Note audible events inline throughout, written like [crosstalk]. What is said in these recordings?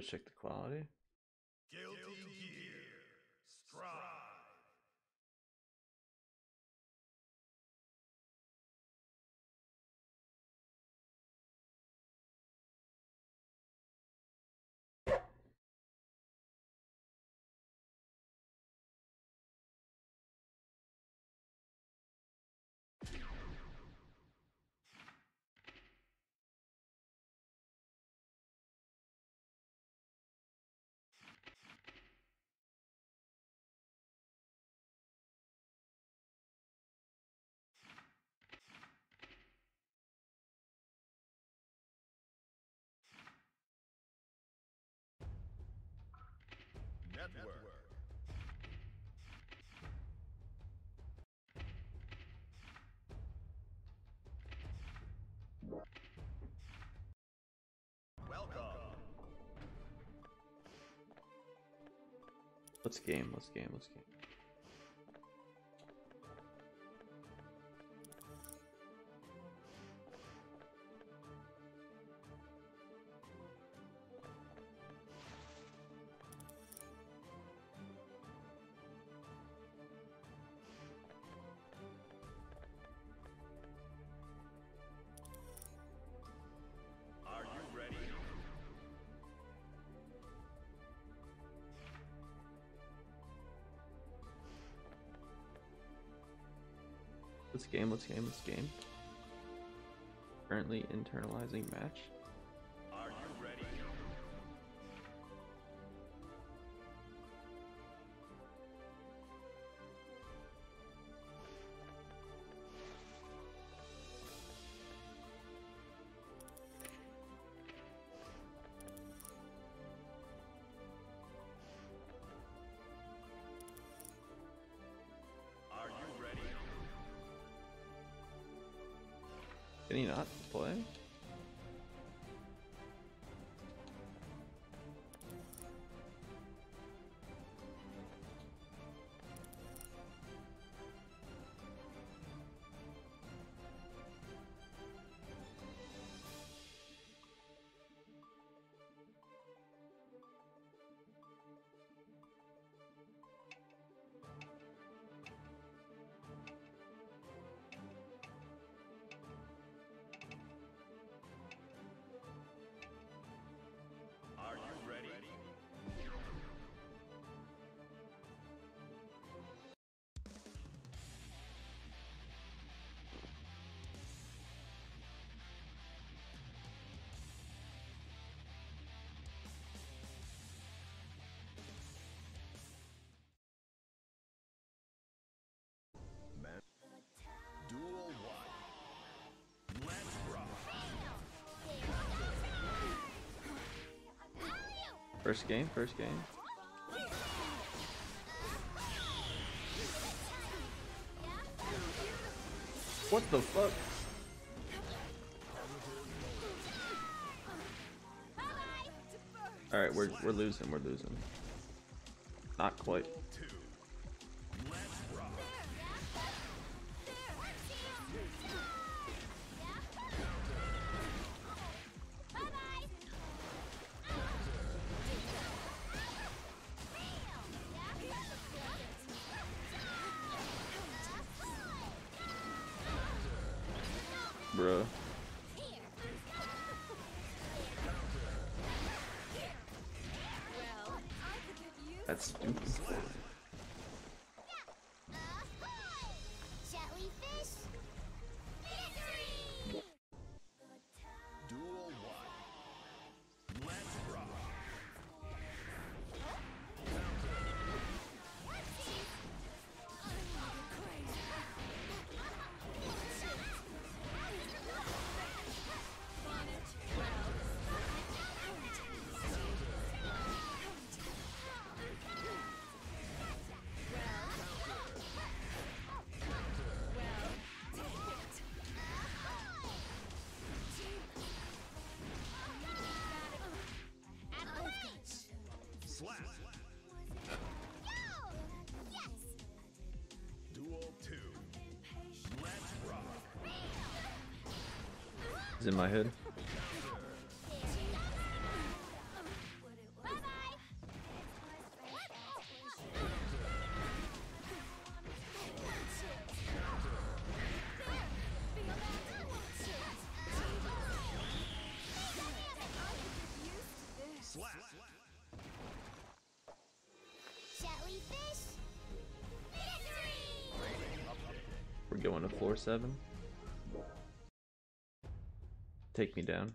Let's check the quality. Let's game. Let's game. Let's game. Game. Let's game. Let's game. Currently internalizing match. First game. First game. What the fuck? All right, we're we're losing. We're losing. Not quite. in my head. We're going to floor seven take me down.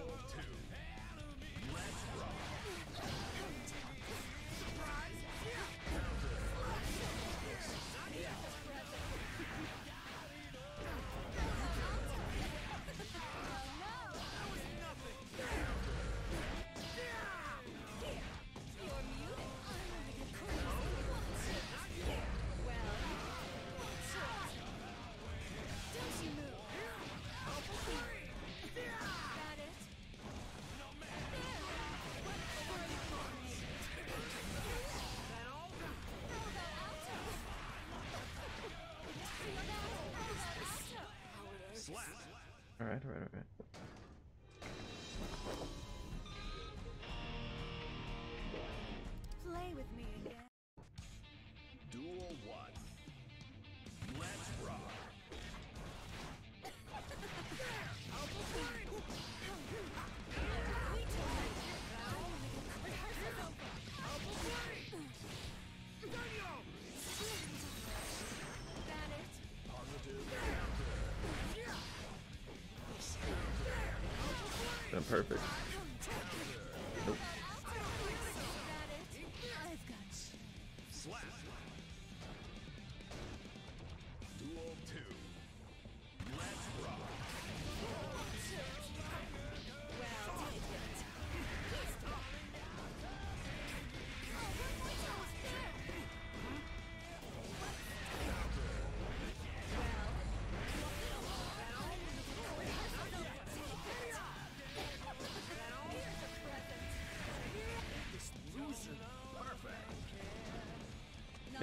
perfect.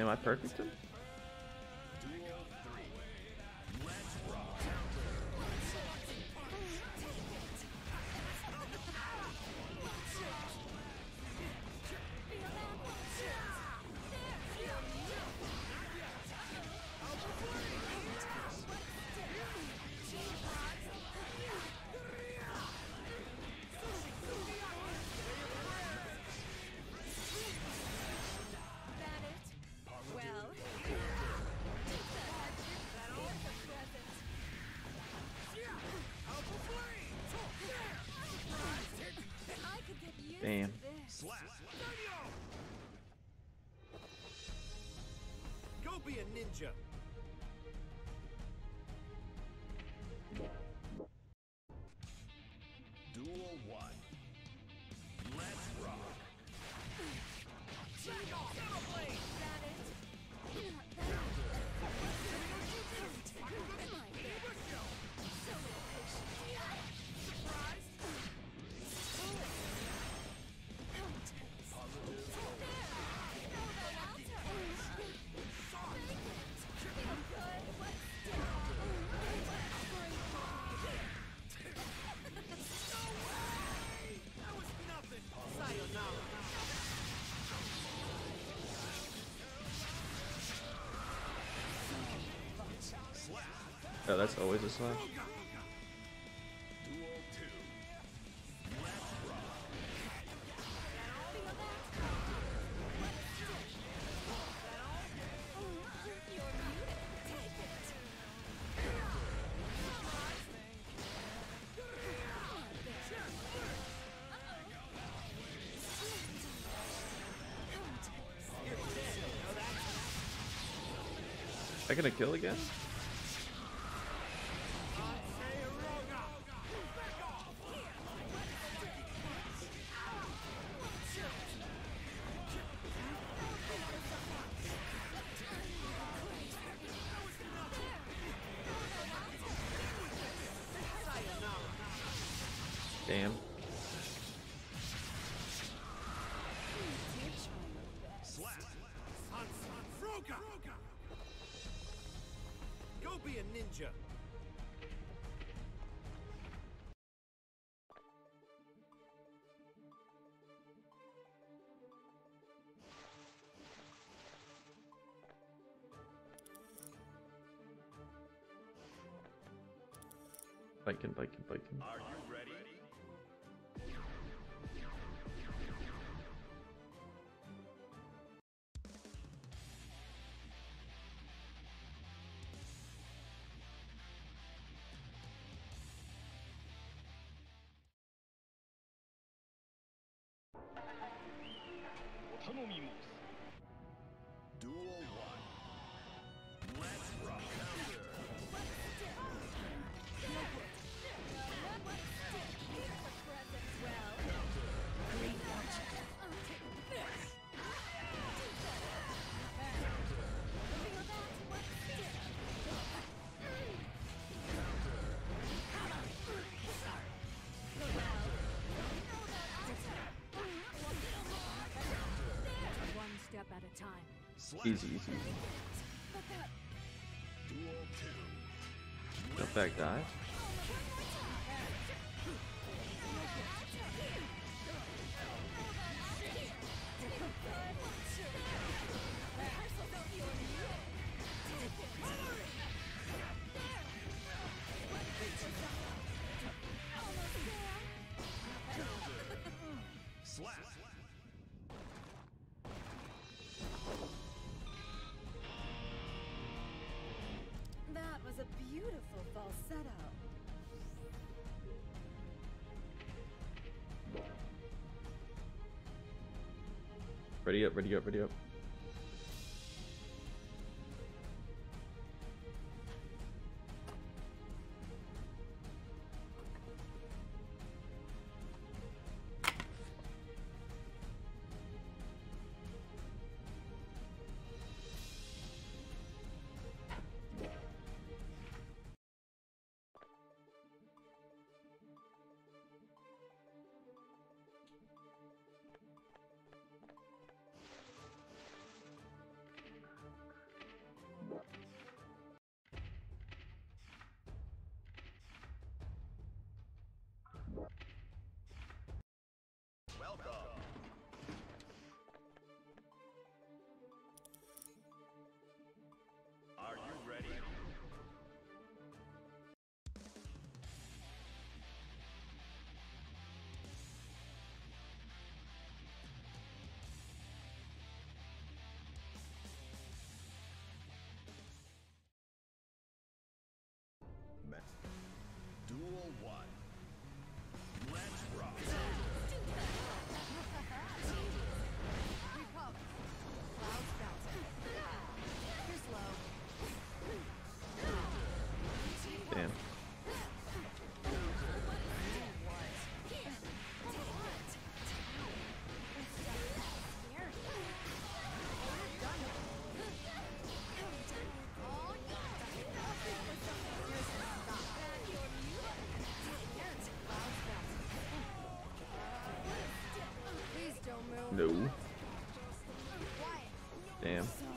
Am I perfect? Him? Damn. Go be a ninja. Oh, that's always a slash? I gonna kill again? Biking, biking, biking. Are you ready? Duel time. Slap. Easy, easy, easy. Duel two. Ready up, ready up, ready up. No. Damn.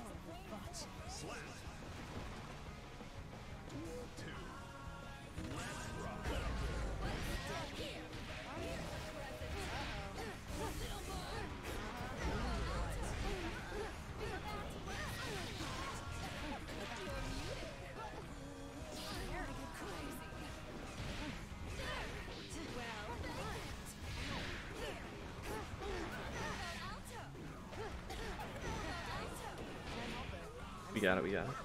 We got it, we got it.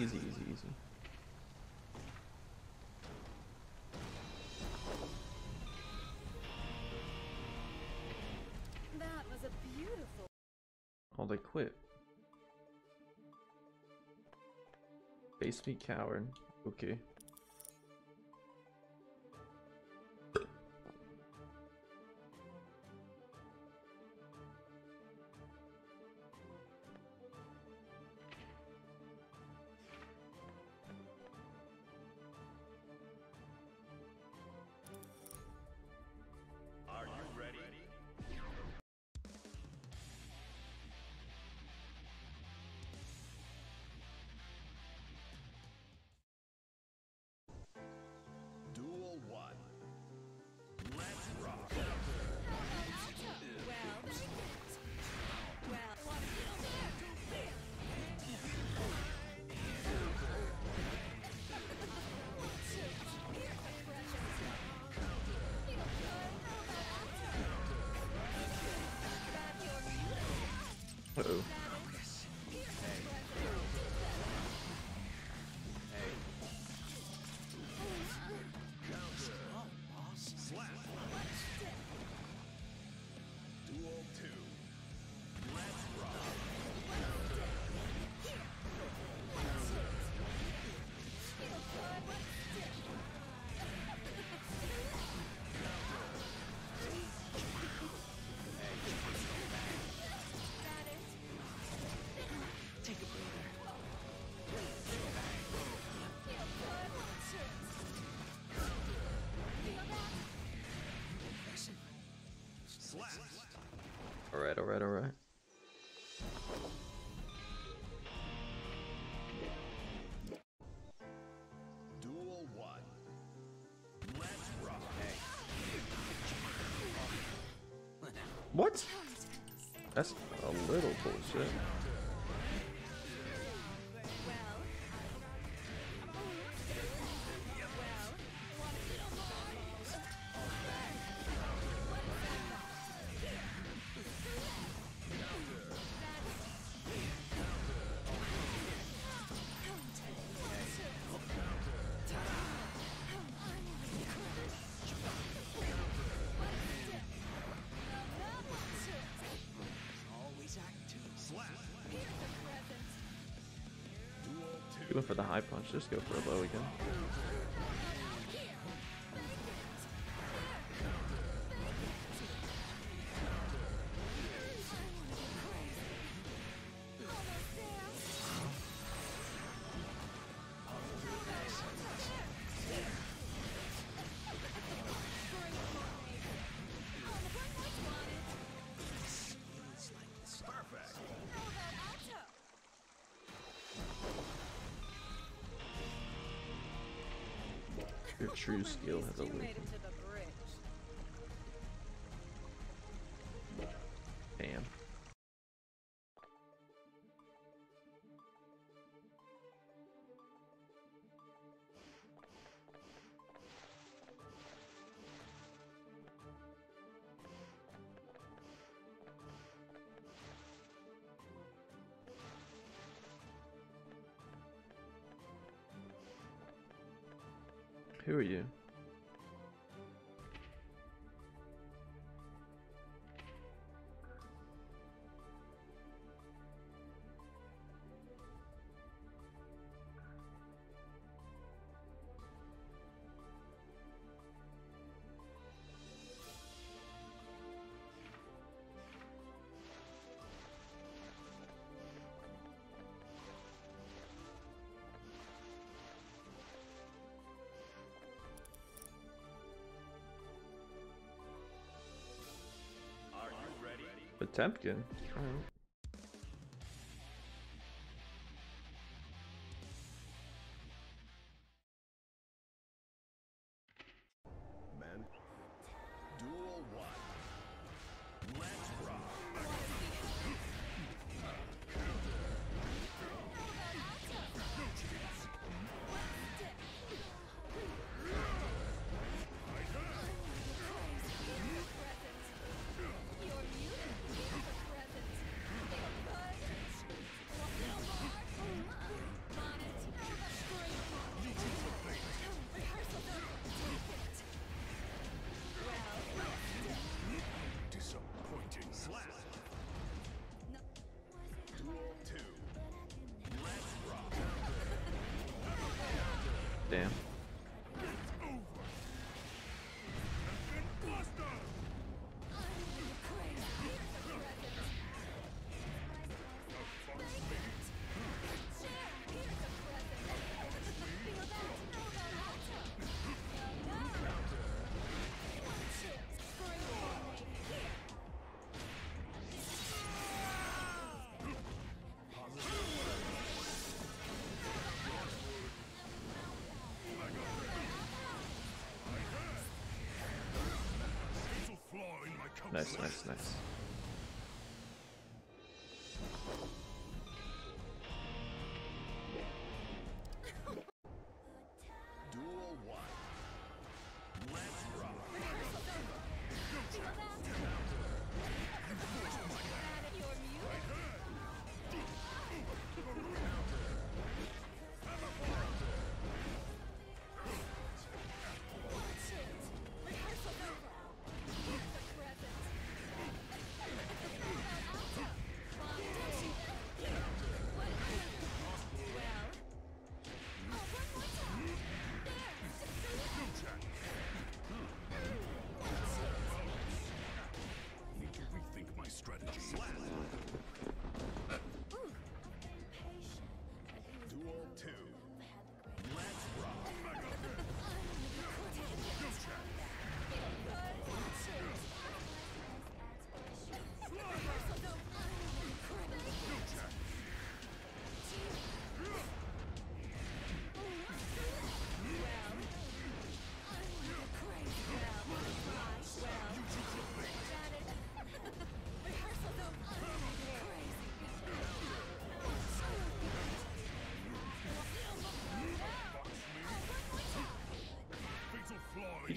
Easy, easy, easy. That was a beautiful. Oh, they quit. Base me coward. Okay. Alright, alright, alright. Duel one. Let's rock. What? That's a little bullshit. Punch, just go for a low again. Your true skill has awakened. Alright. nice, nice, nice.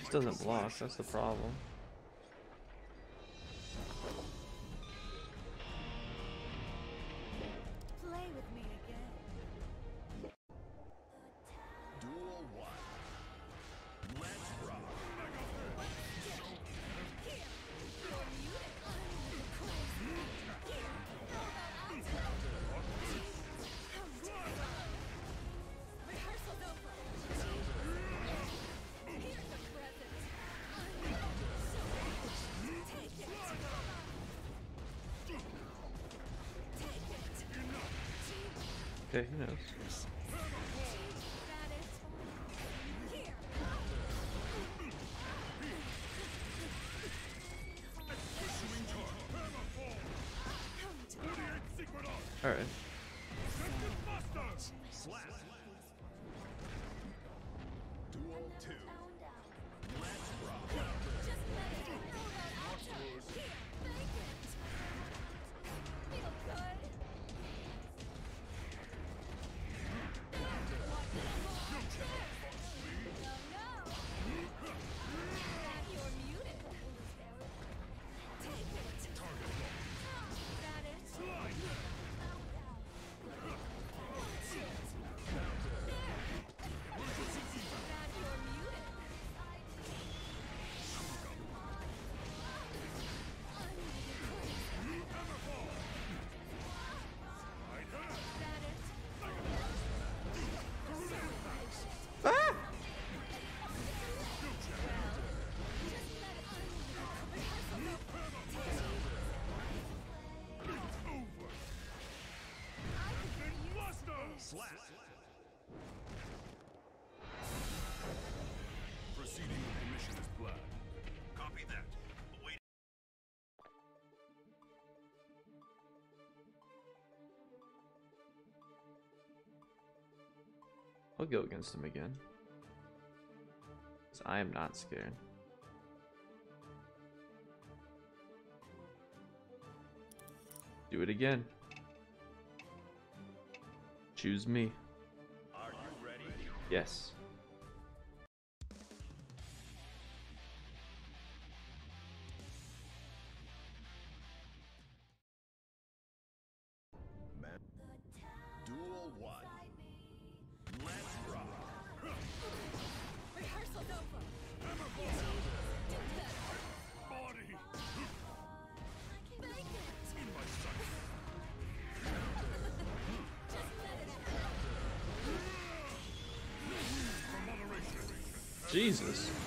just doesn't block, that's the problem. I'll go against him again. Because I am not scared. Do it again. Choose me. Yes. Jesus.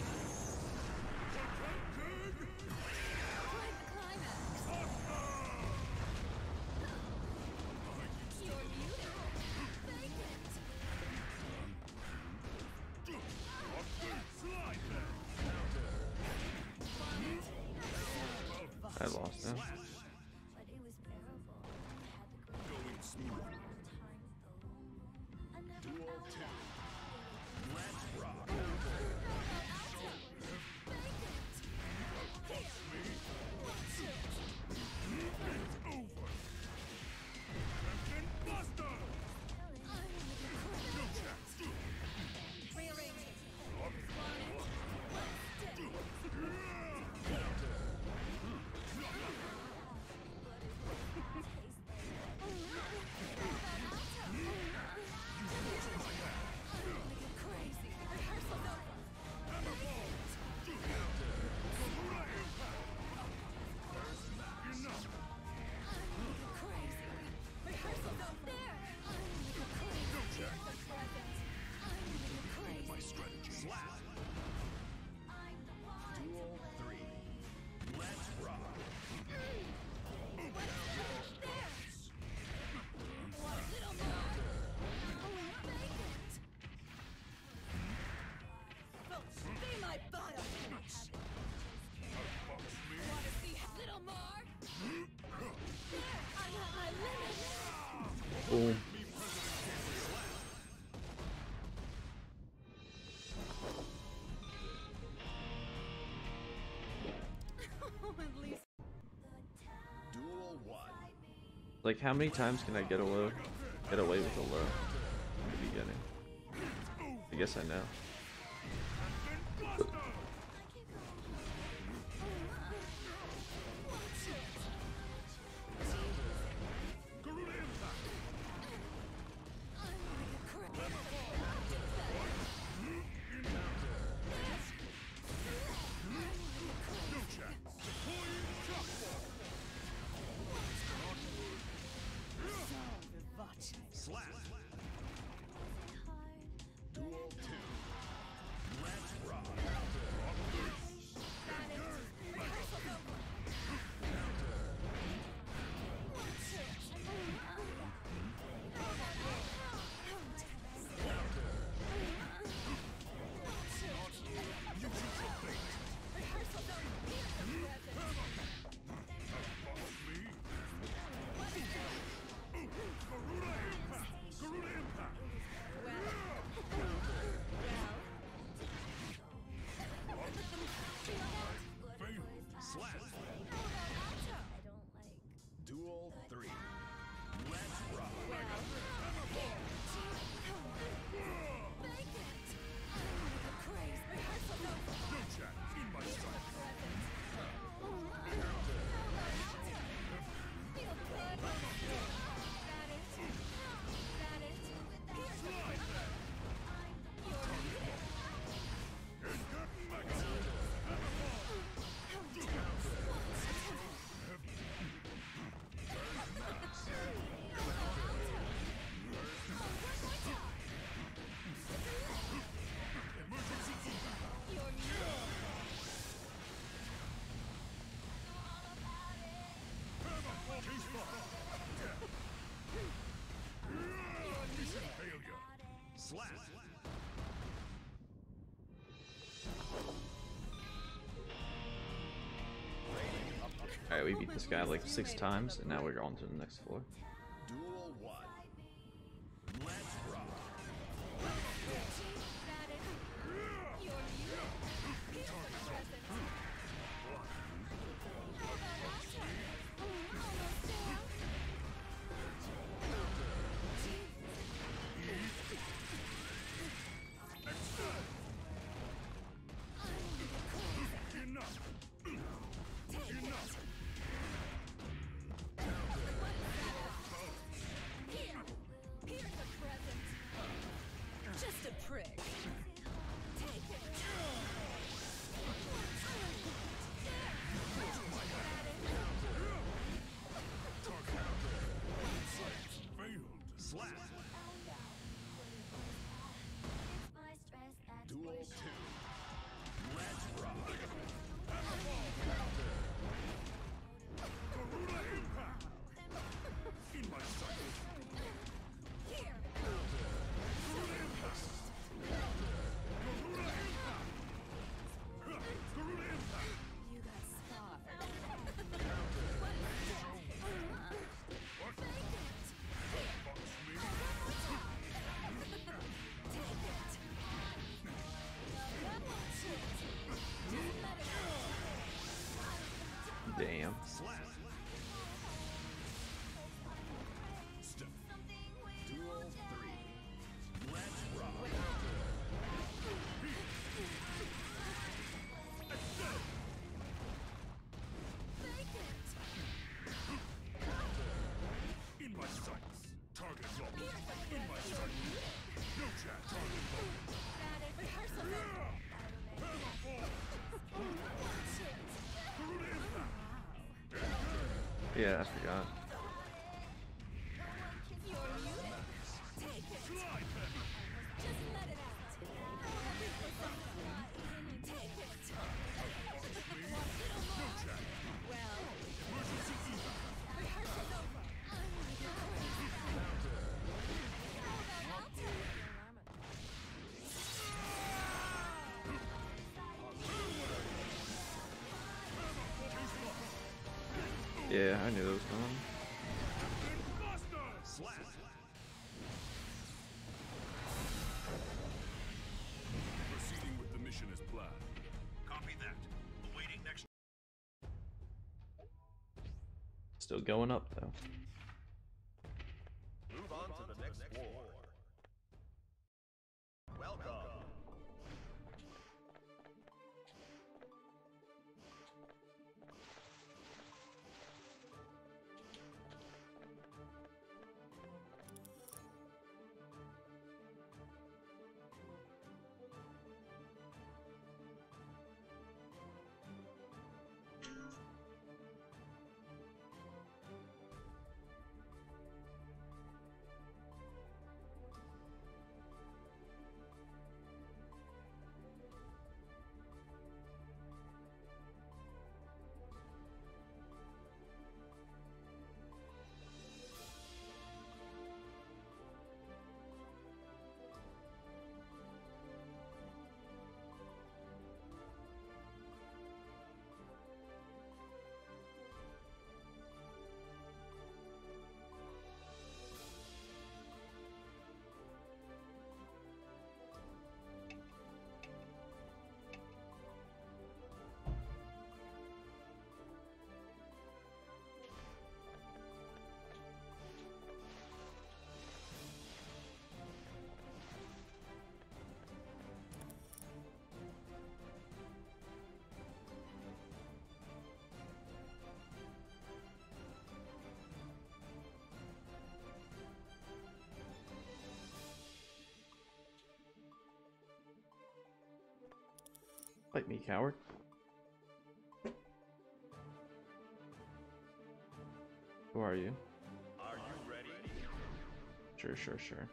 cool. Like, how many times can I get a low? Get away with a low in the beginning? I guess I know. Alright, we beat this guy like six times, and now we're on to the next floor. am. Yeah, I forgot. Still going up though. Bite me, coward. Who are you? Are you ready? Sure, sure, sure.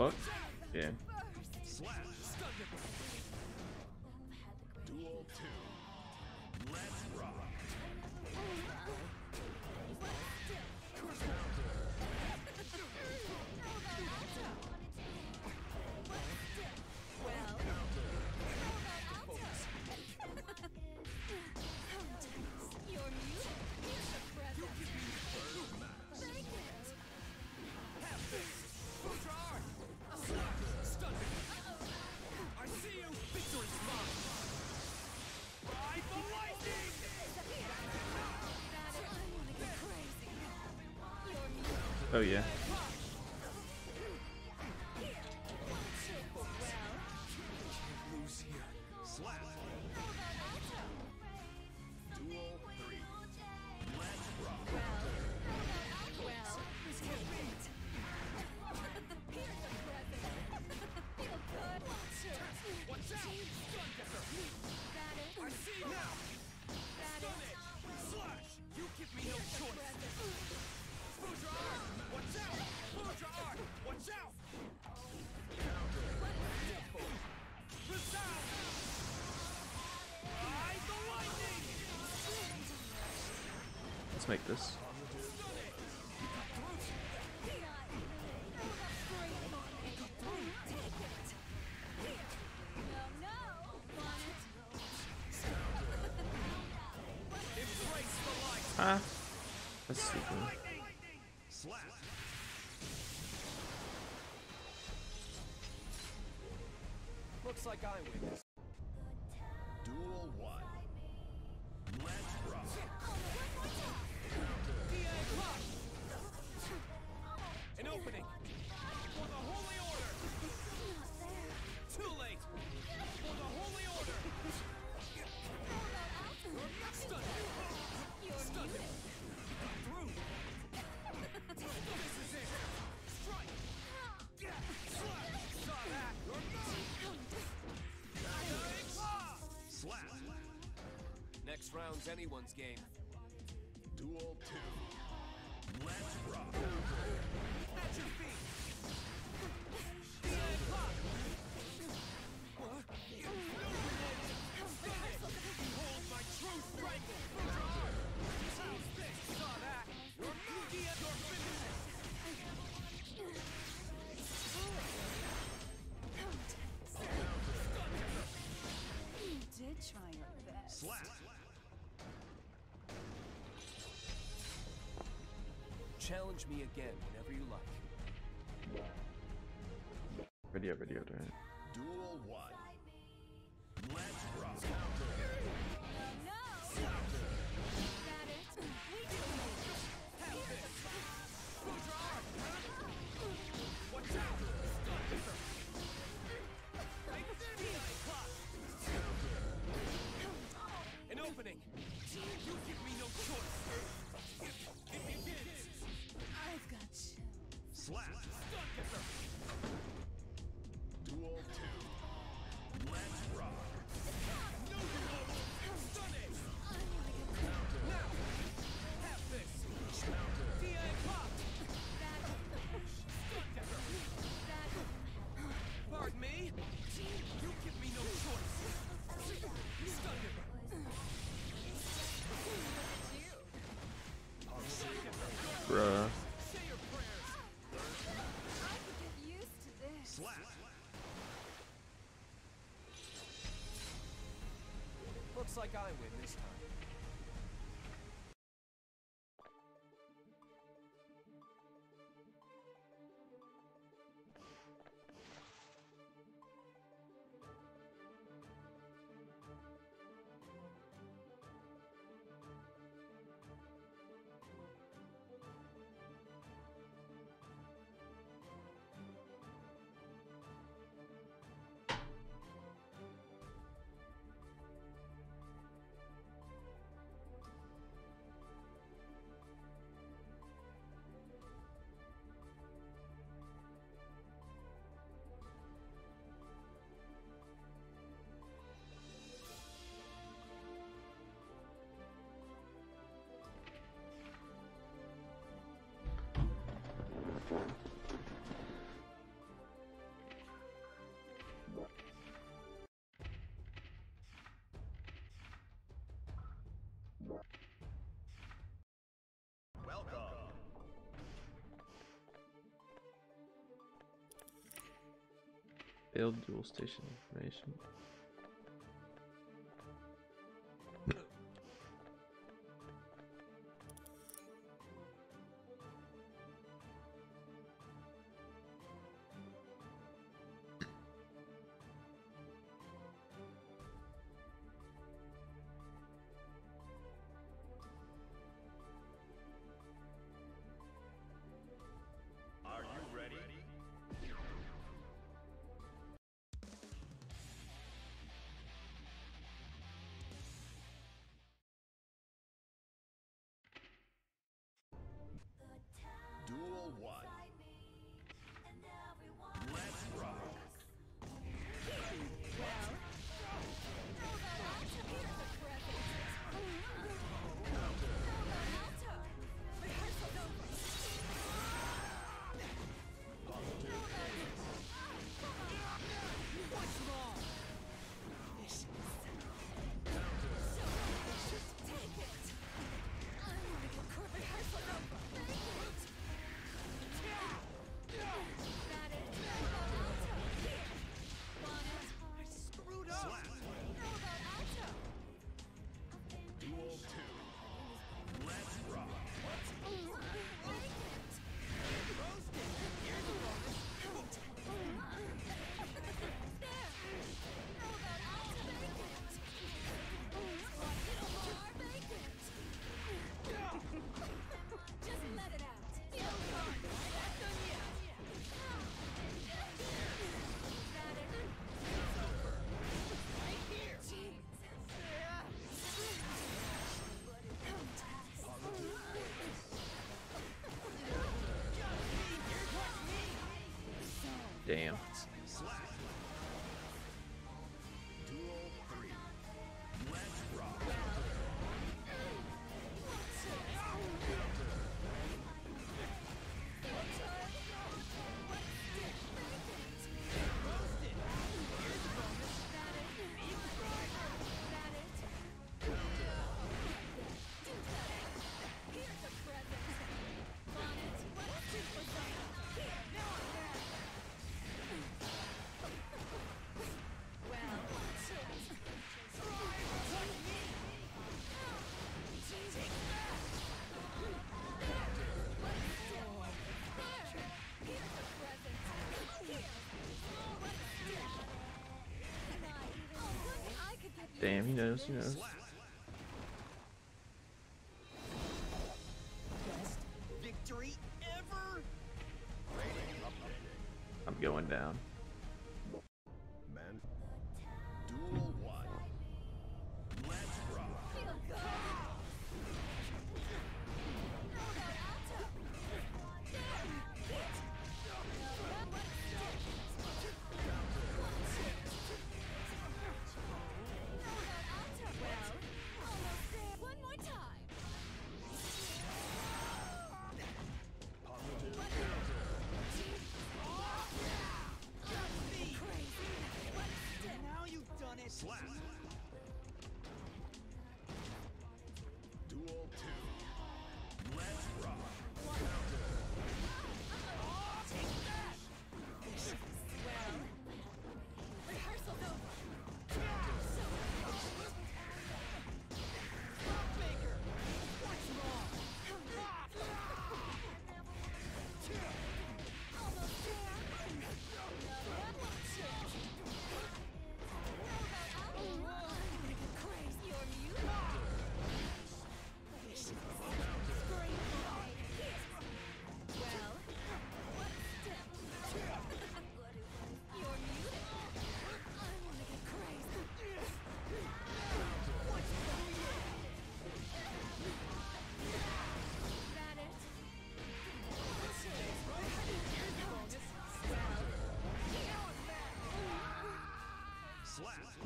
fuck? Yeah. Oh yeah. make this. Ah, that's stupid. Looks like I win next round's anyone's game. Challenge me again whenever you like. Video, video, dude. bruh. Looks like I win this time. Failed duel station information. Damn. Damn, he knows, he knows.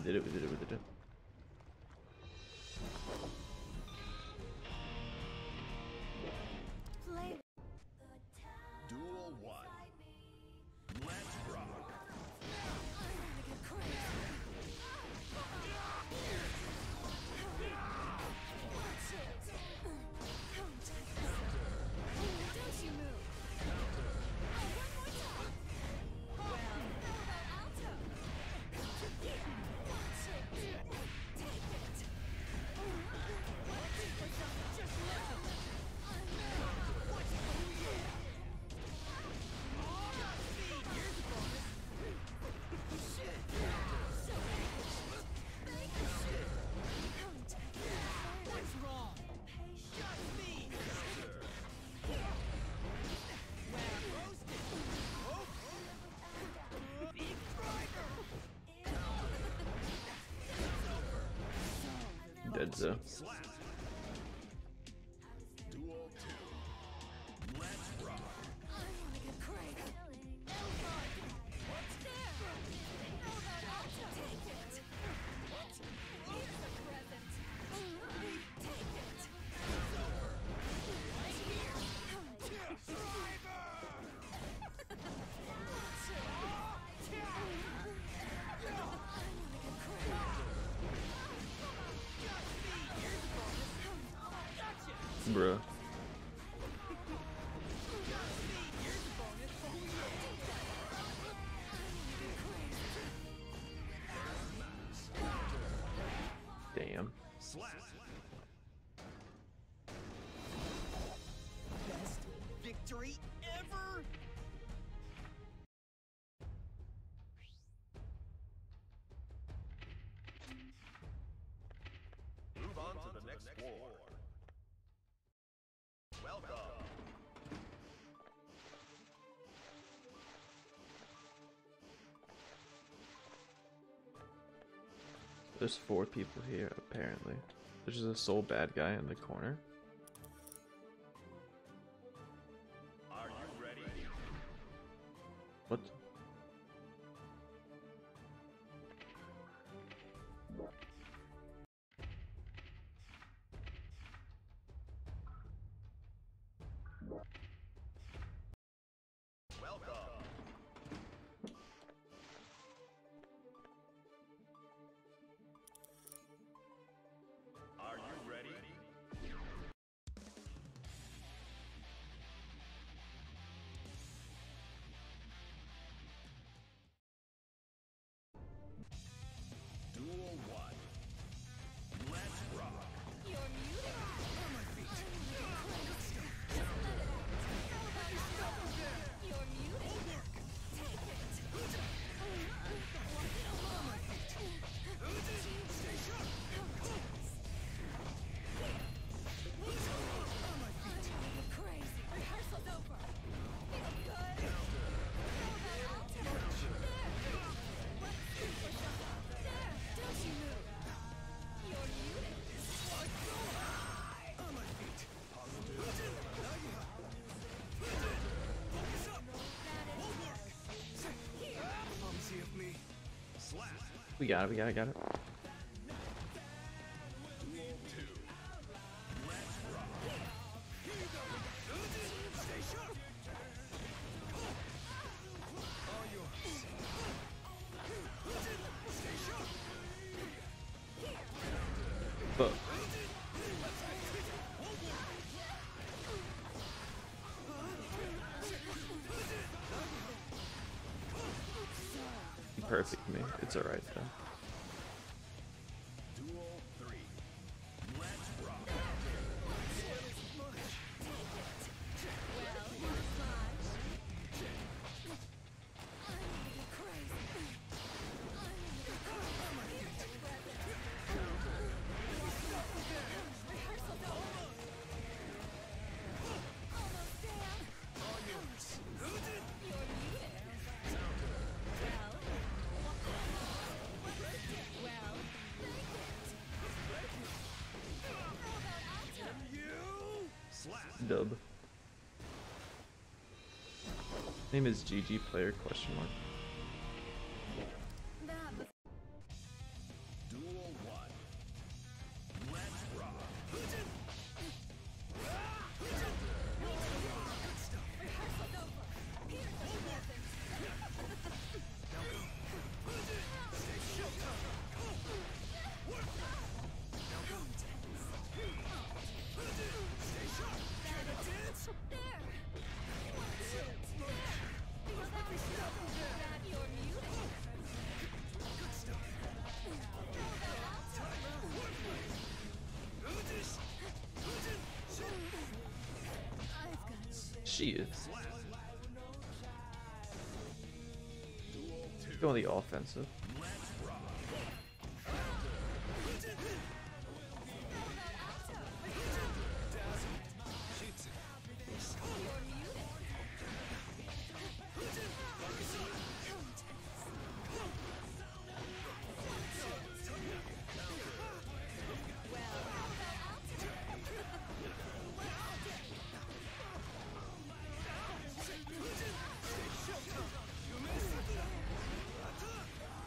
did it, we did it, we did it. head, so. ever? Move on, Move on to the, to the next war. war. Welcome. There's four people here, apparently. There's just a sole bad guy in the corner. We got it, we got it, got it. Perfect me. It's alright Dub. Name is GG player question mark. On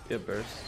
Yeah, burst.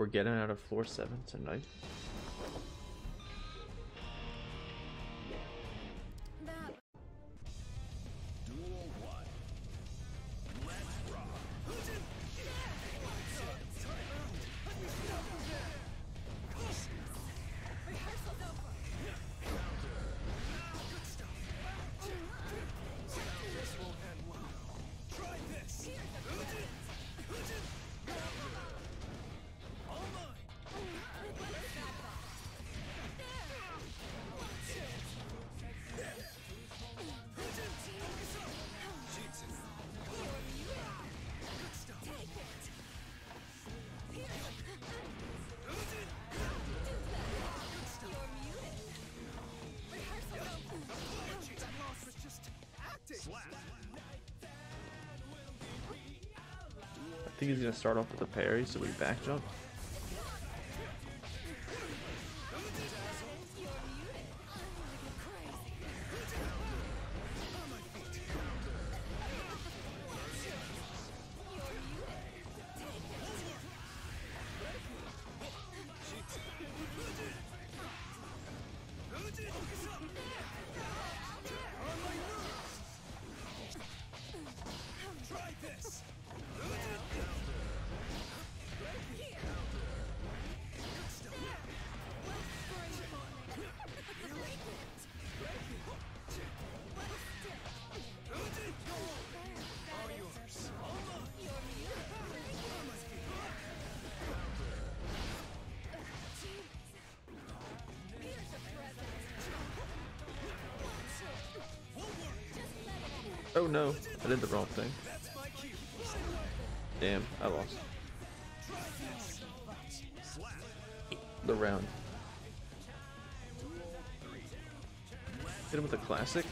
We're getting out of floor seven tonight. He's gonna start off with a parry, so we back jump. Oh no, I did the wrong thing. Damn, I lost. The round. Hit him with a classic.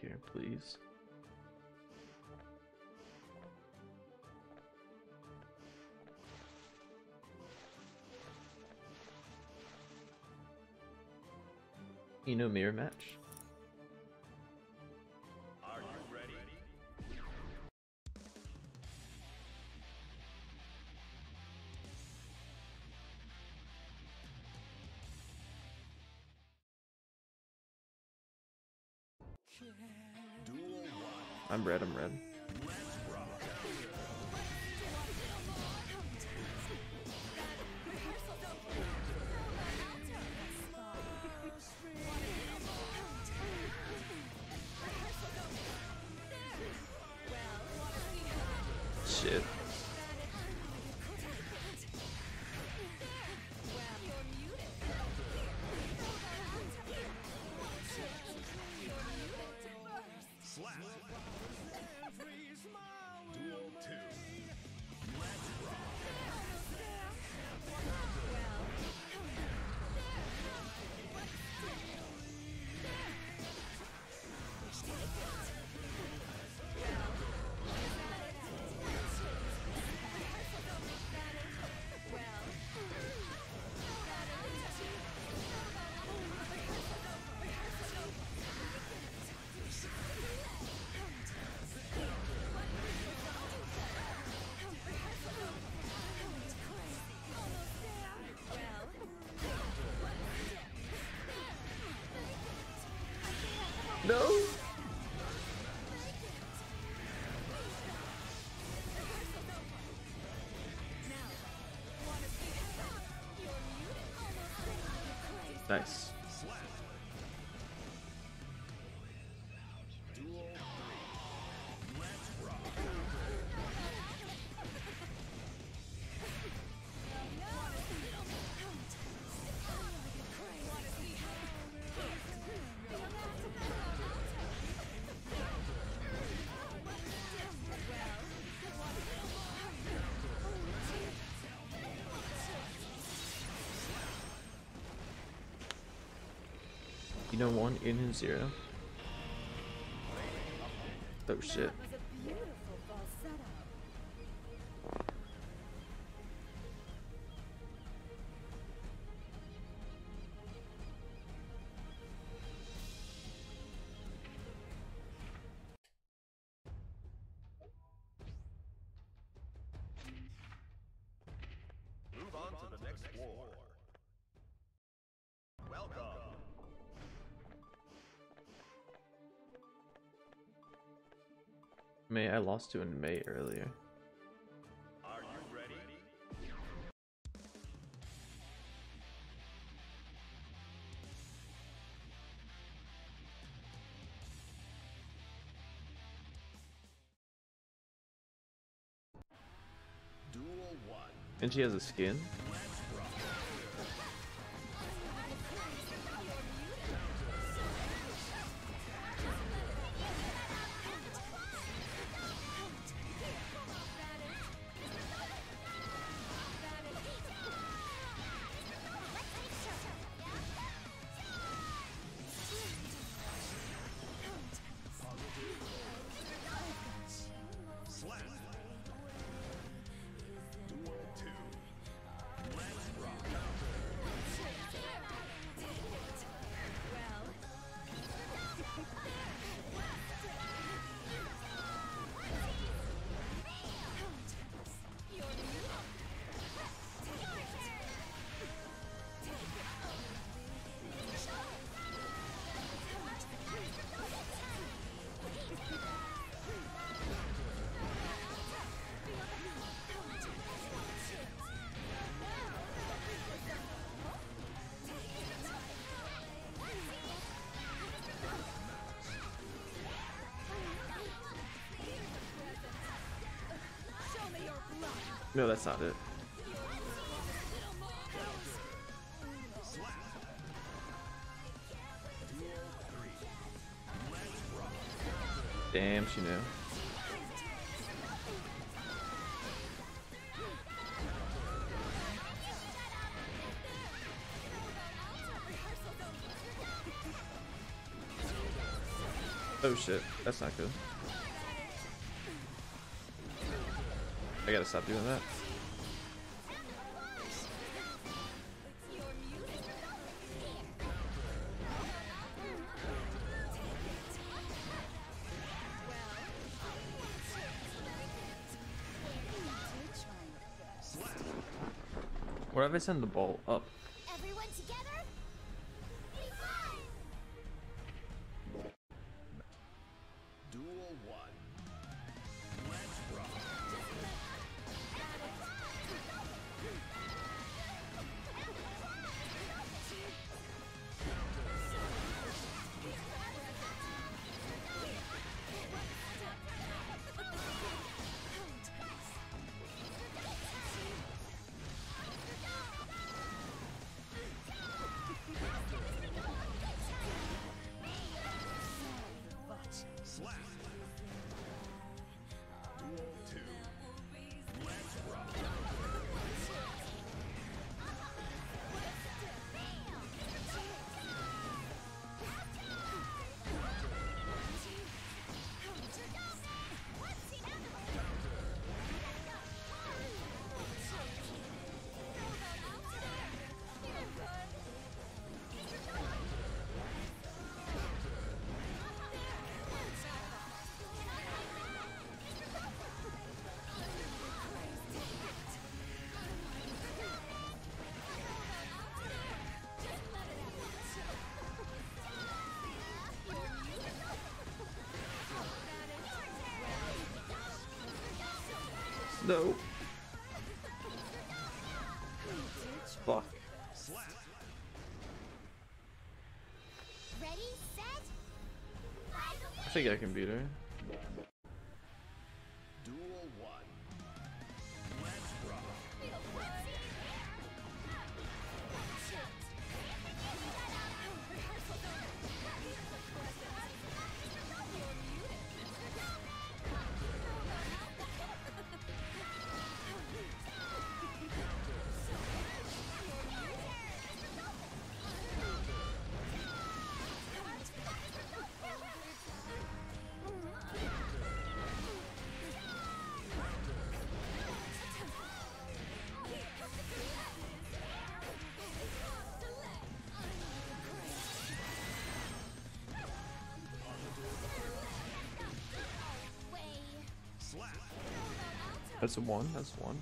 Here, please. Ino mirror match. I'm red, I'm red. Shit. No! You know one, in and zero. Oh shit. May I lost to in May earlier. Are you ready? And she has a skin? No, that's not it. Damn, she knew. Oh shit, that's not good. I gotta stop doing that. What if I send the ball up? No. Fuck. Ready, set, I think I can beat her. That's a one. That's one.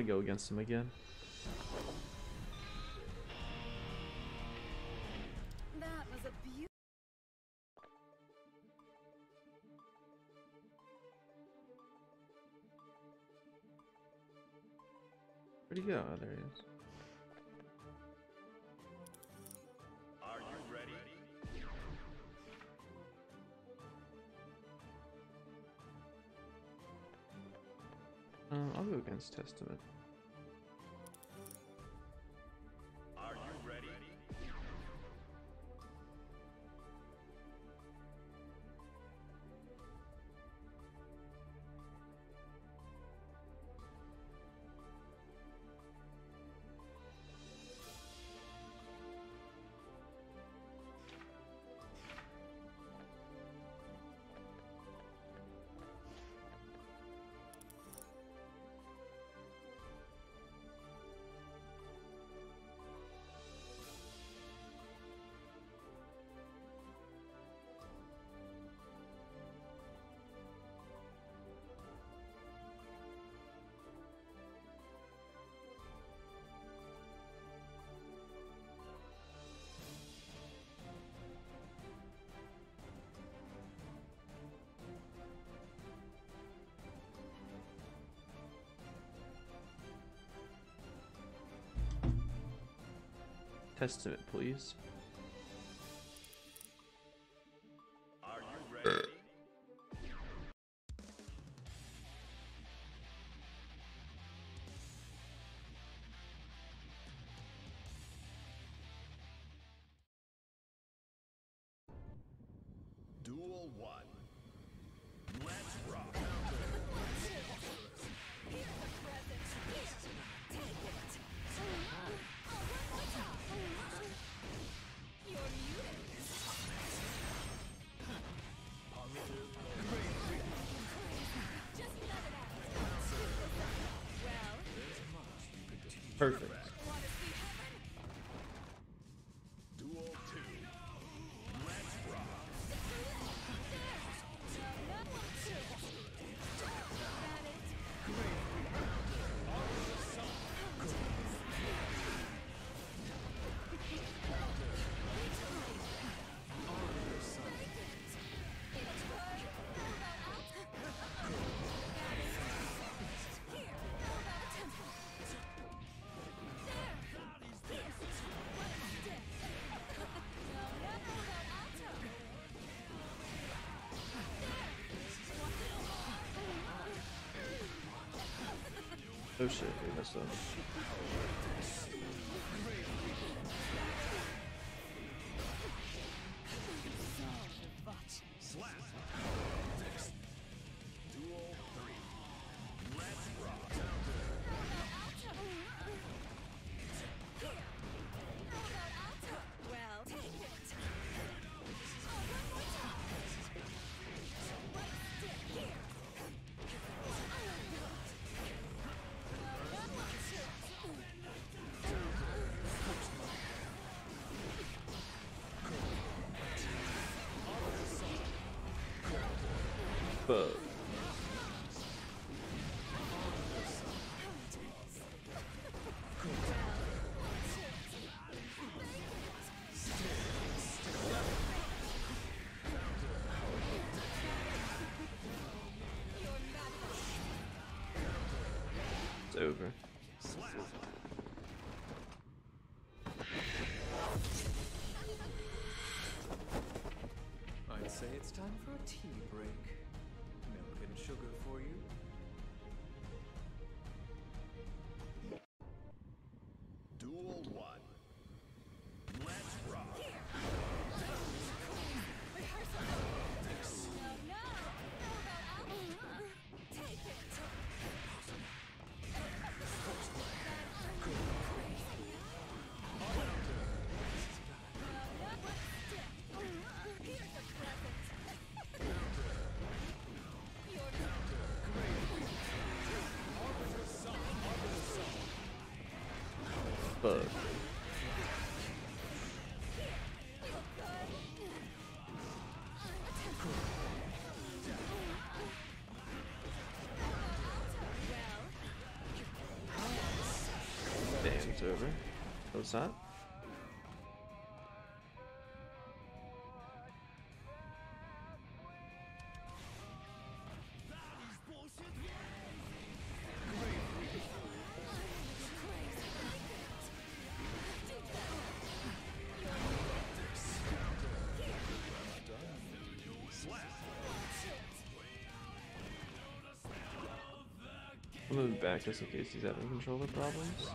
Want to go against him again. That was a. Where'd he go? Oh, there he is. Testament. Testament, please. Perfect. Oh shit, we messed up. But sugar But damn, it's over. What's that? I'm moving back just in case he's having controller problems.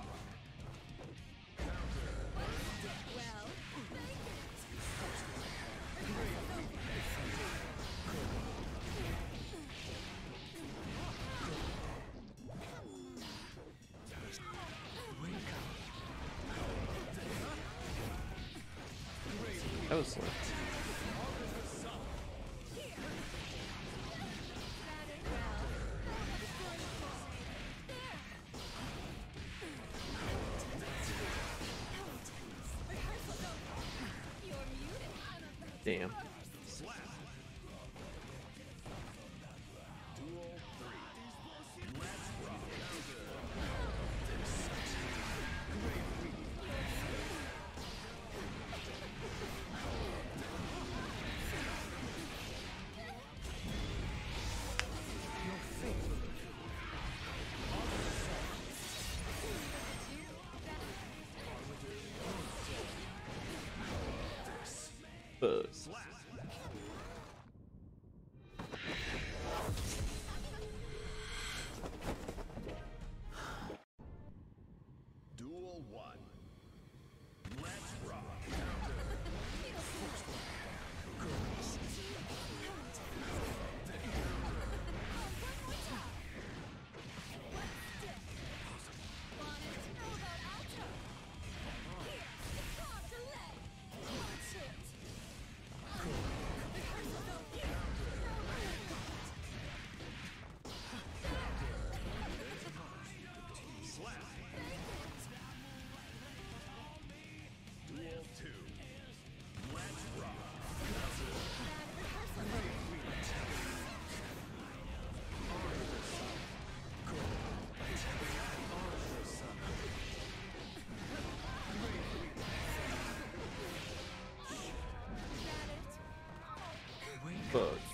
Fuck.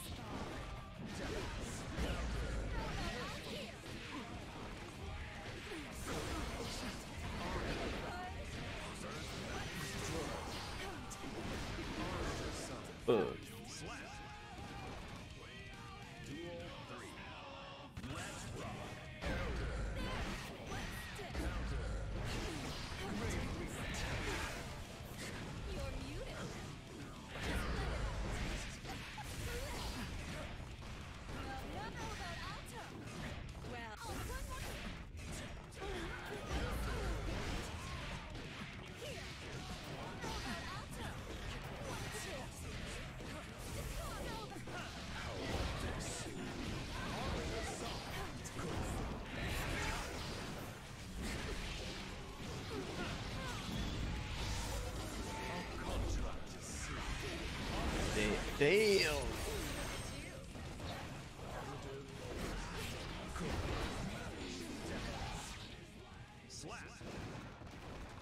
Damn.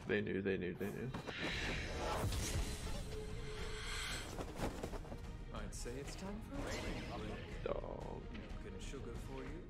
They knew, they knew, they knew. I'd say it's time for a. Dog. Milk and sugar for you.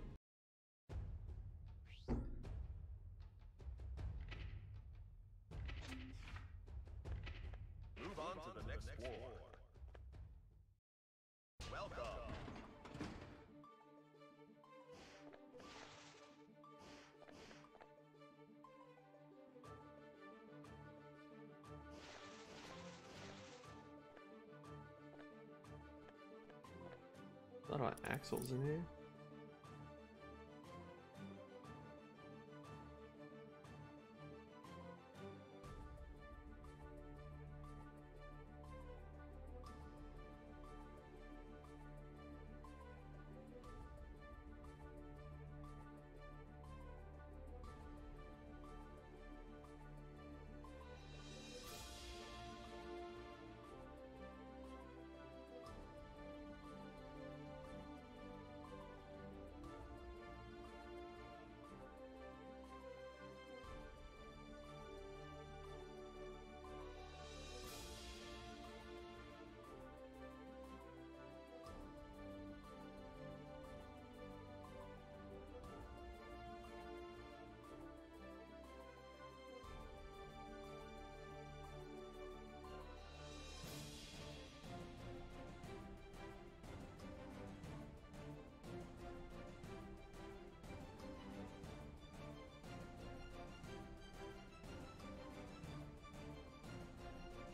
Lot of Axls in here.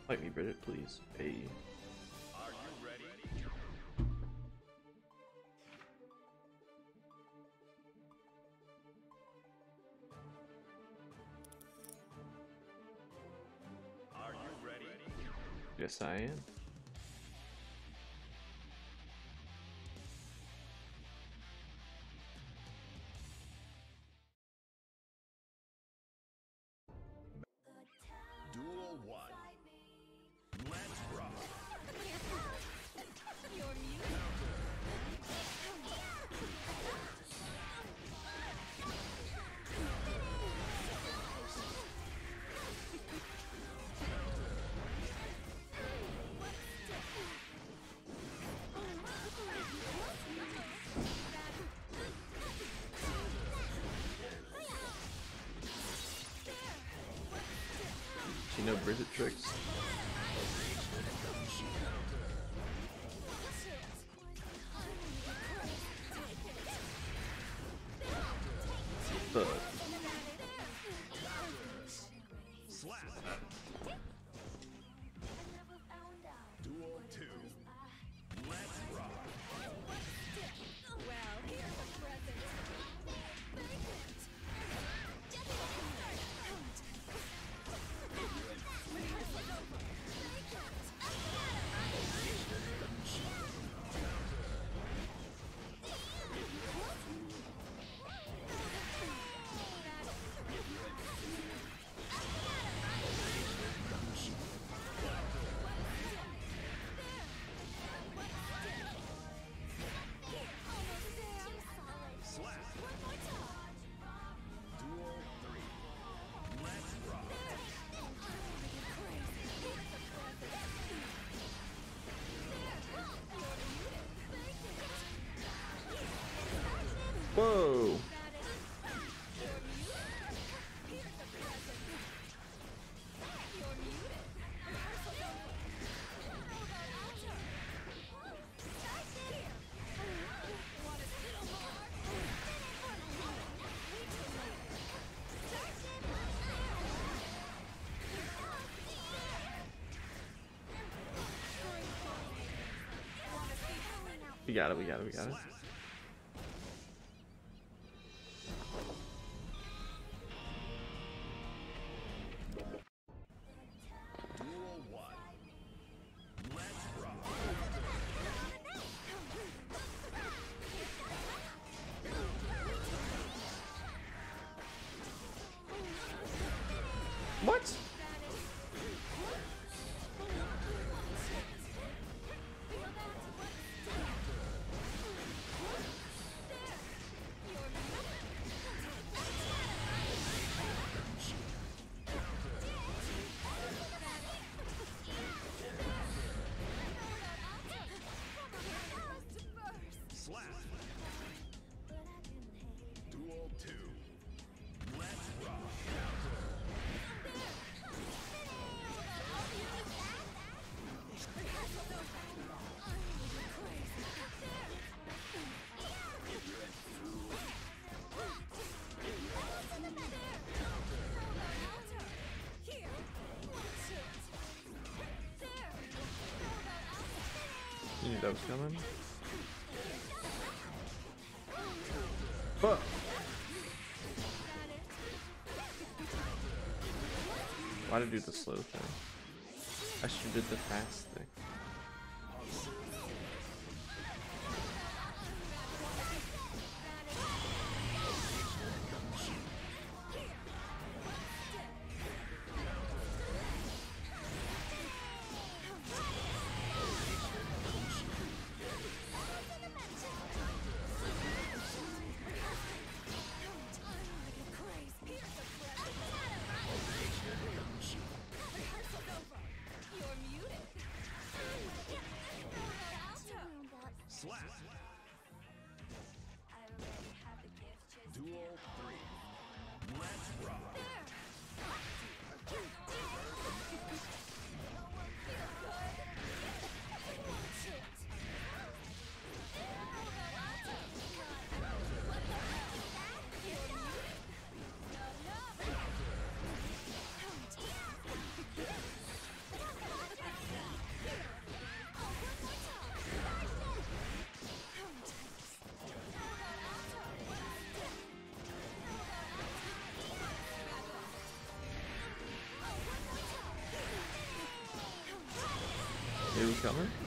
Fight me, Bridget, please. Hey. Are you ready? Are you ready? Yes, I am. Know Bridget tricks. Whoa! We got it, we got it, we got it. That was coming? Fuck! Why did I do the slow thing? I should have did the fast Was coming? Slap.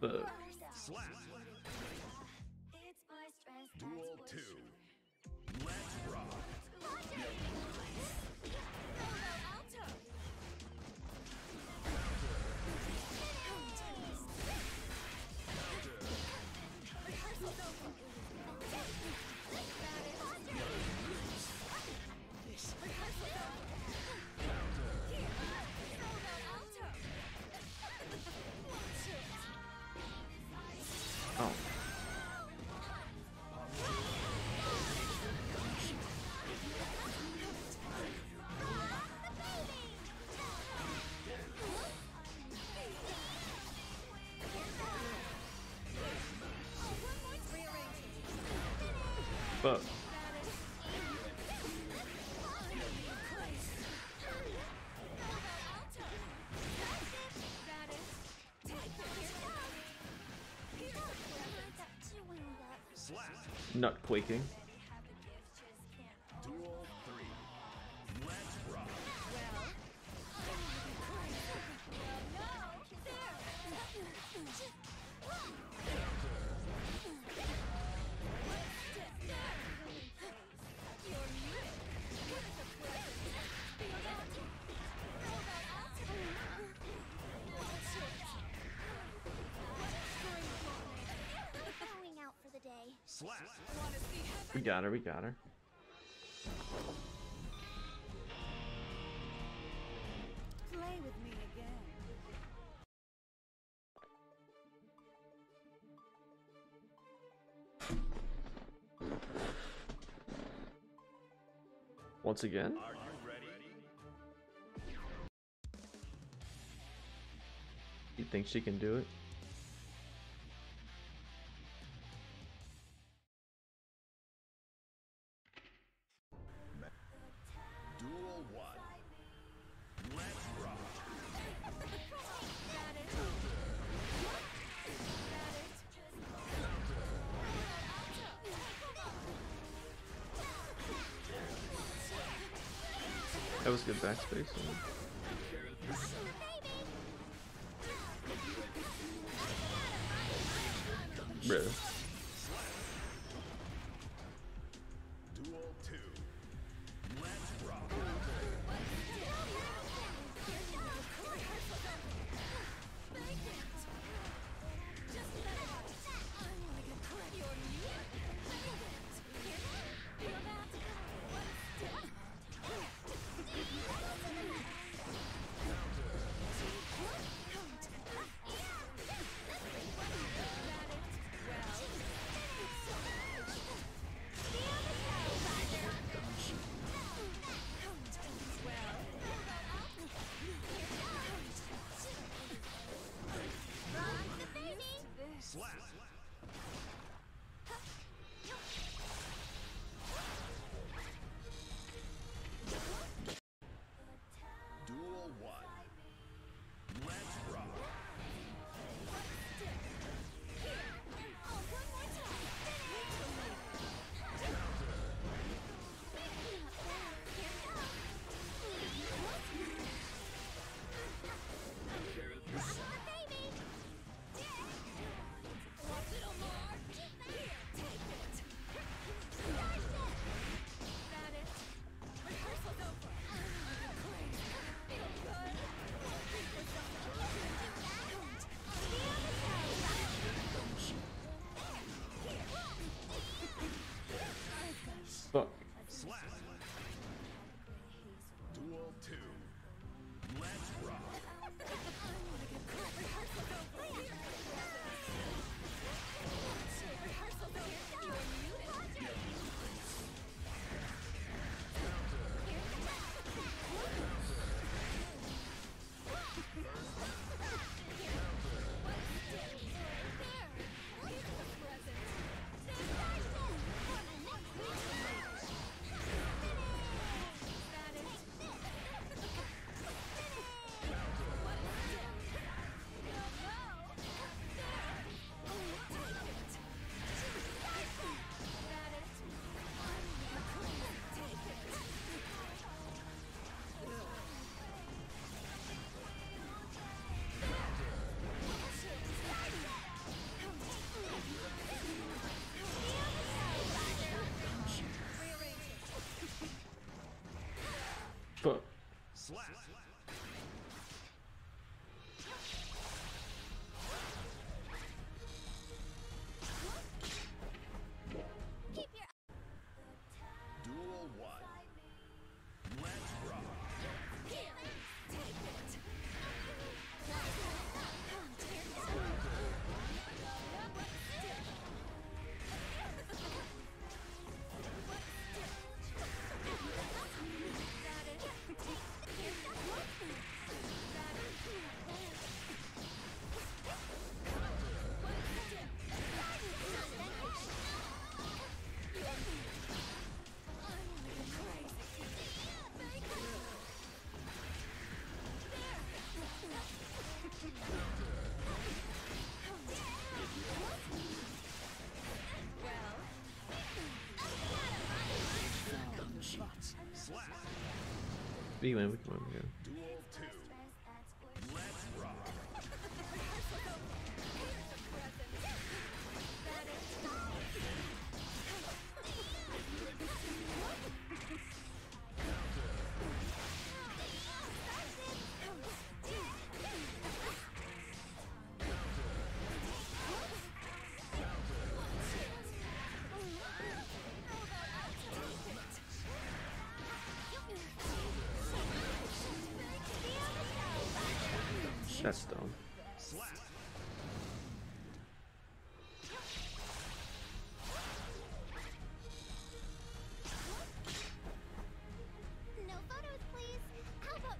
Fuck. Not quaking. Got her, we got her. Play with me again. Once again? Are you ready? You think she can do it? Good Slash. slash. We win, we can win, we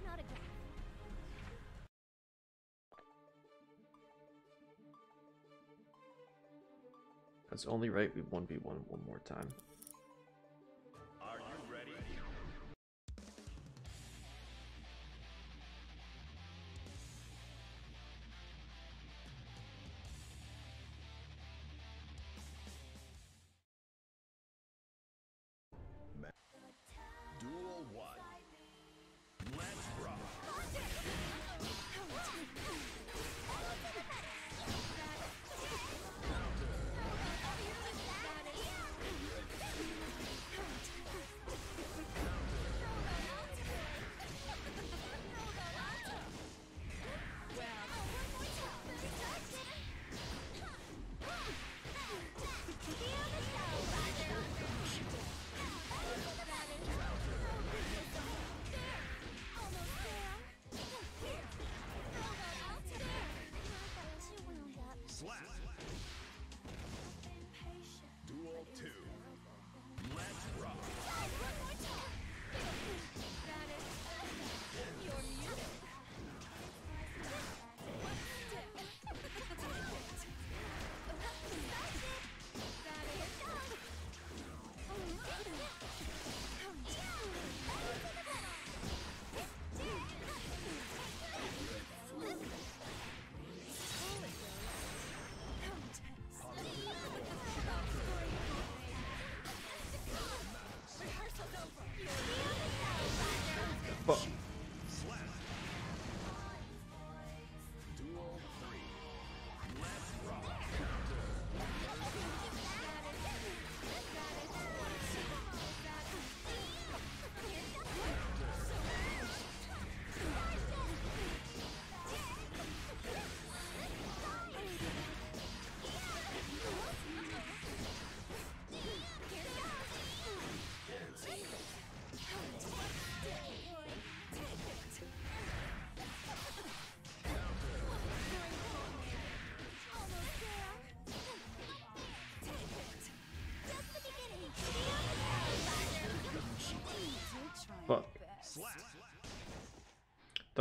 an autograph? That's only right. We 1v1 one more time.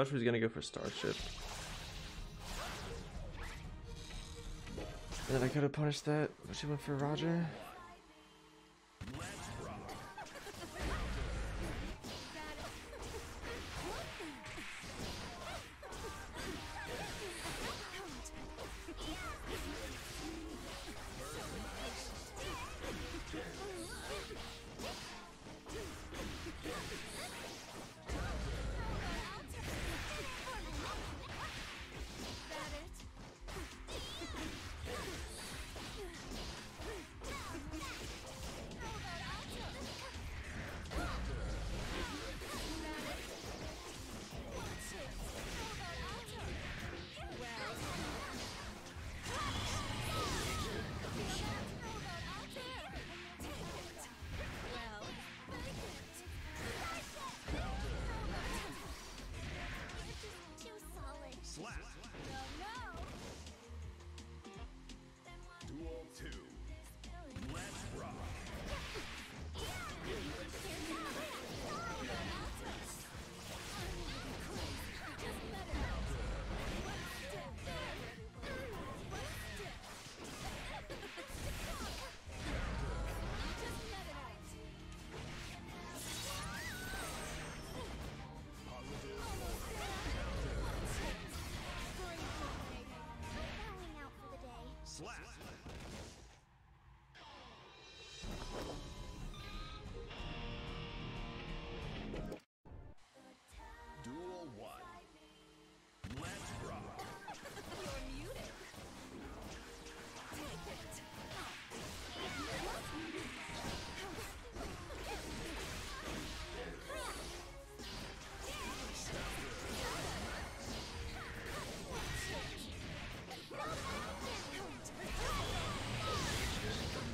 Thought she was gonna go for Starship. And then I could have punished that, but she went for Roger.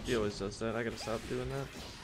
He always does that. I gotta stop doing that.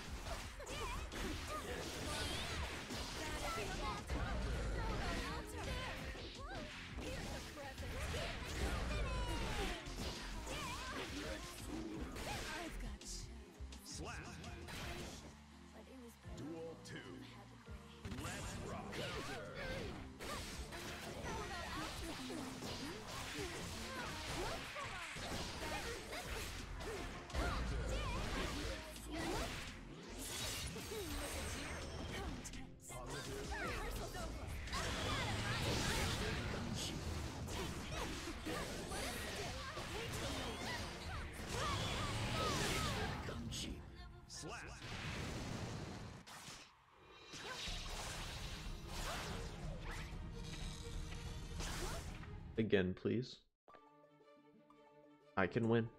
again, please. I can win.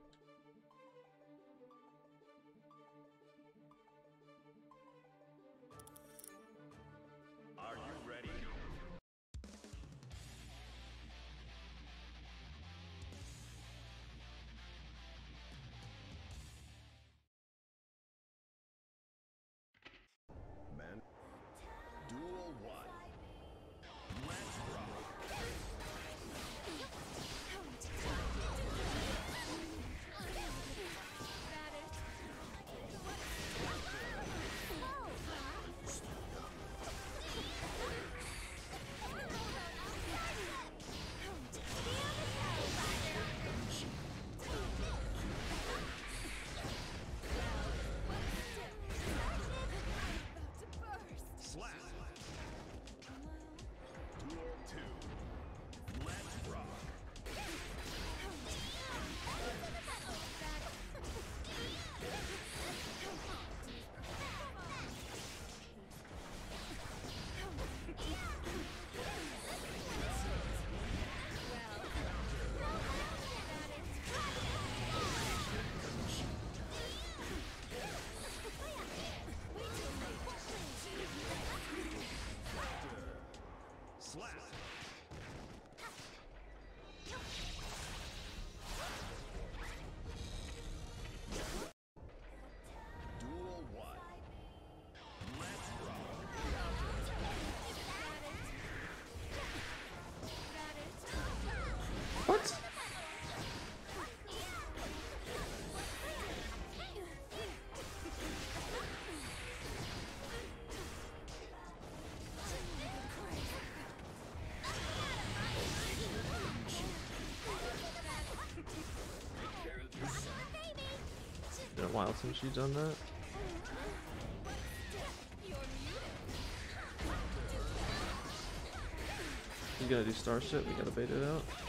while since you've done that. You gotta do Starship, we gotta bait it out.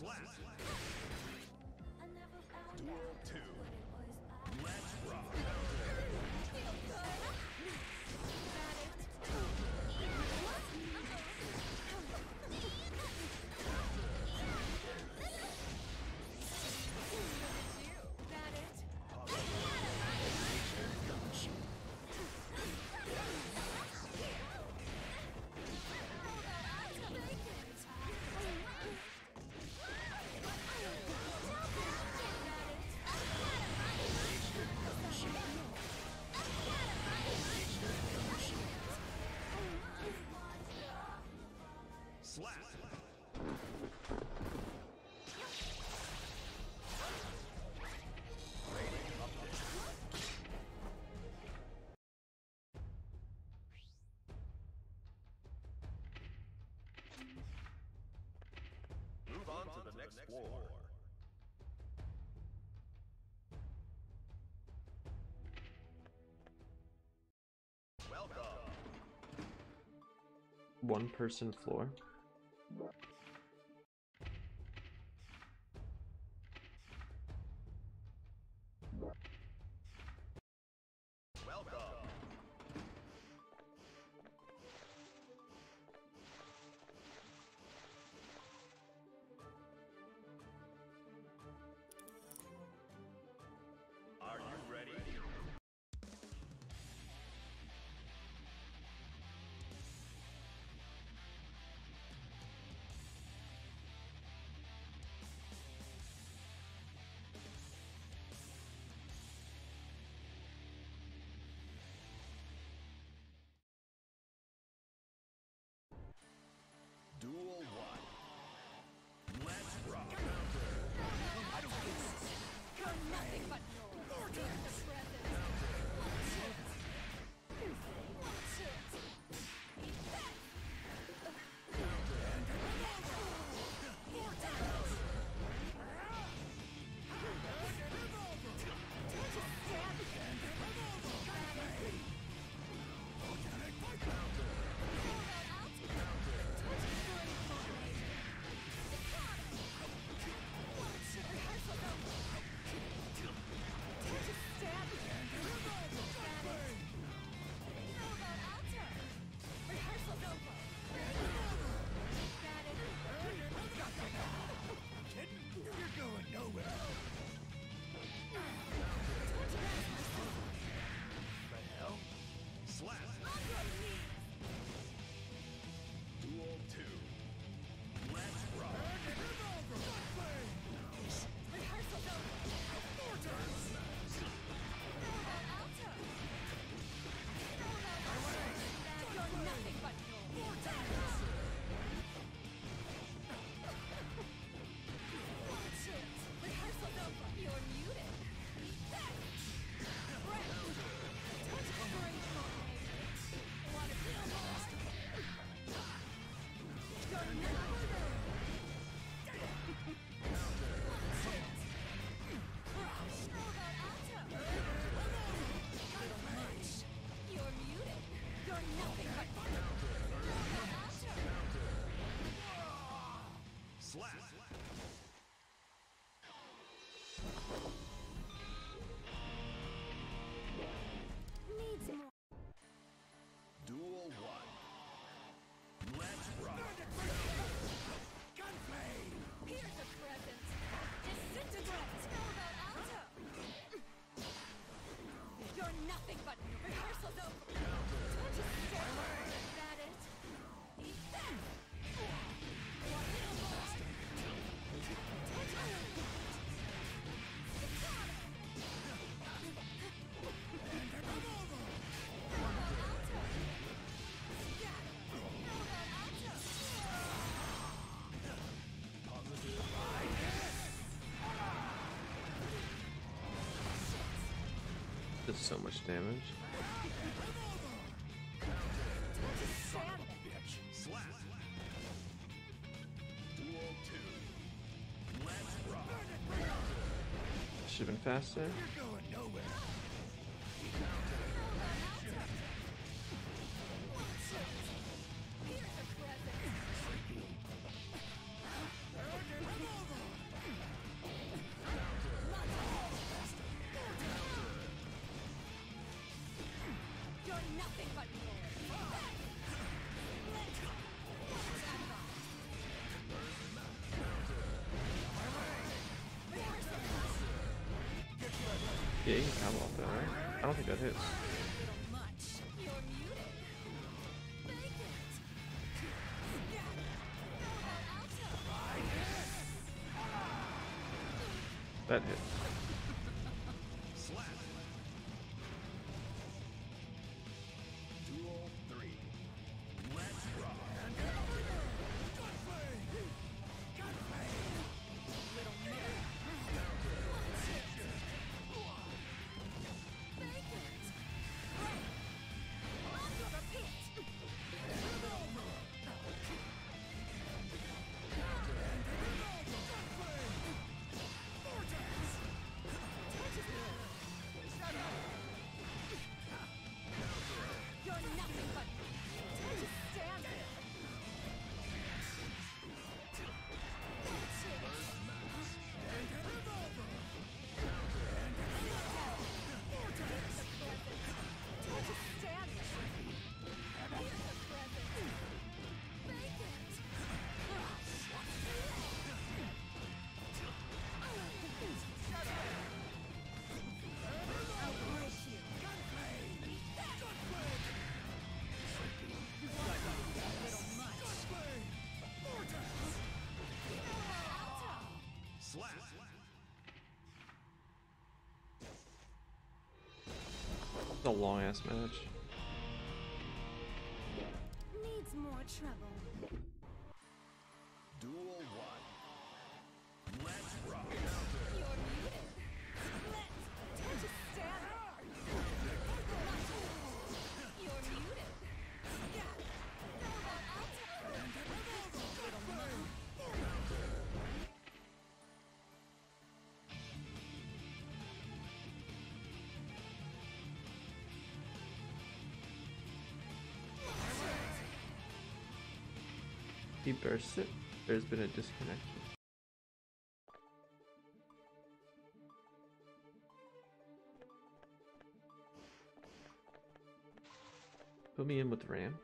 Slash. on, to, the next floor. Welcome. One person floor. does so much damage. Should have been faster. That hit. A long ass match. Bursts it. There's been a disconnection. Put me in with Ram.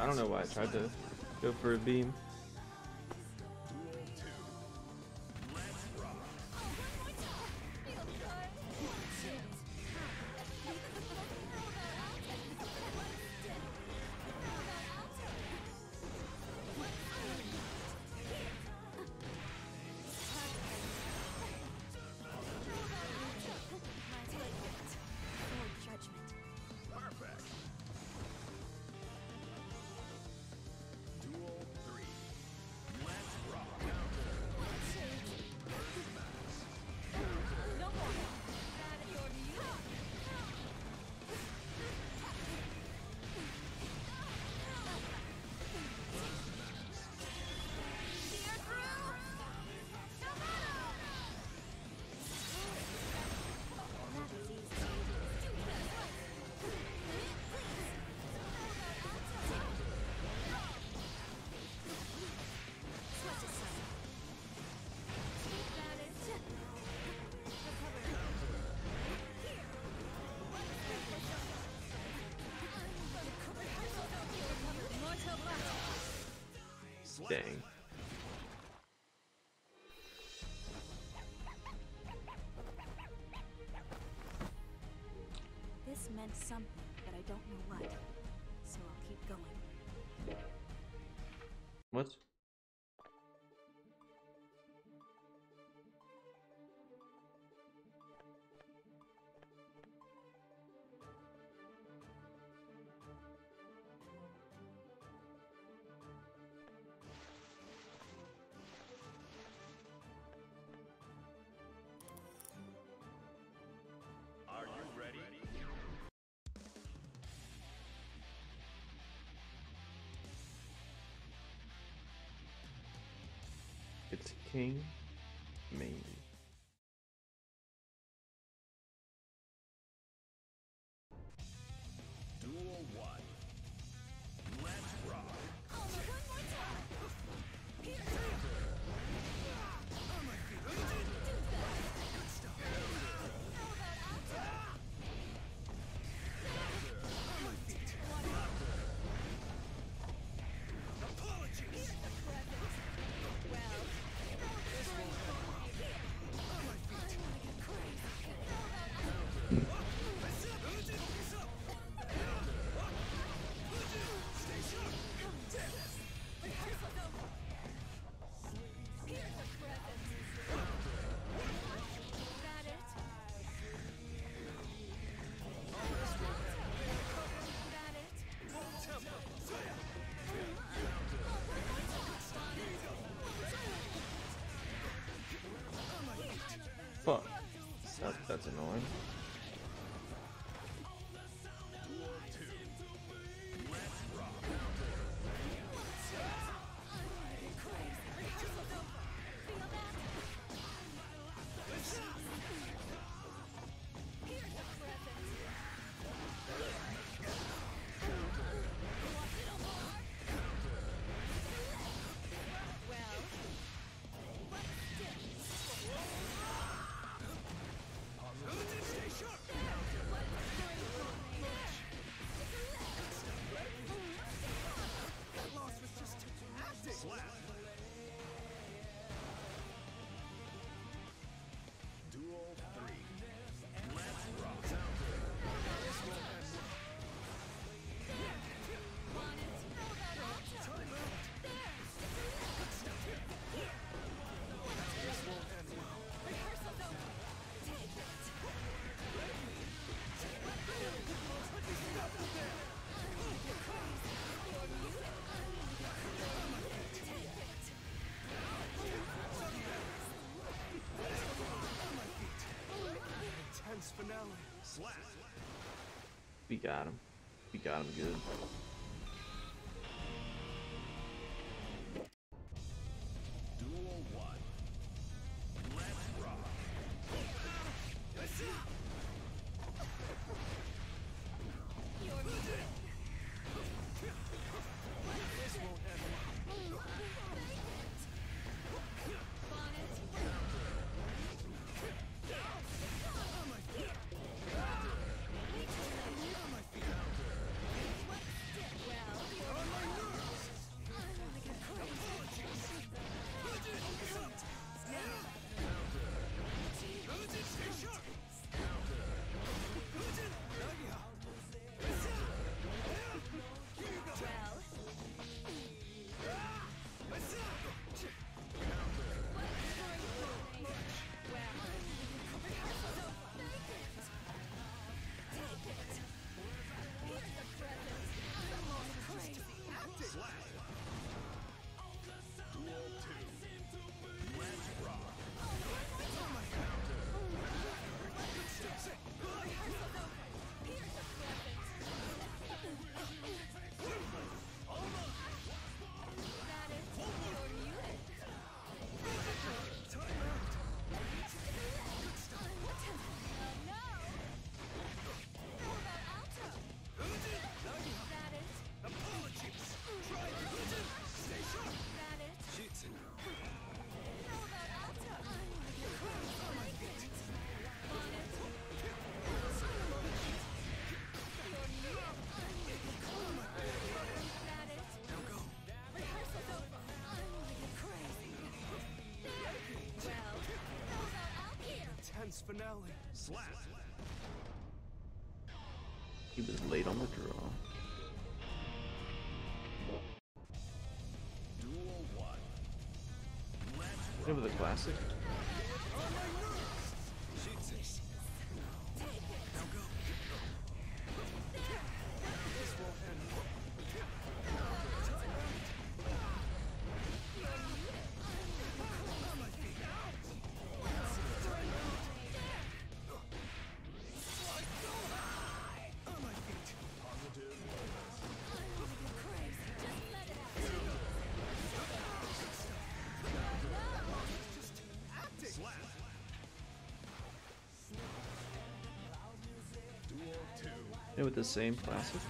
I don't know why I tried to go for a beam. Dang. This meant something, but I don't know what. So I'll keep going. What? King Mandy. fuck. That's annoying. We got him. We got him good. Intense finale. Slap. He was late on the draw. Duel 1. Let's Remember the classic? With the same classic.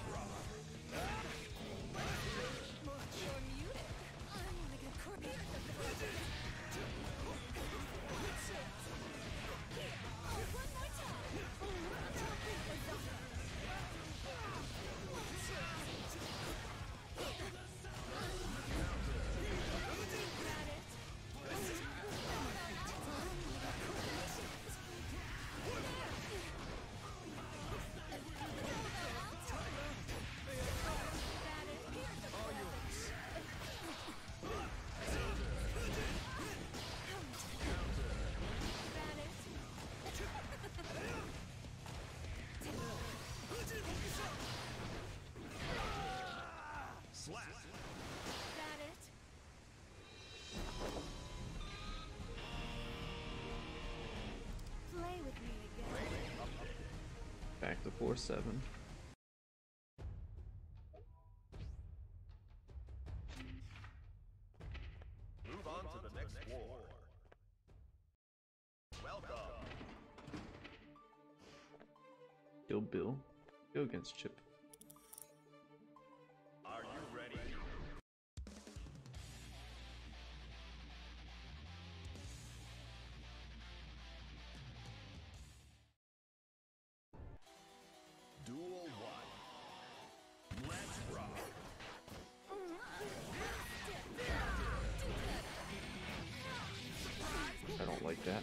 back to 4-7.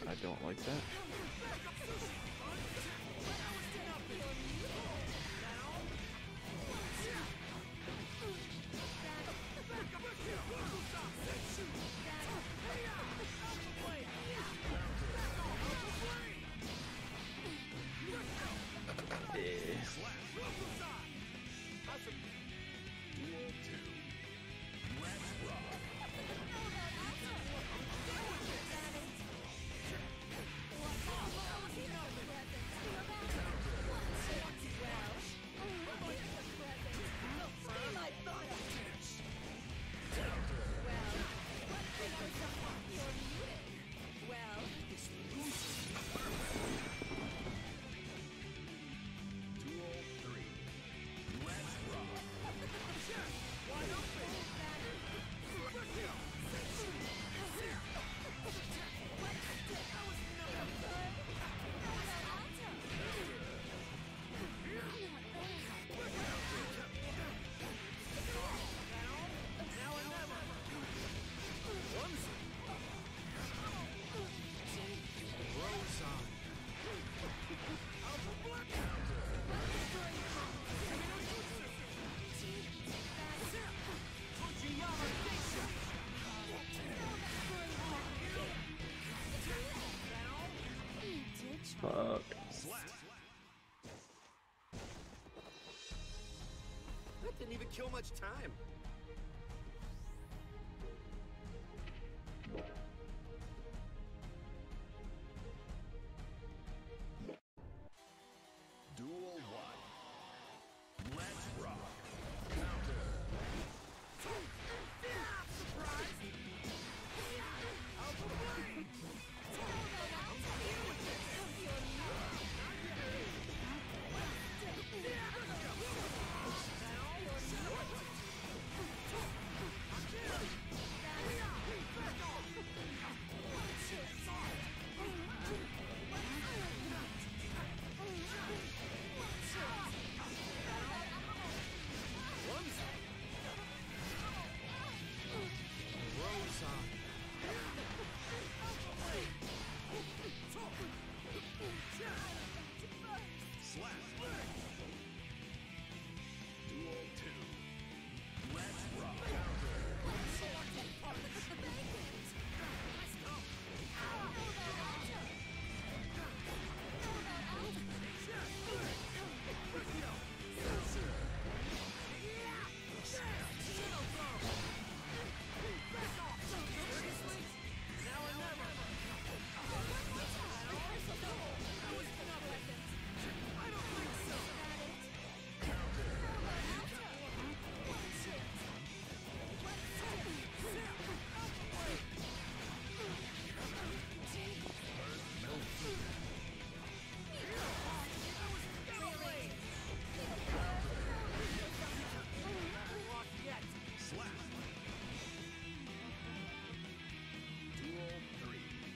I don't like that. fuck. That didn't even kill much time.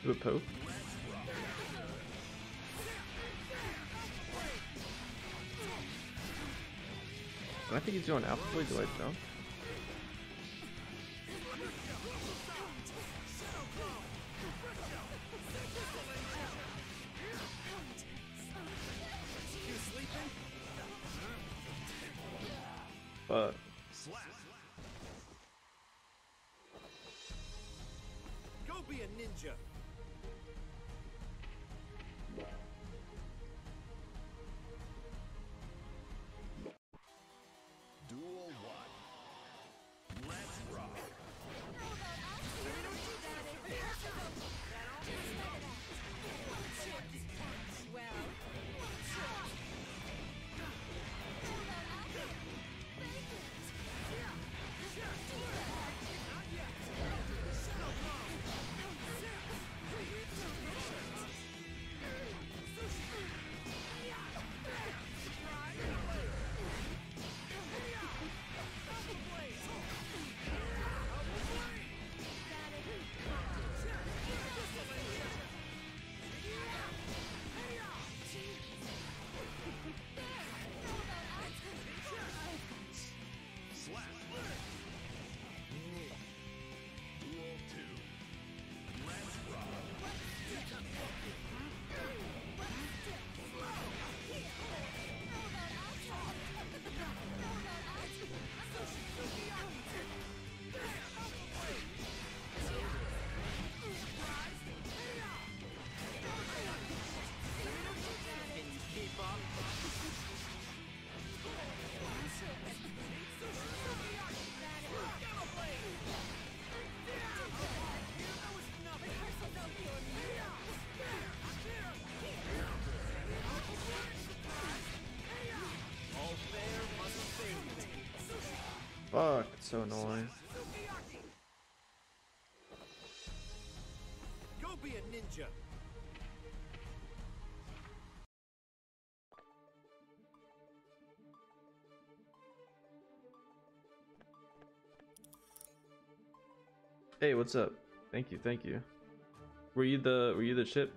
Do. I think he's doing Alpha Blade. Do I jump? Fuck, it's so annoying. Go be a ninja! Hey, what's up? Thank you, thank you. Were you the were you the Chipp?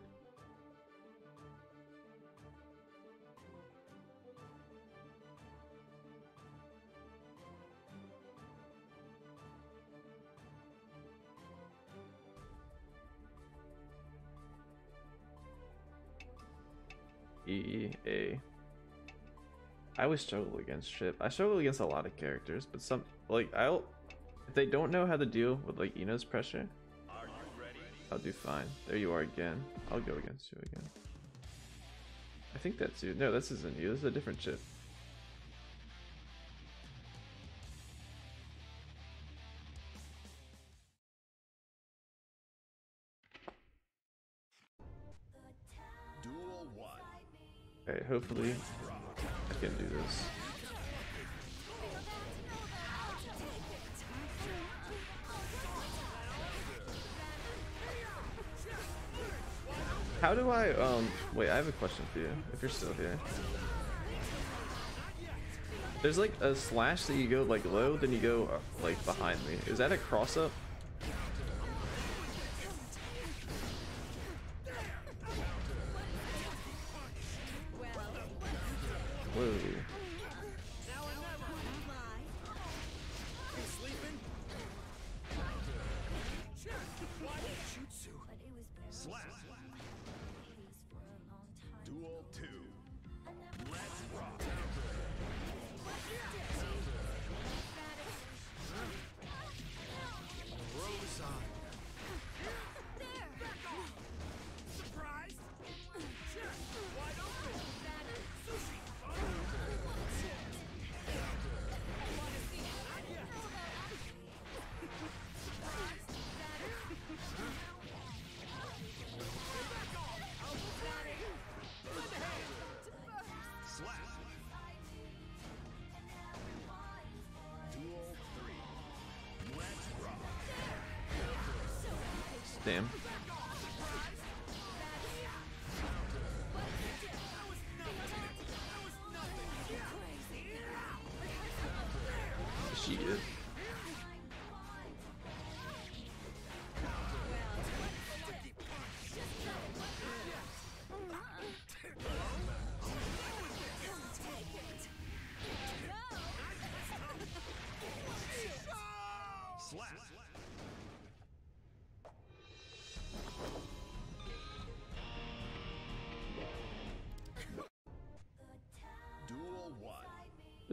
Always struggle against Chipp. I struggle against a lot of characters, but some like I'll if they don't know how to deal with like Ino's pressure? I'll do fine. There you are again. I'll go against you again. I think that's you. No, this isn't you. This is a different Chipp. You, if you're still here. There's like a slash that you go like low, then you go uh, like behind me. Is that a cross up? Damn.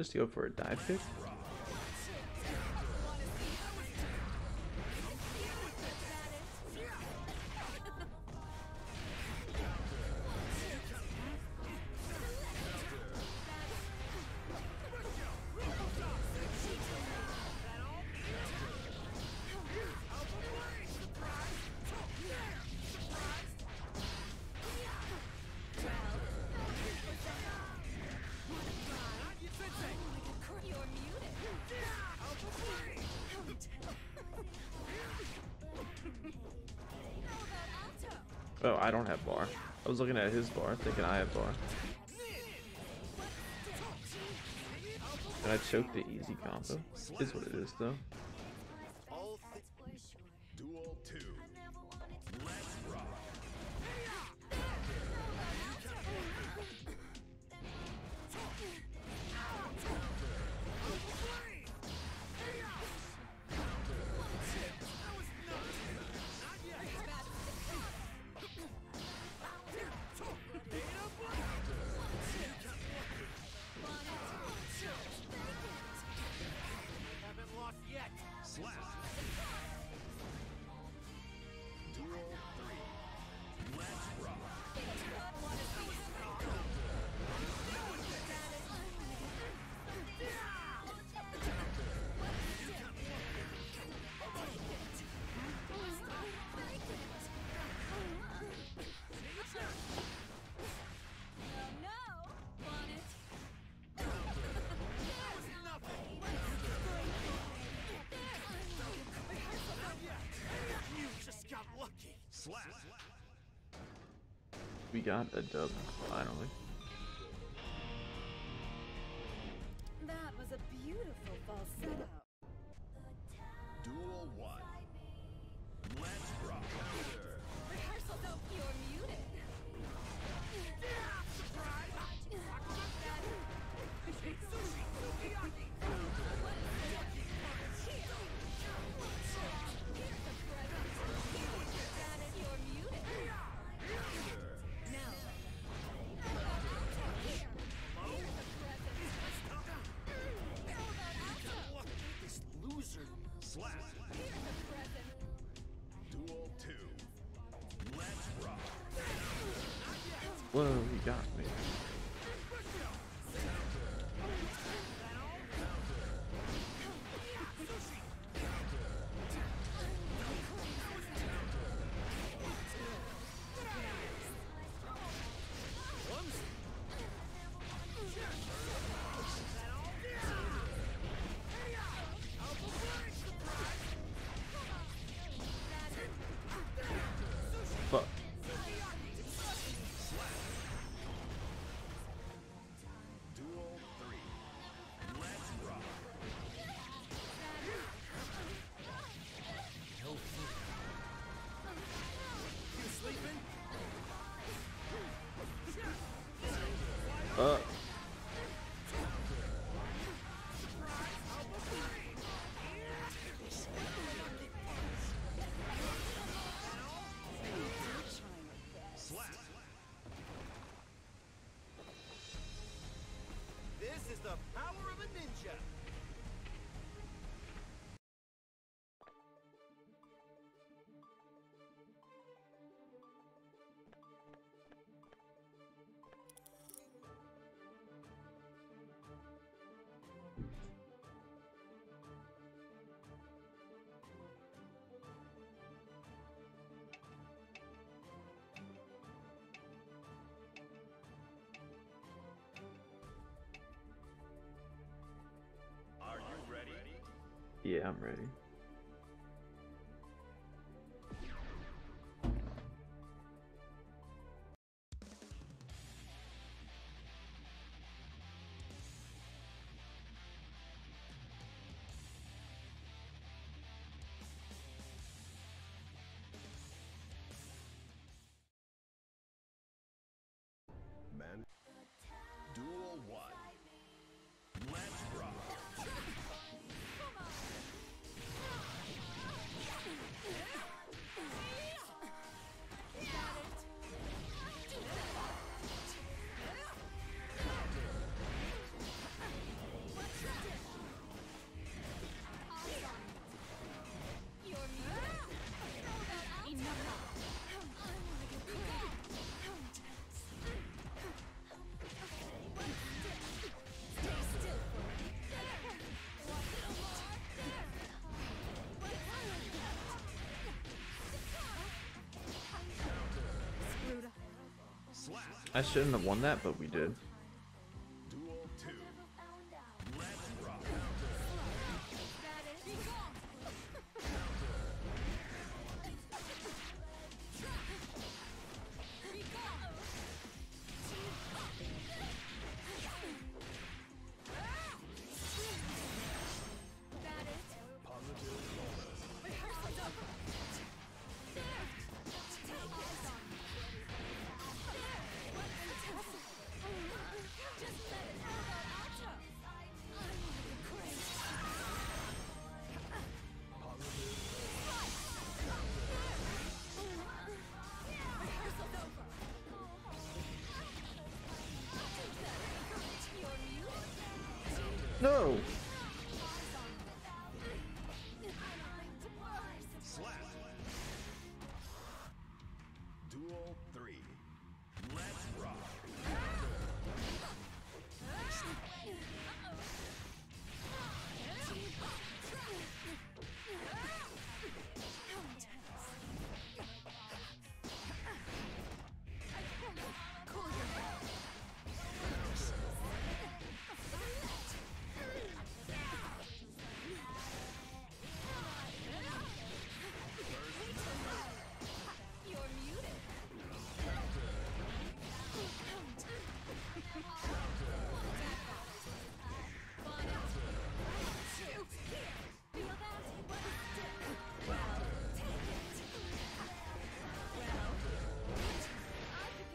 Just go for a dive kick. Was looking at his bar, thinking I have bar. And I choked the easy combo. Is what it is, though. got a dub. Uh. This is the power of a ninja! Yeah, I'm ready. I shouldn't have won that, but we did.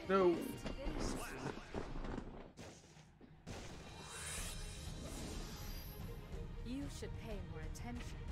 No. You should pay more attention.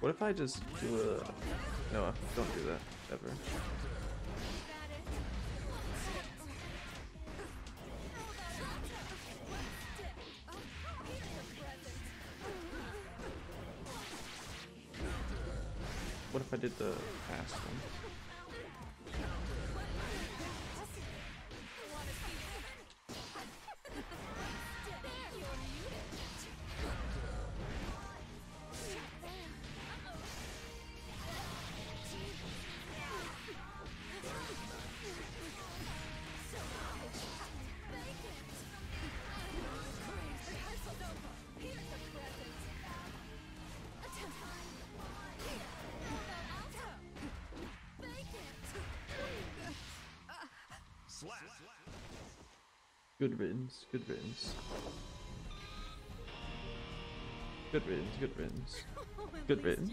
What if I just do a... No, don't do that, ever. What if I did the fast one? Good riddance. Good riddance, good riddance. [laughs] Good riddance.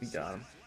We got him.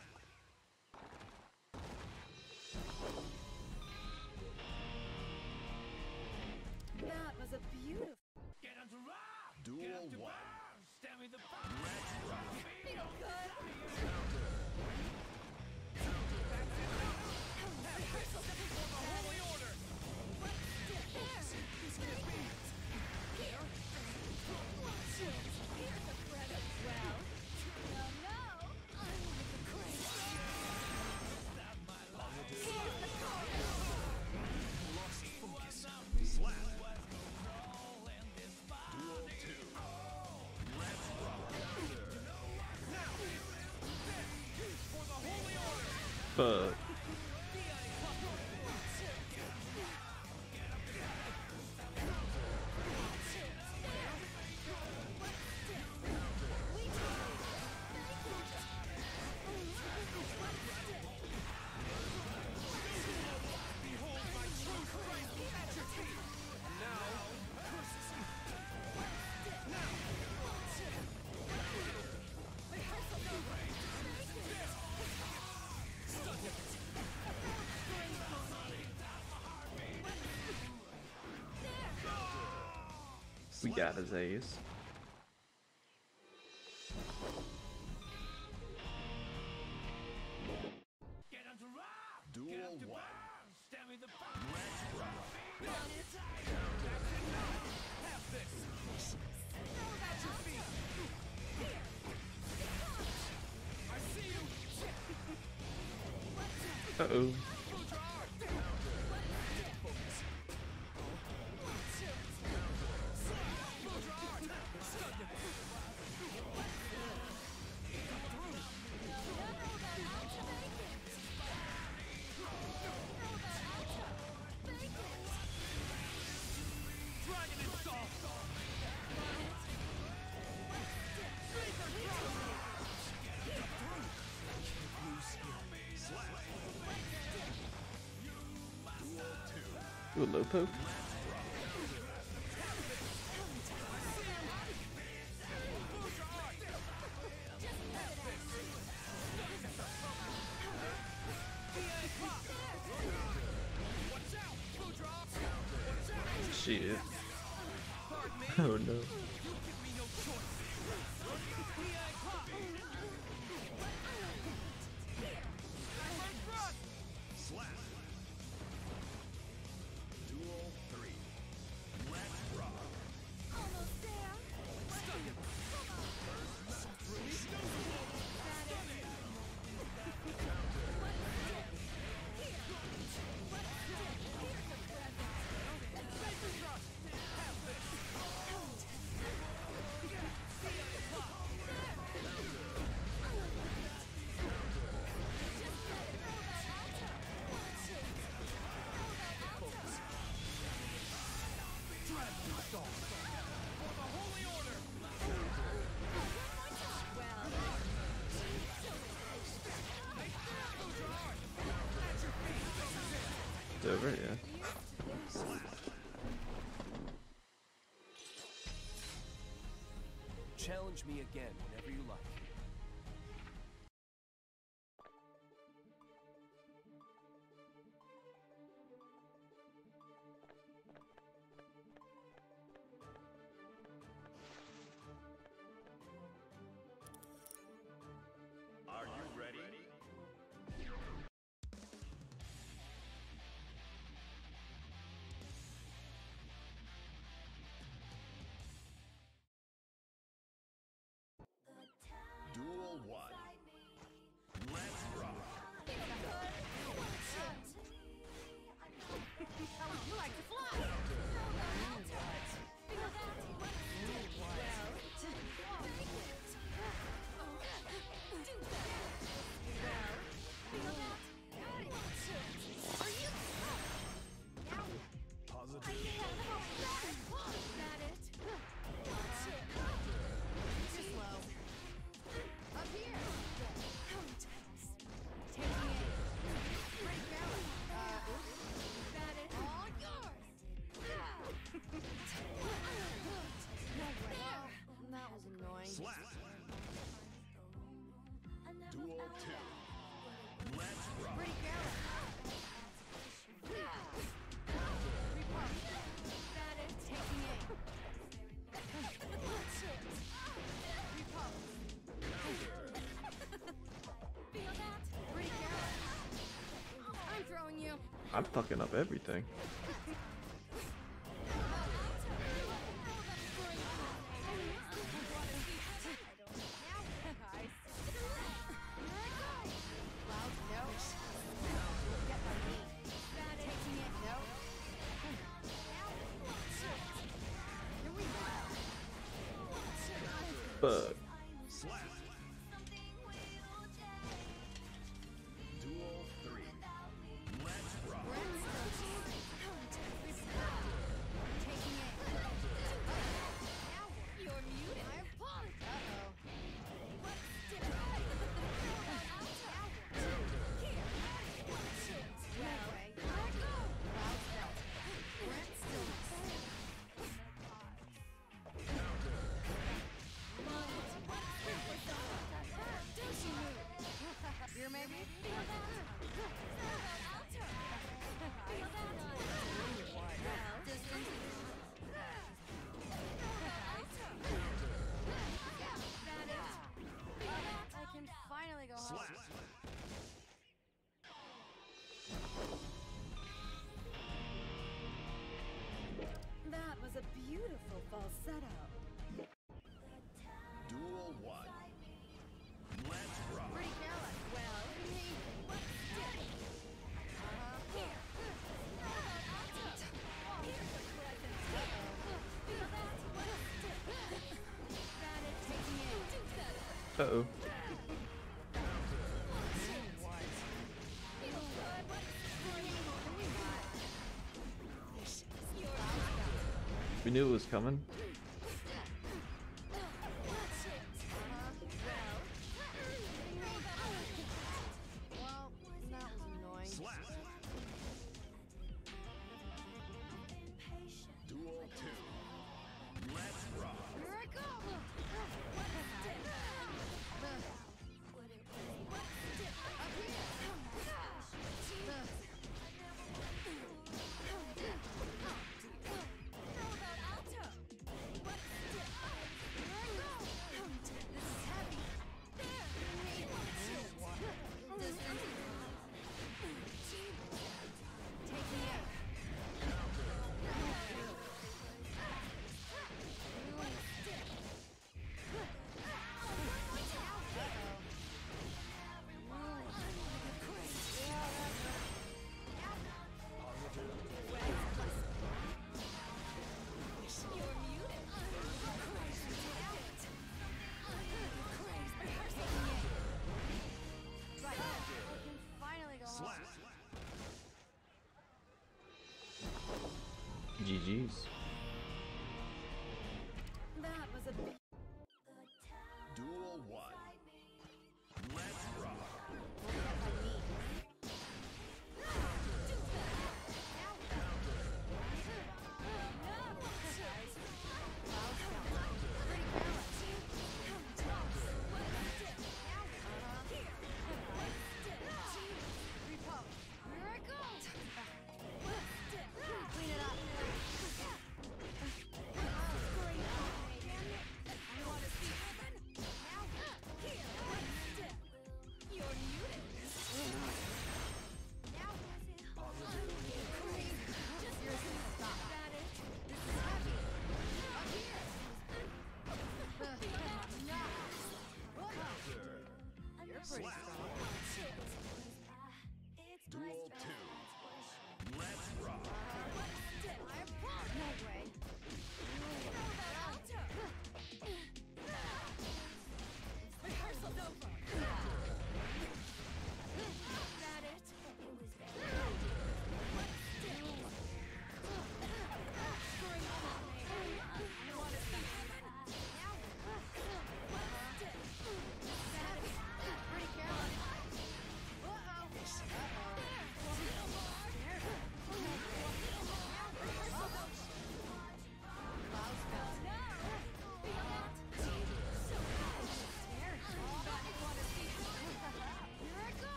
fuck. We got his A's. to a Lopoke? left over, yeah. Challenge me again. I'm fucking up everything. beautiful falsetto. Duel one. Let's rock. Pretty. Well, amazing. Uh-oh. knew it was coming.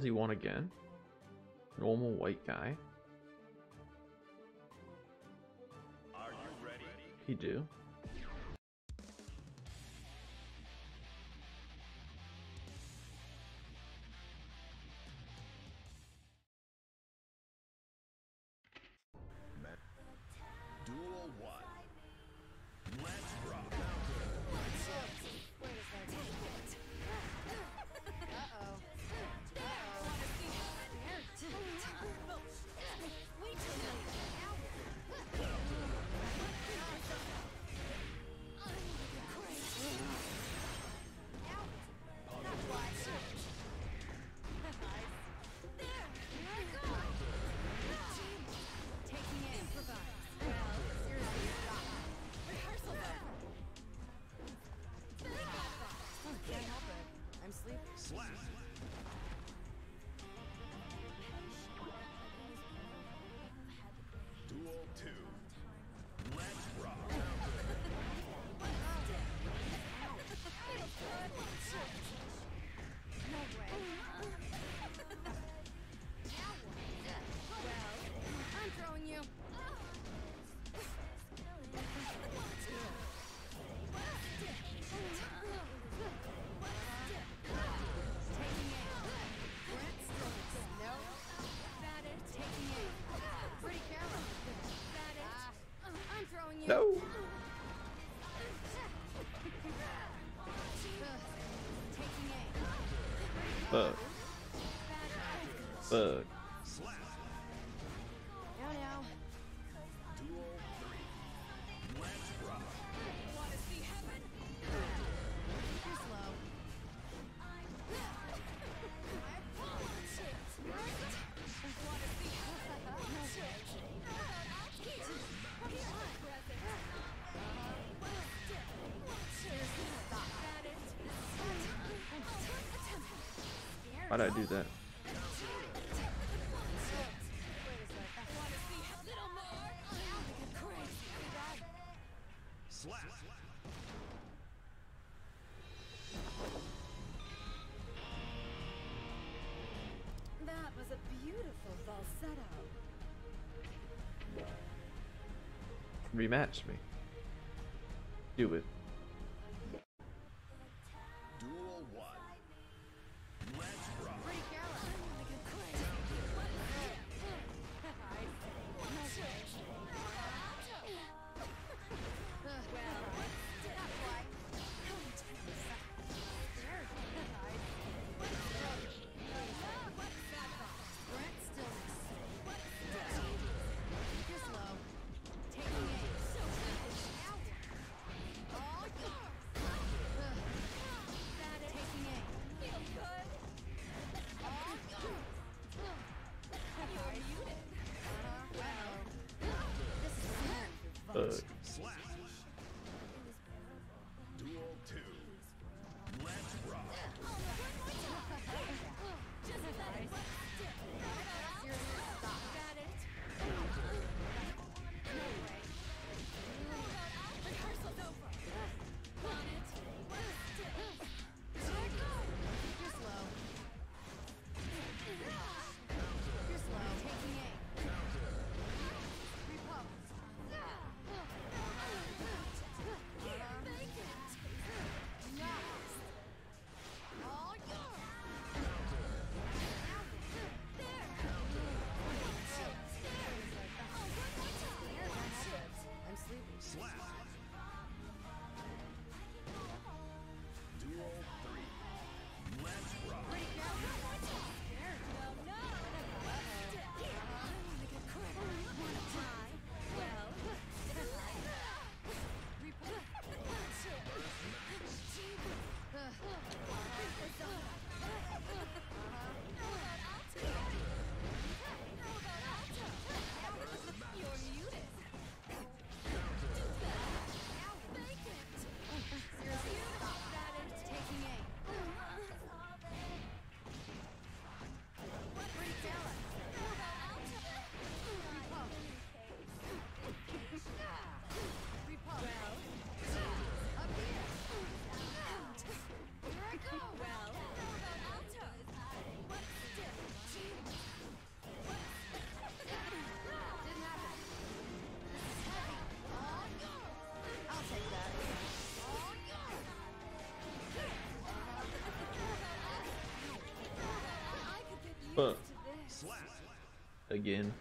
does he want again? Normal white guy. He do. Fuck. Fuck. How'd I do that? That was a beautiful falsetto. Rematch me. Do it. uh, Huh. Again.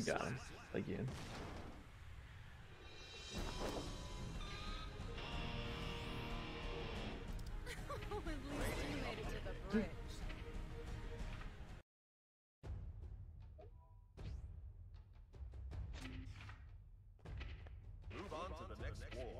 We got him. Again. Move on to the next war.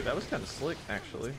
Wait, that was kind of slick, actually.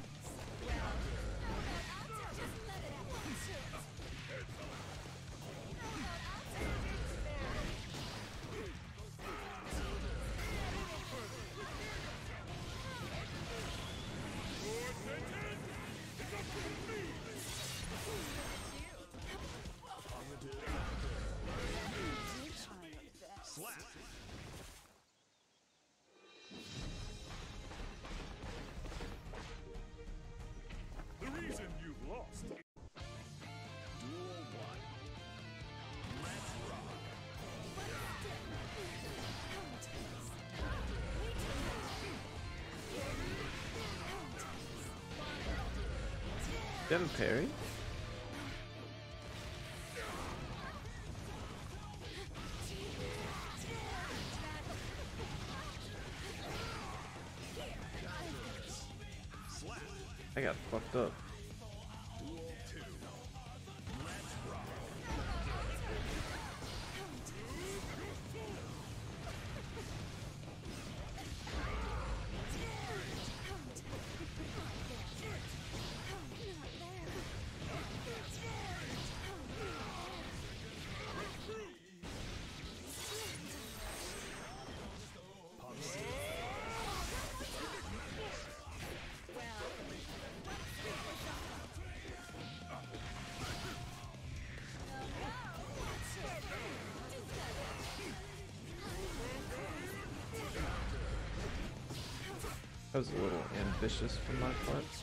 Then parry. I got fucked up. That was a little ambitious for my part.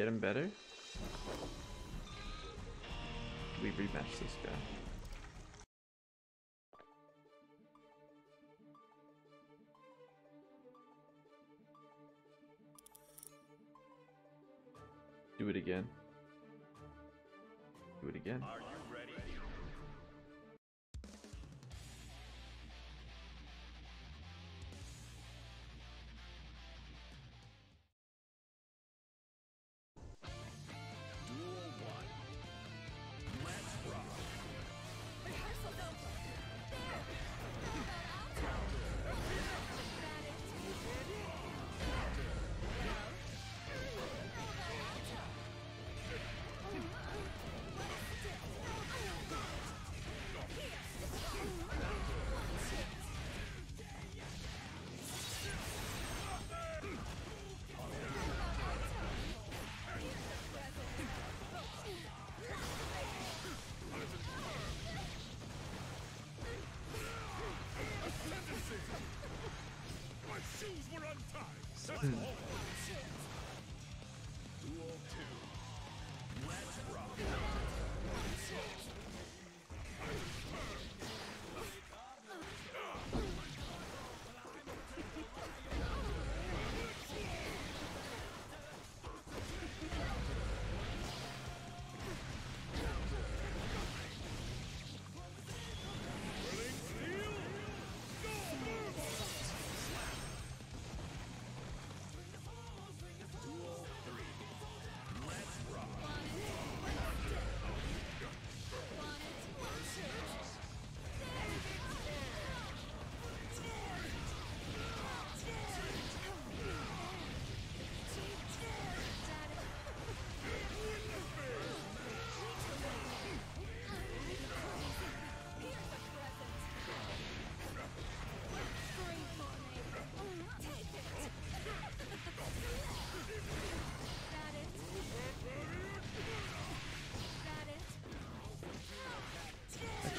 get him better? We rematch this guy?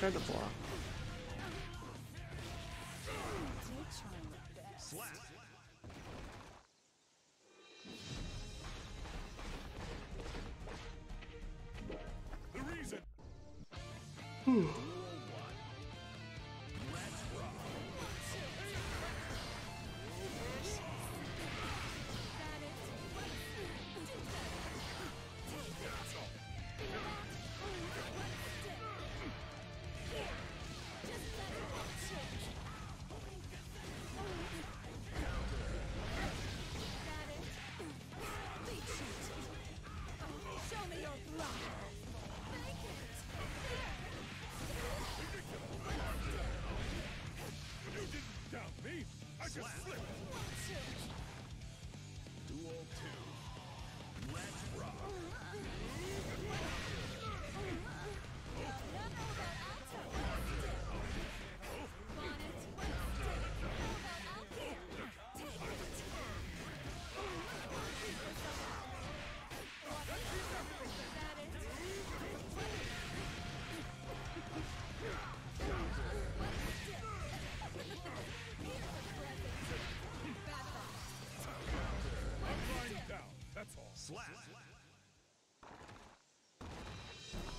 Tried to block.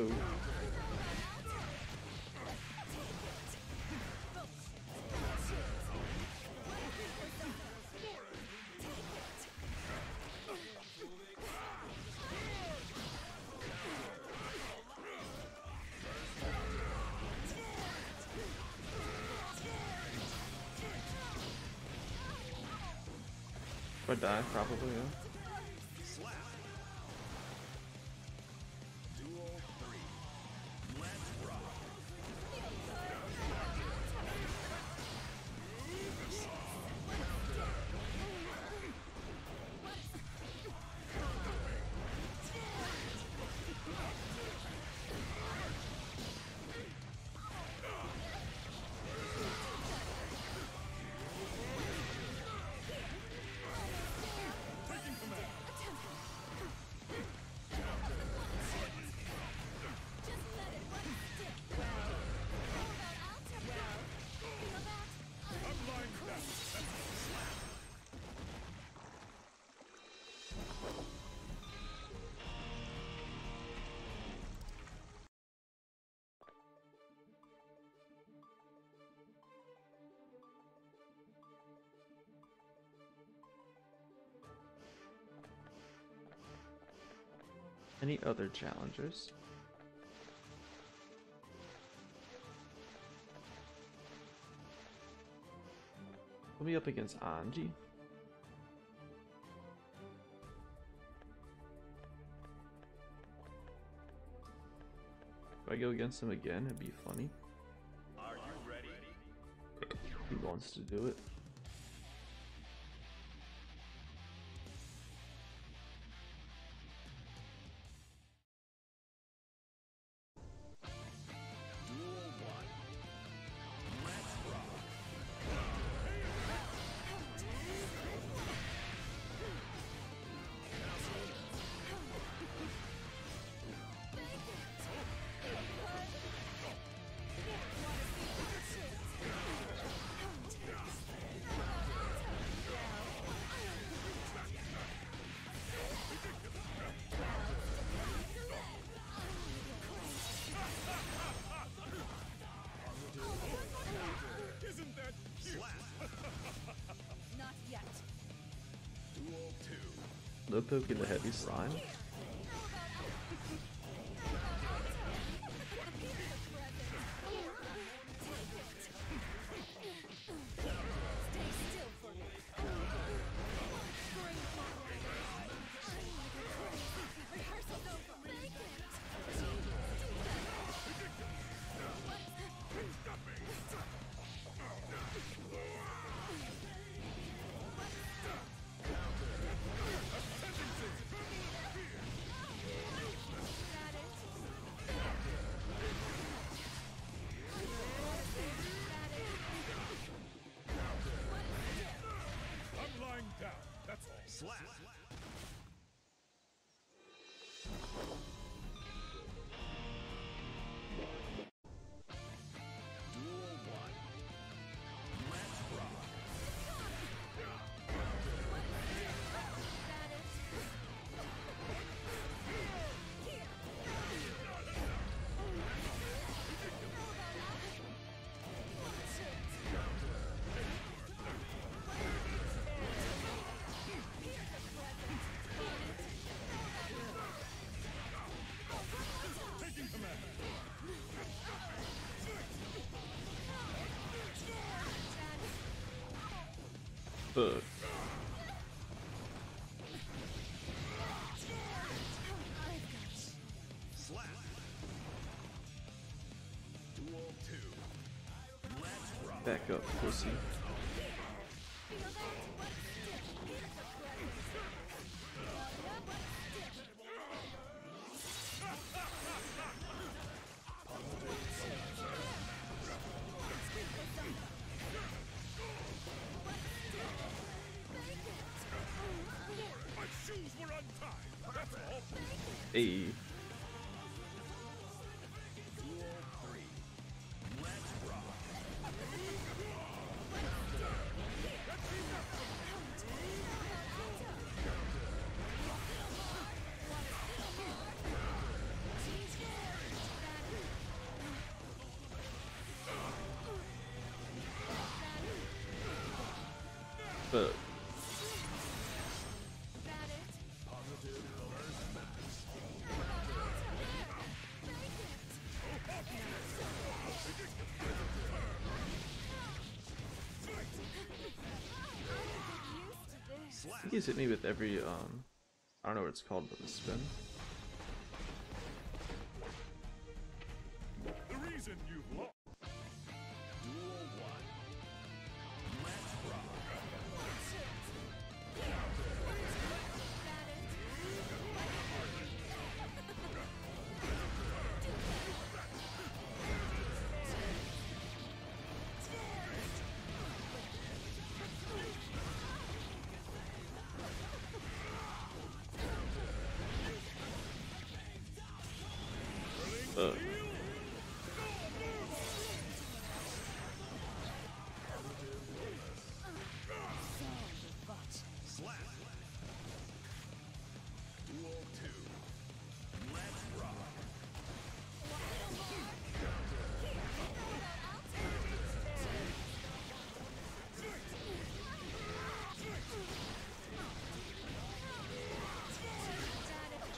Uh oh. If I die, probably, yeah. Any other challengers? Will be up against Anji. If I go against him again, it'd be funny. Are you ready? He wants to do it. Poke in the heavy slime. Fuck. Slap. Duel 2. Let's rock. Back up, pussy. Fuck. Think he's hit me with every um I don't know what it's called, but the spin.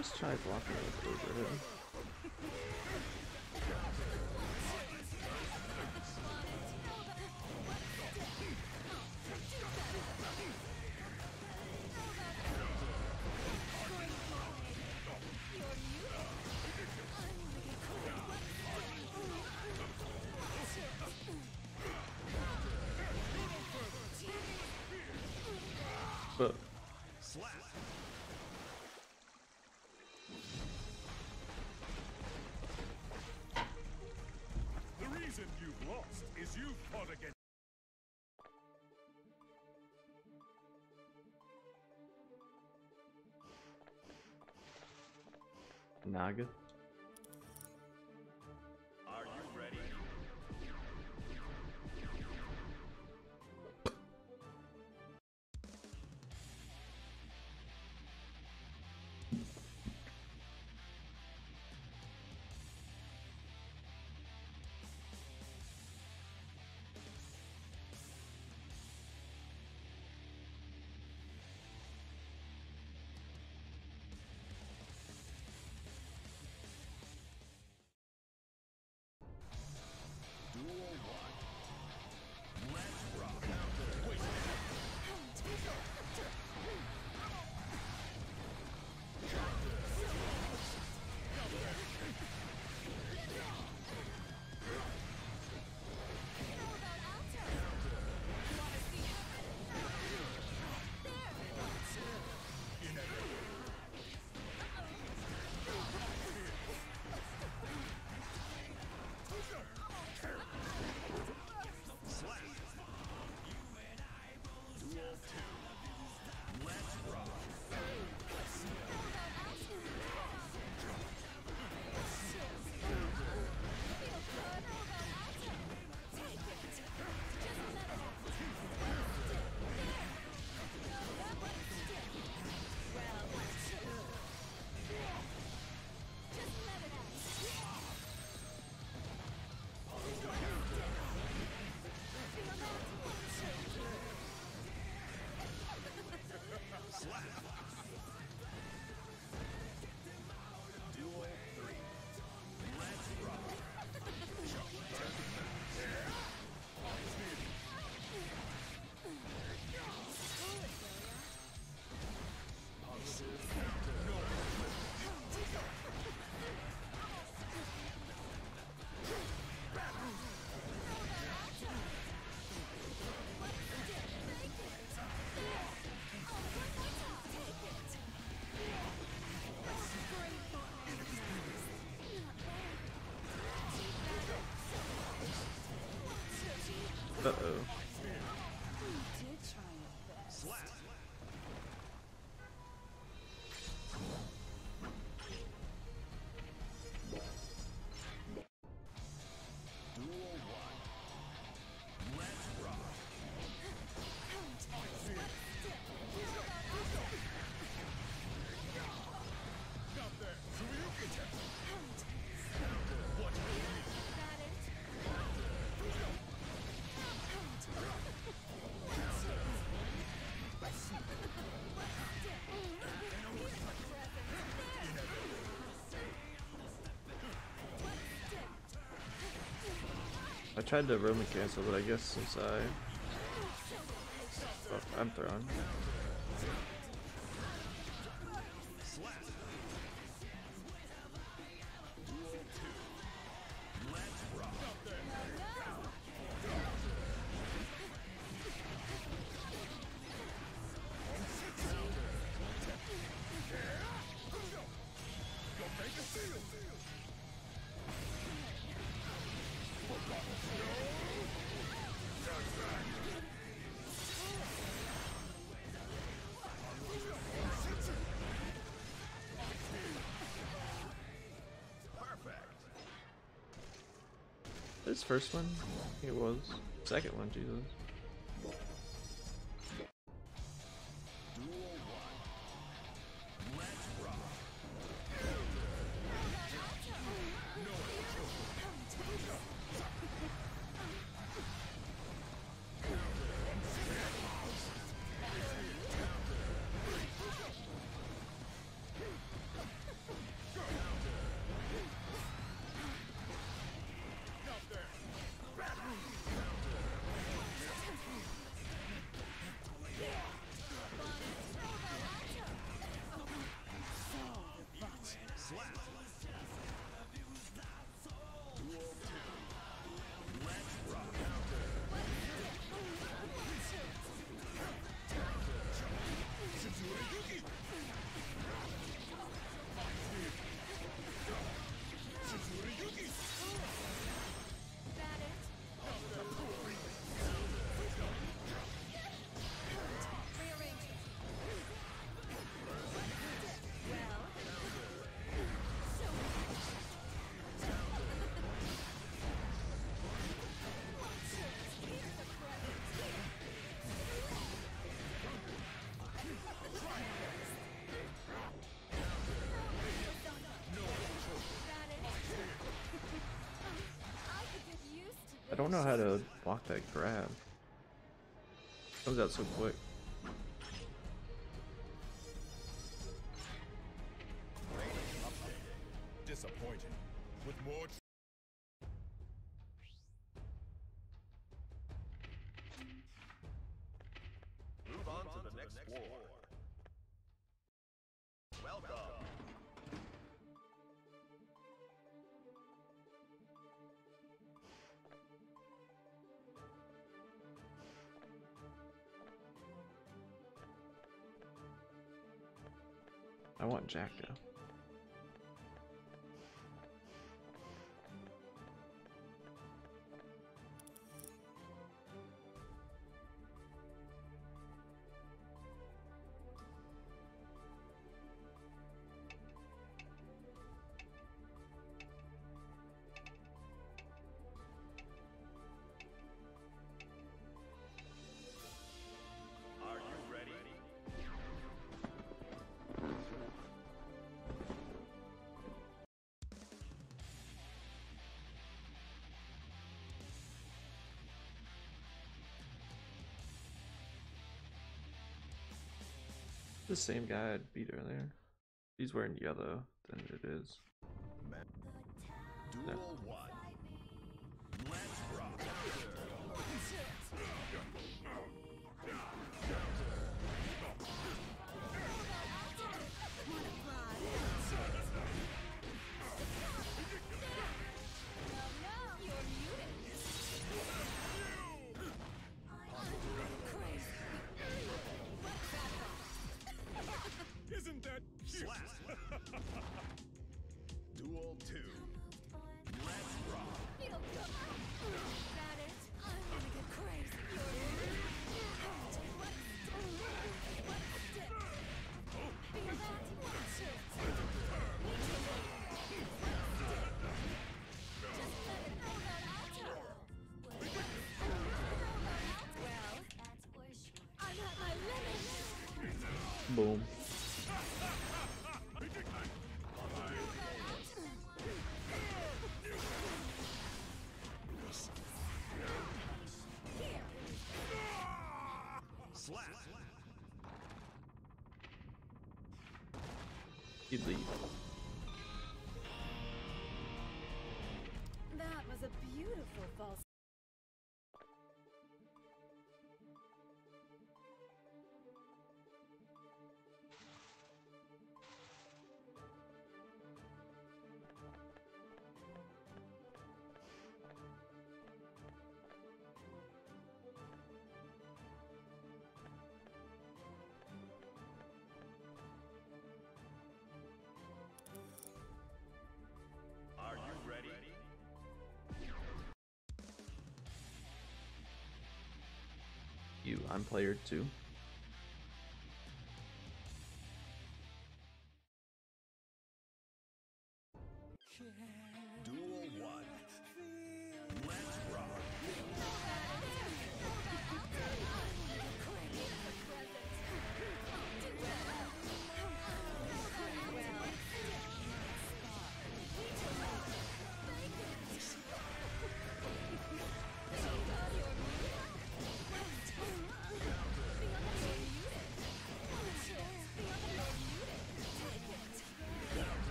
Just try blocking it with overhead. Naga. Uh I tried to Roman cancel, but I guess since I. Oh, I'm thrown. First one? It was. Second one, Jesus. Don't know how to block that grab. Comes out so quick. Jack The same guy I beat earlier. He's wearing yellow than it is. Boom. Slap. He'd leave. I'm player two.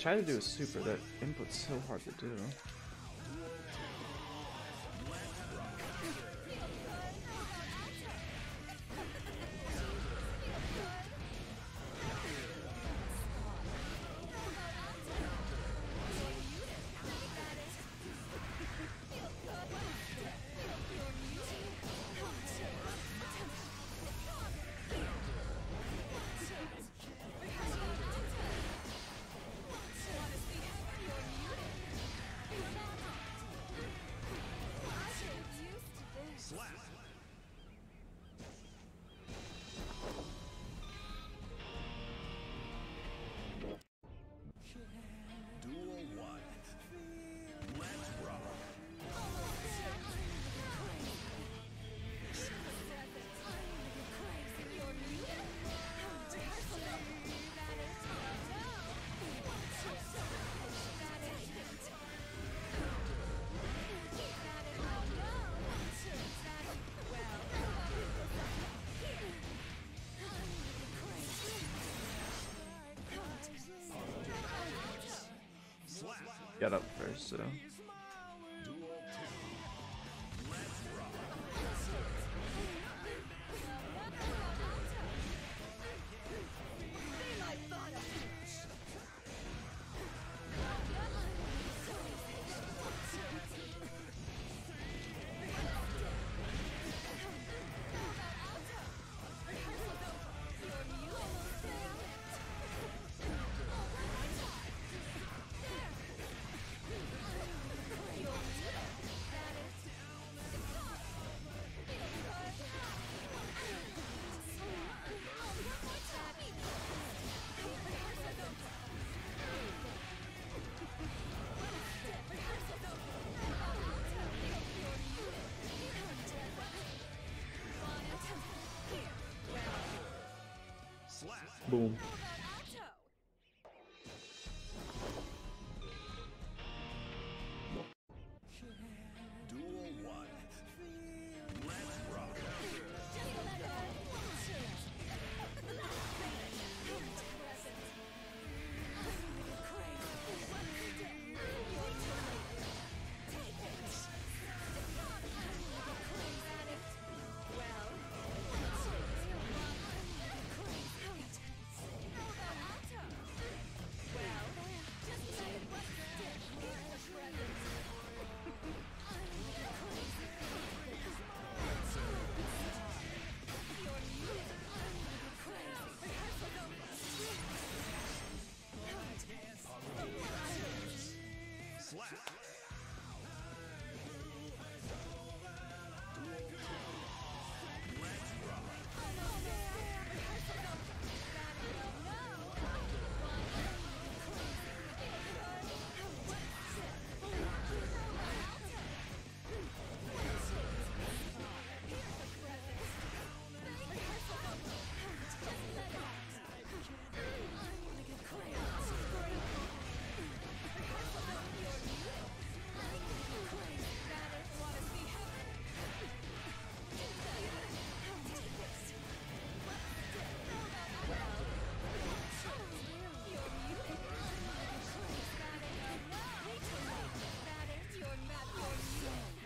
Tried to do a super, that input's so hard to do. Got up first, so. Boom.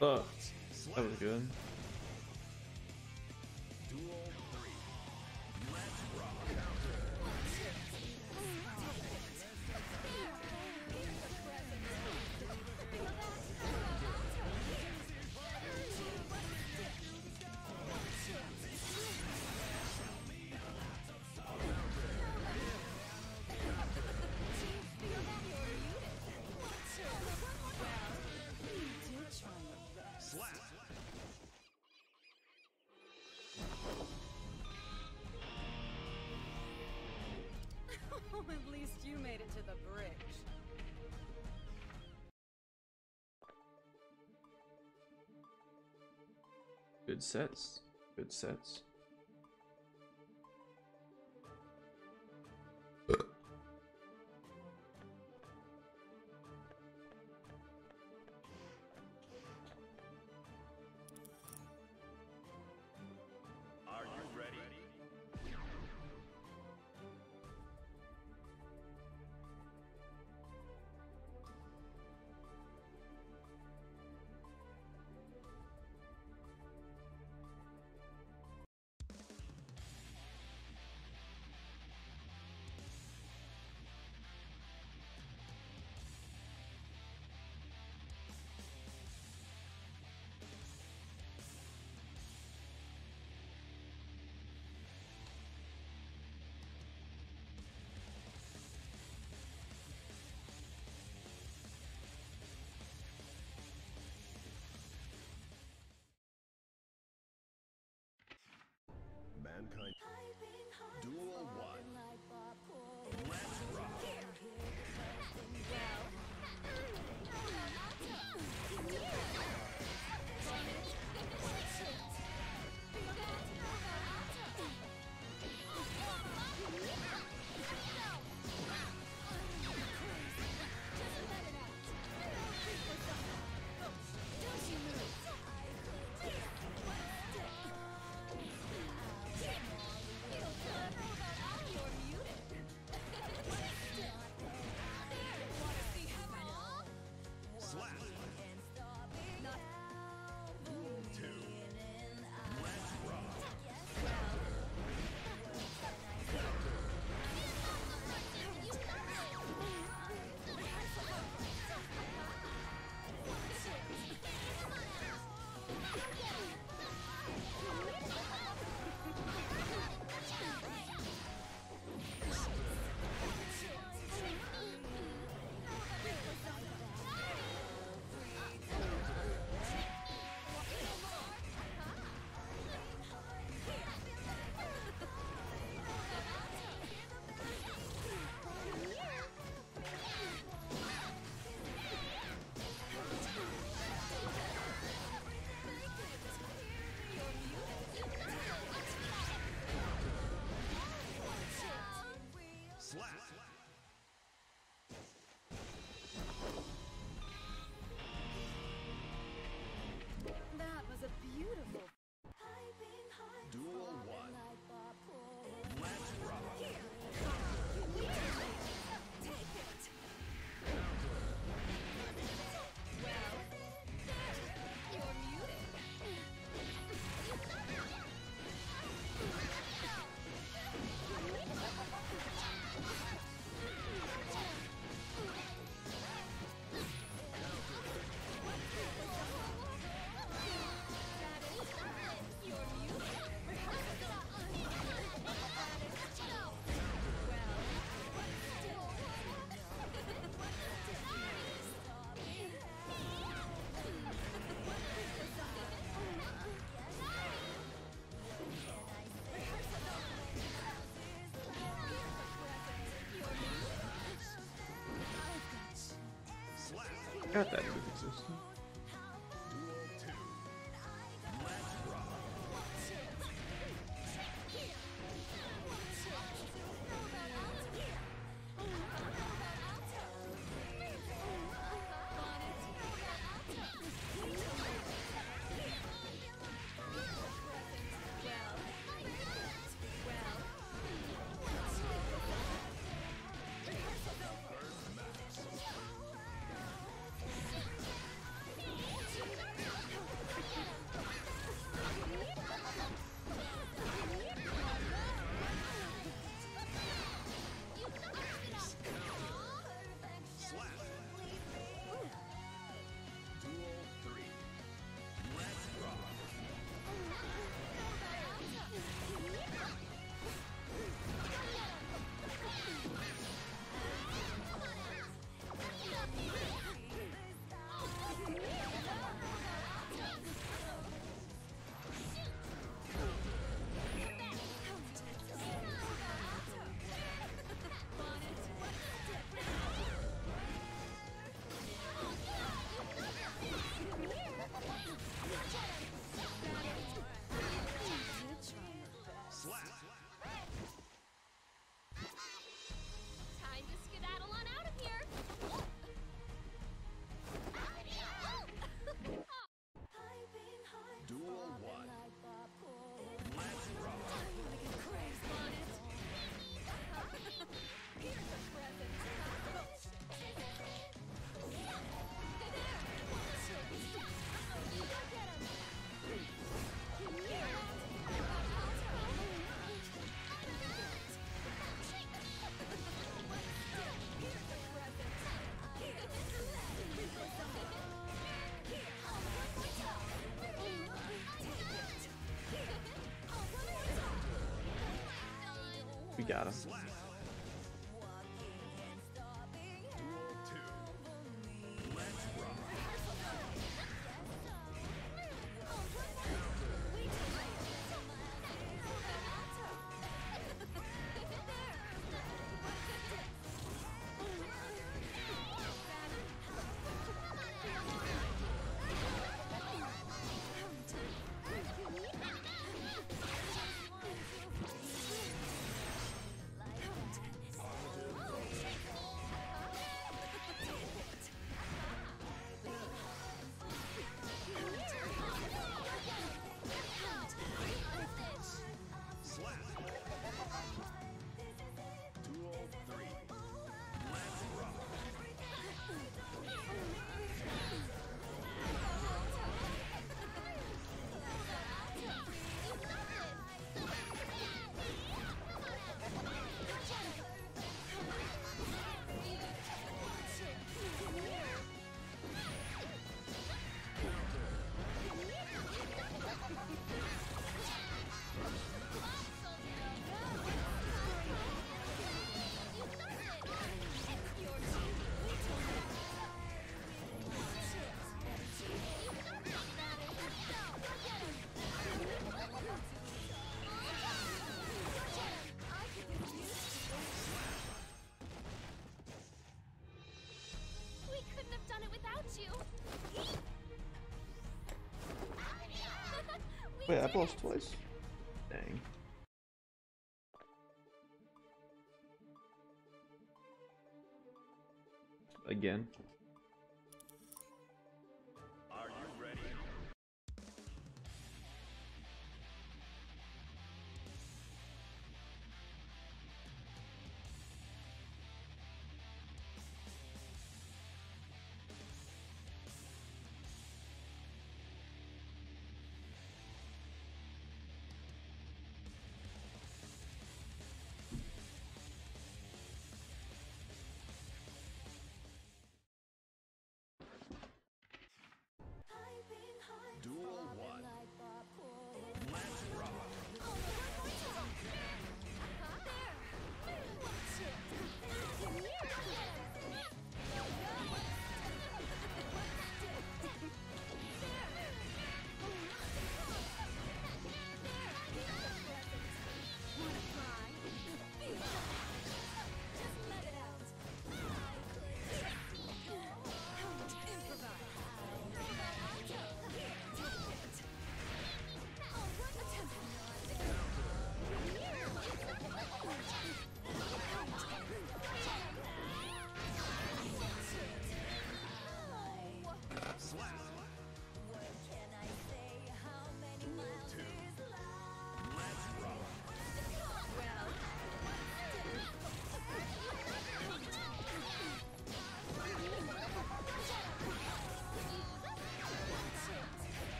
Oh, that was good. At least you made it to the bridge. Good sets. Good sets. Slap. Got that movie We got him. Wait, I've lost twice.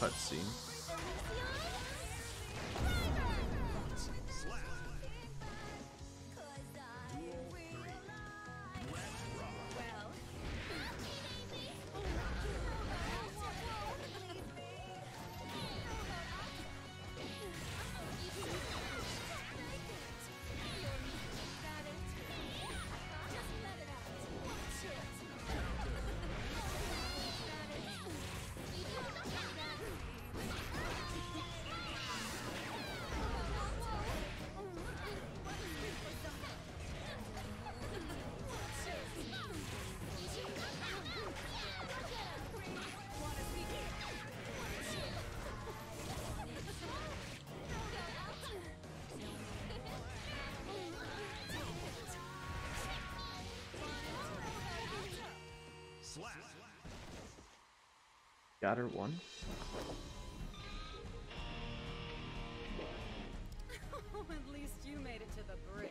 cutscene. Got her one. [laughs] At least you made it to the bridge.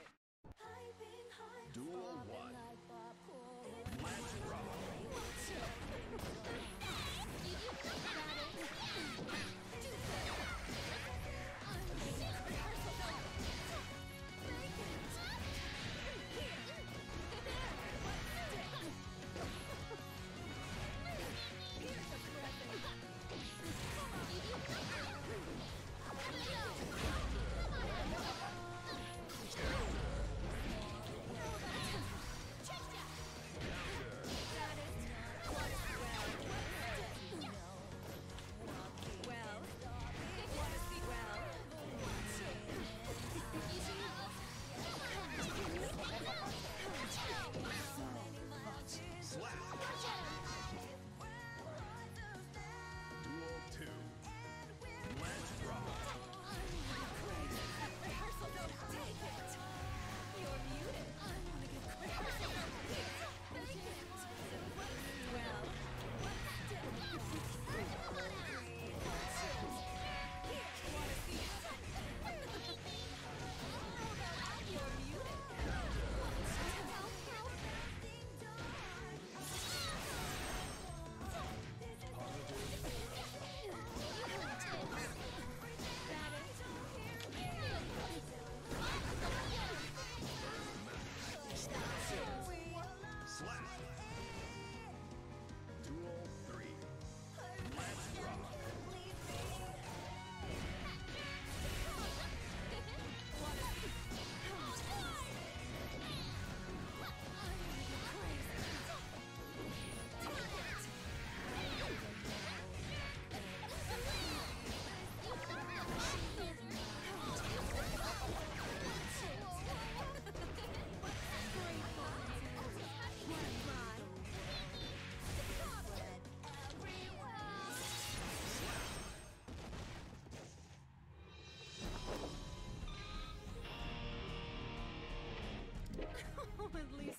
probably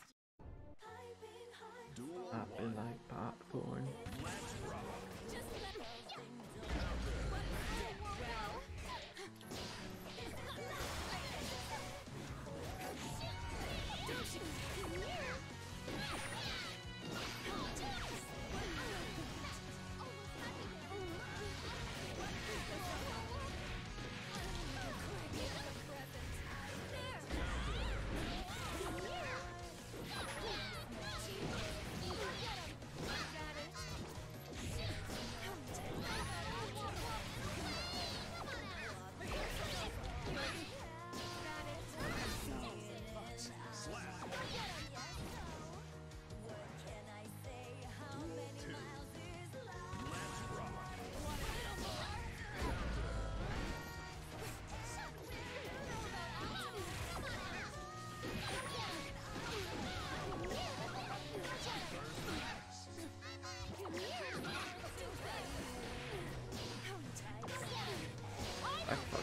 backfire.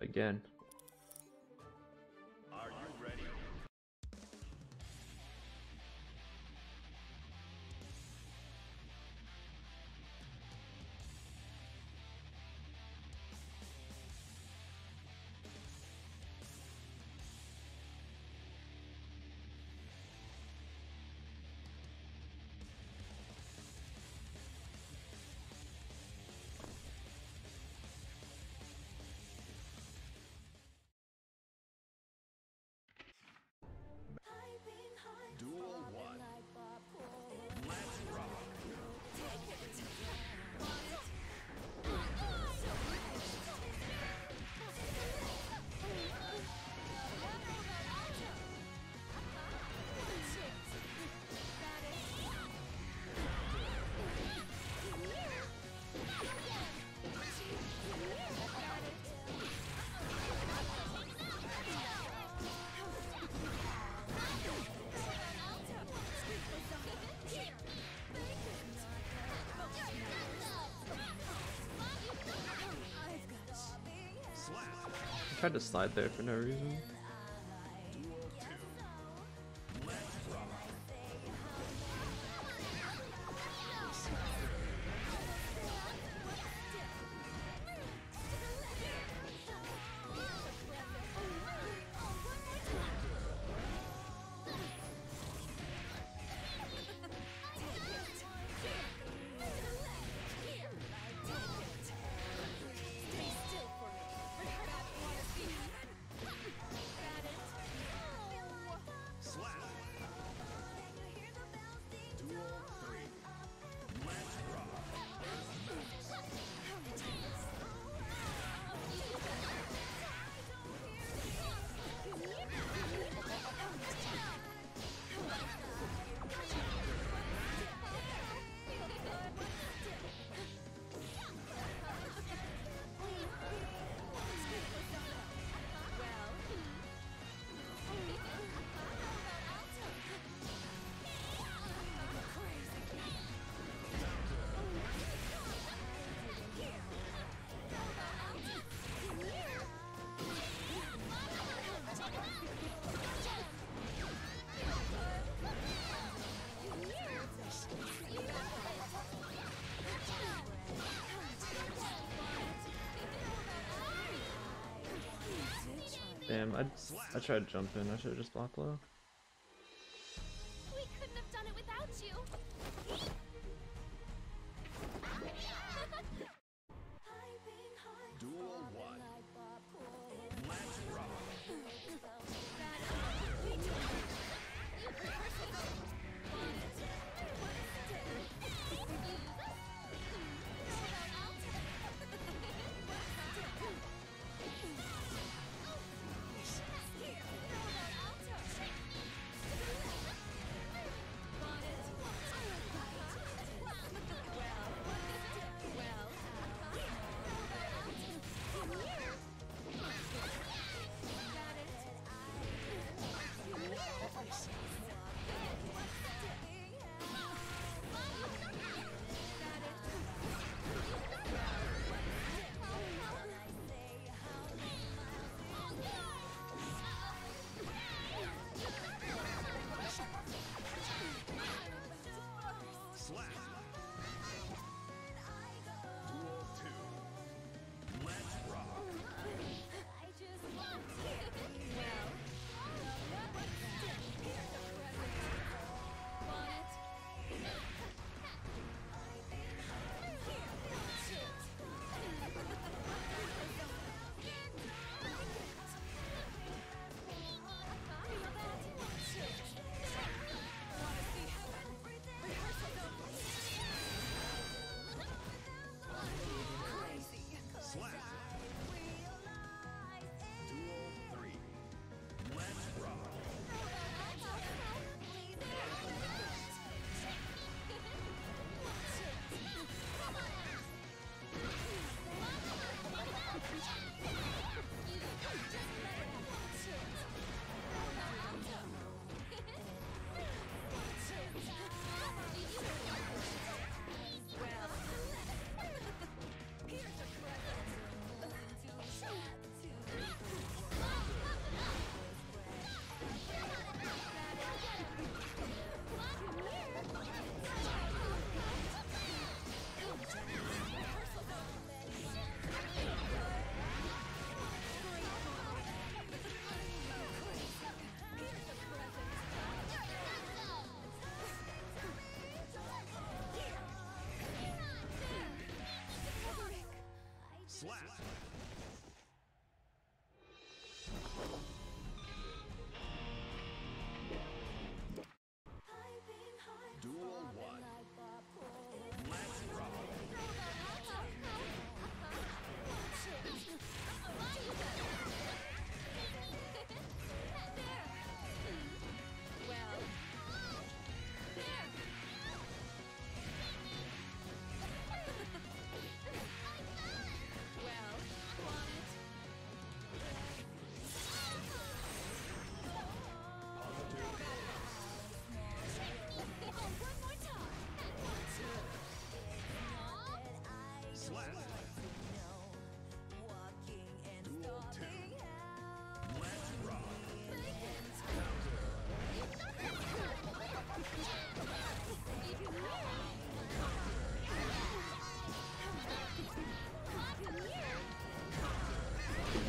again. tried to slide there for no reason. Damn, I I tried jumping. I should have just blocked low.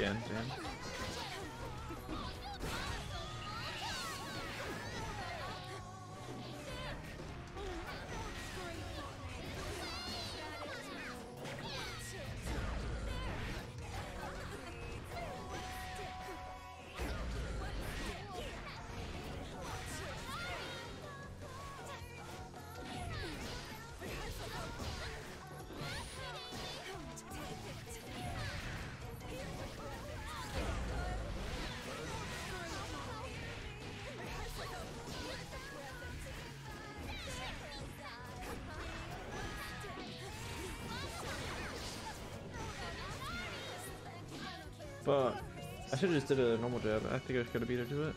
Again, damn. But I should have just did a normal jab. I think I could have beat her to do it.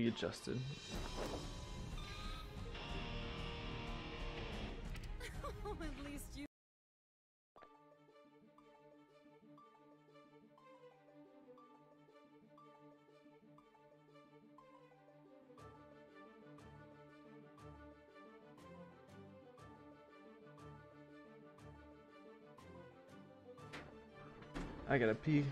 We adjusted. [laughs] At least you. I gotta pee.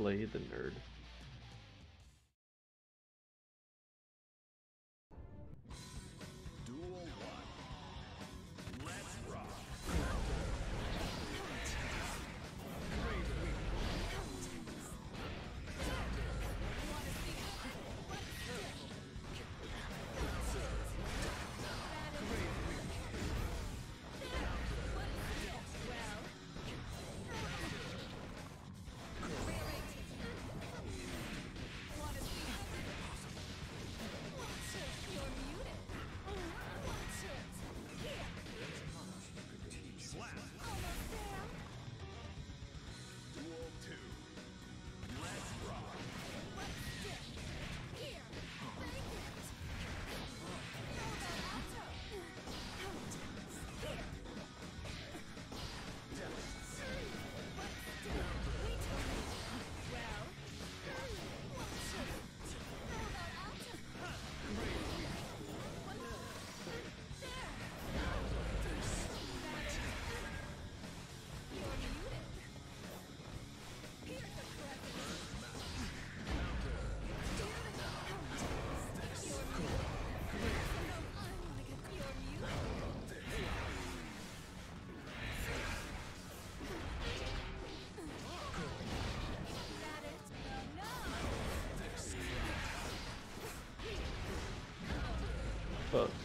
Play the nerd. But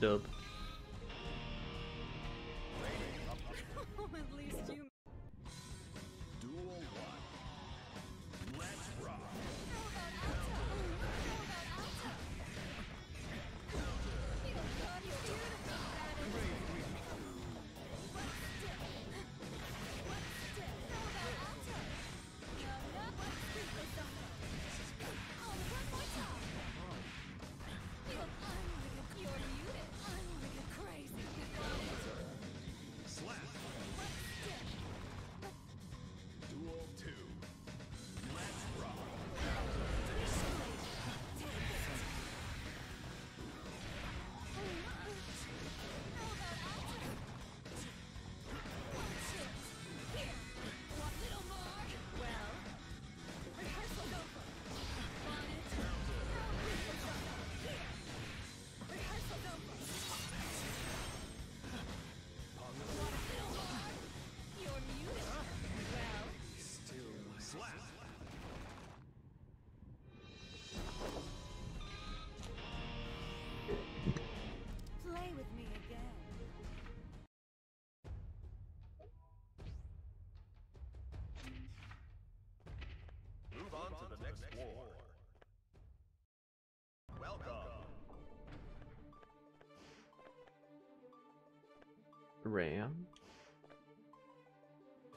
dub. move on to the next war. Welcome. Ram.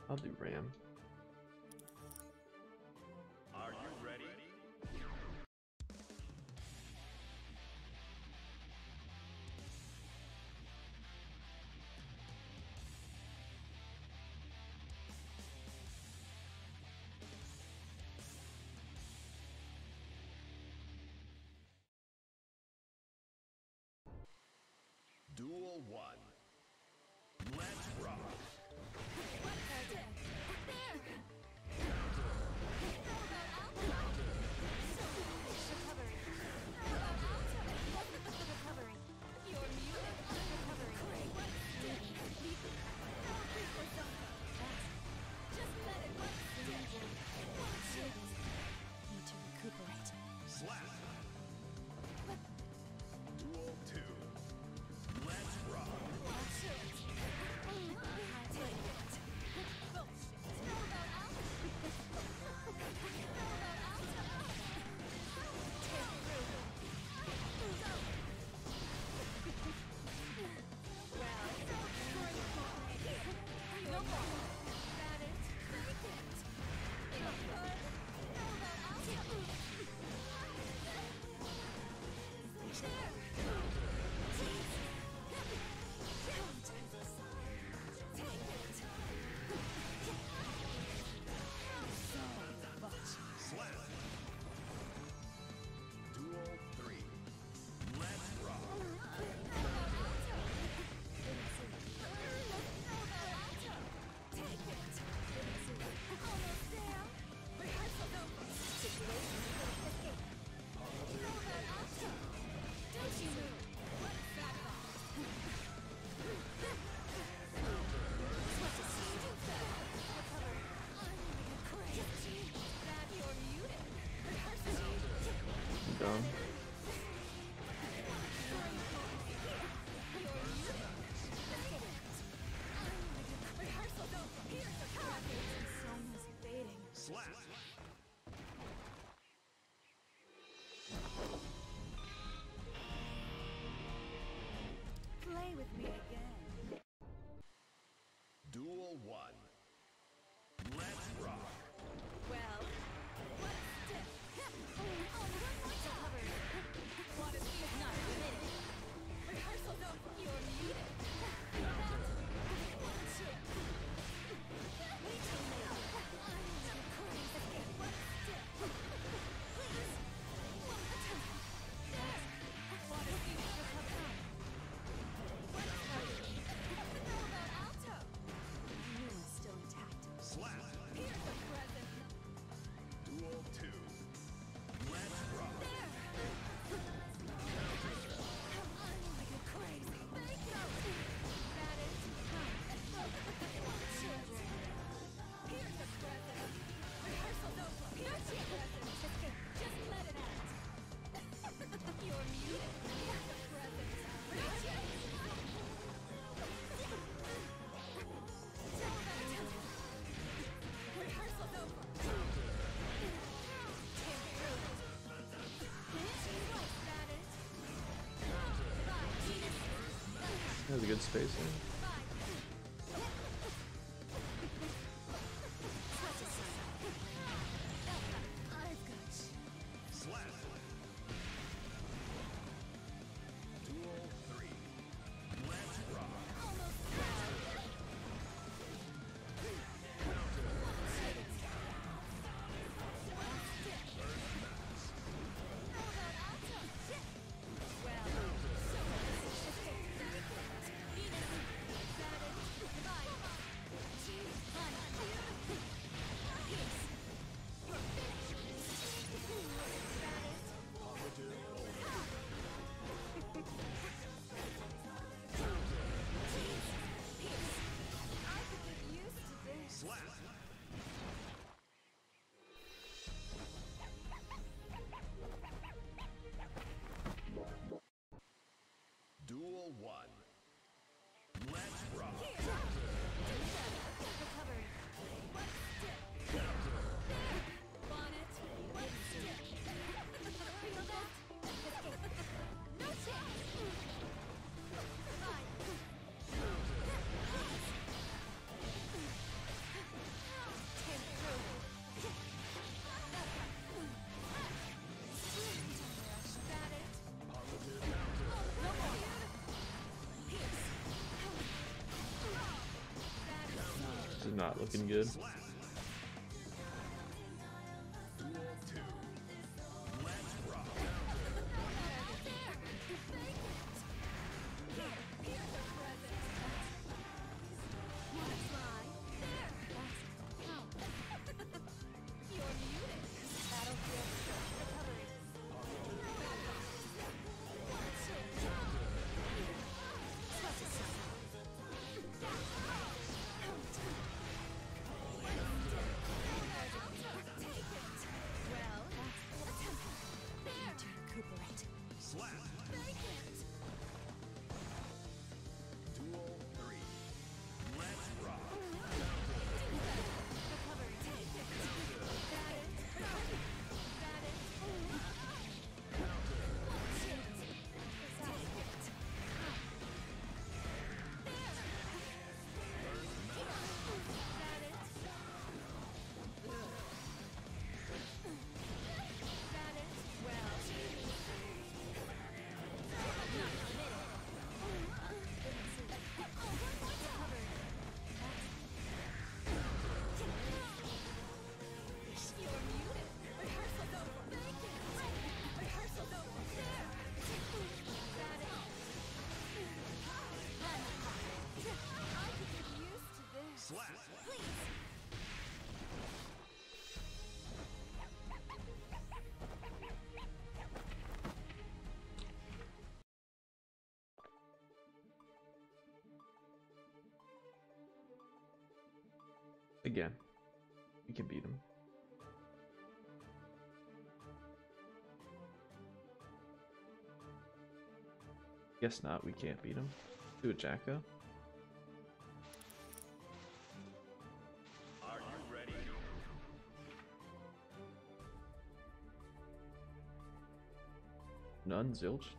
I'll do Ram. Duel 1. Let's rock. Was a good spacing. Not looking good. Again, we can beat him. Guess not. We can't beat him. Do a Jack-O. Are you ready? None zilch.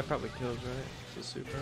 That probably kills, right? It's a super.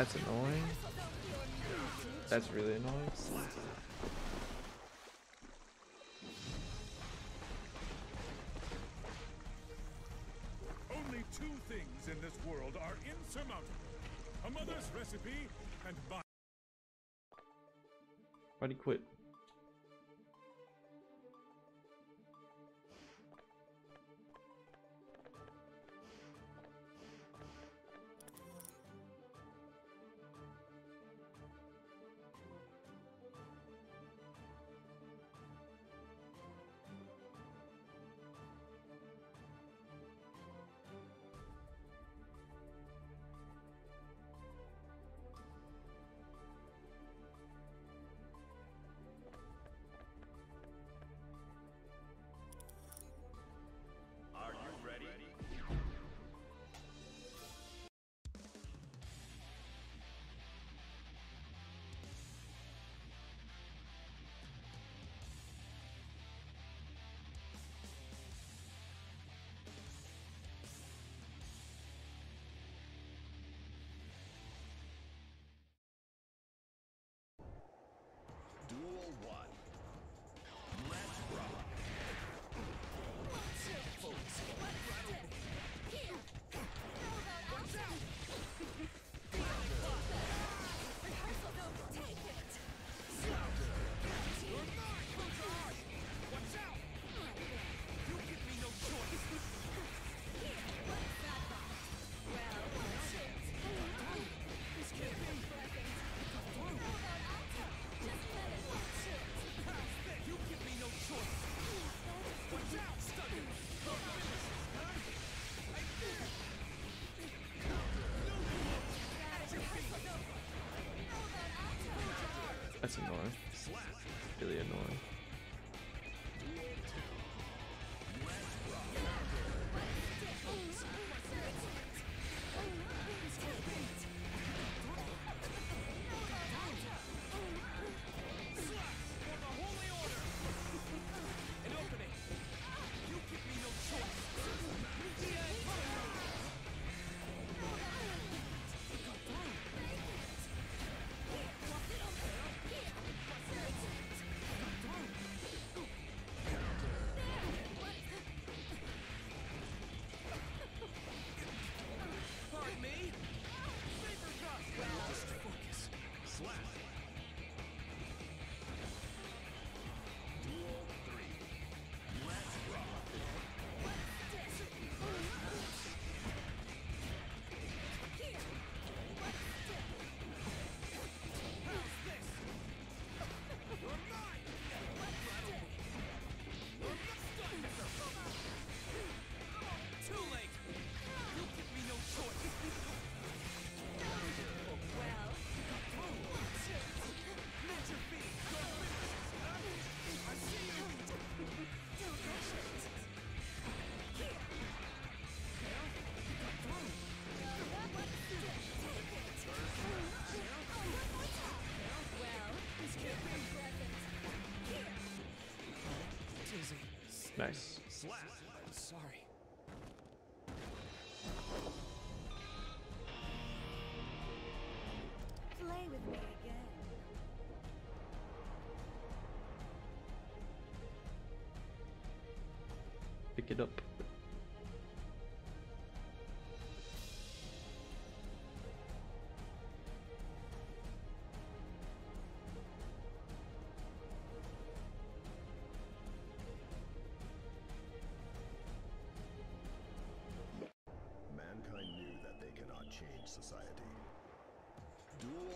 That's annoying. That's really annoying. Only two things in this world are insurmountable. A mother's recipe and my Why'd he quit? Duel That's annoying. Really annoying. Nice. I'm sorry. play with me again. Pick it up. Change society. Duel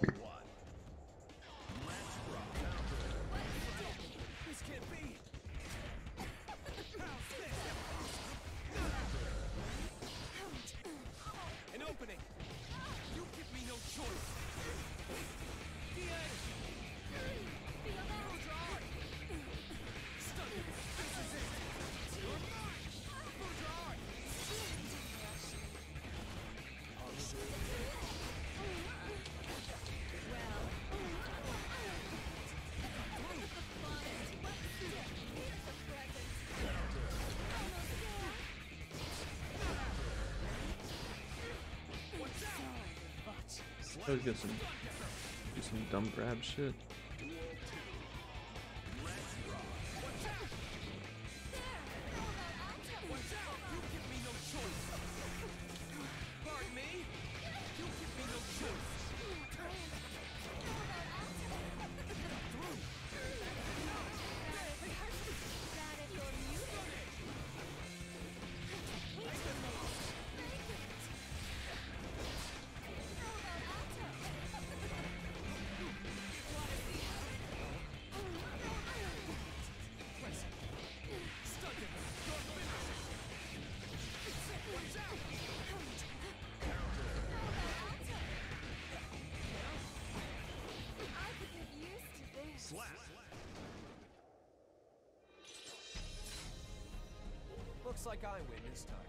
Let's get some, do some dumb grab shit. like I win this time.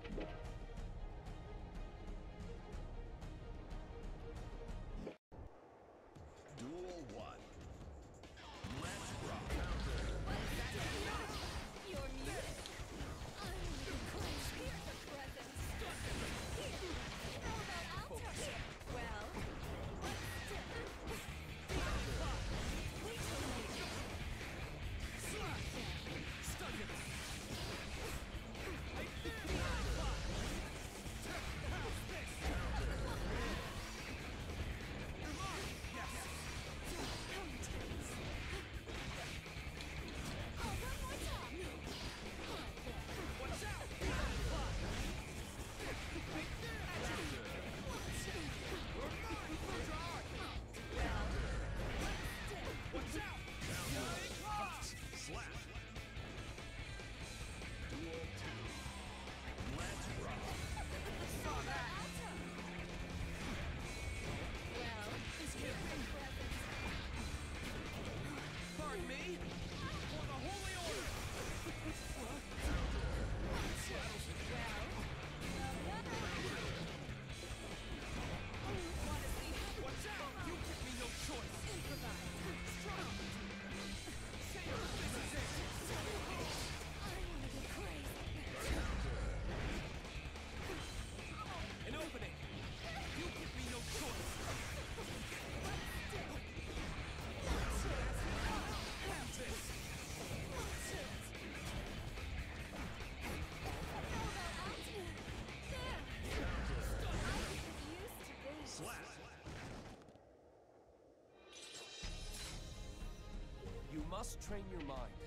must train your mind.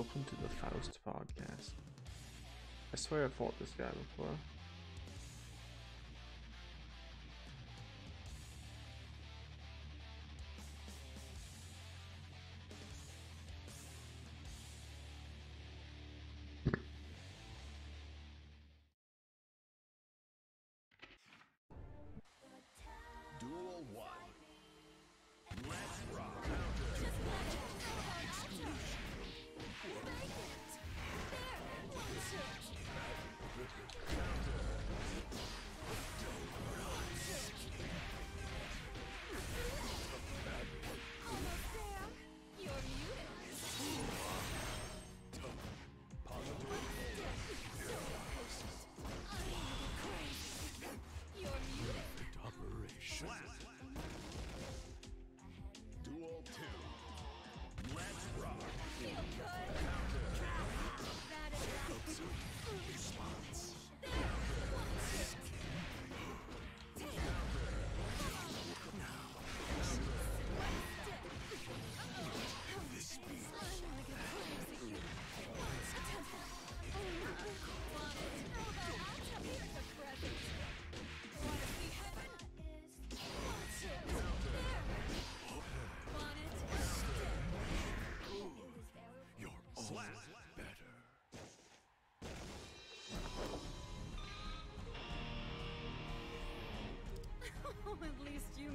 Welcome to the Faust podcast. I swear I've fought this guy before.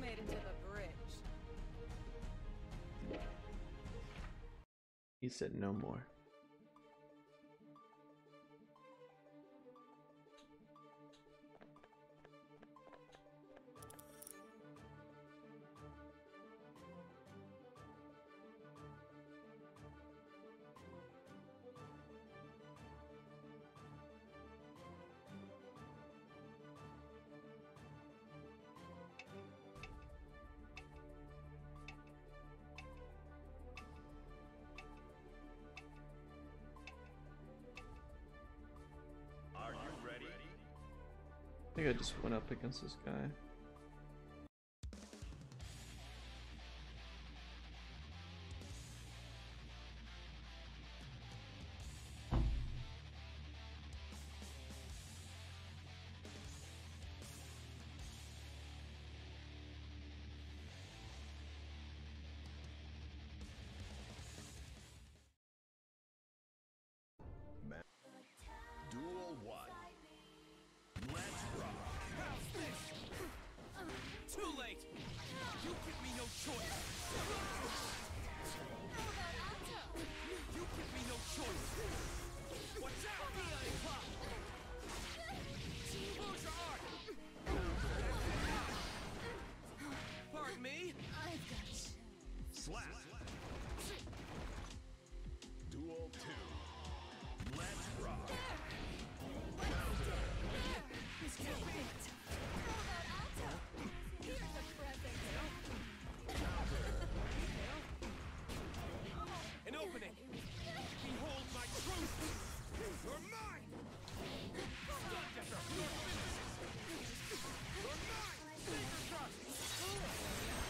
Made it to the bridge. He said no more. just went up against this guy.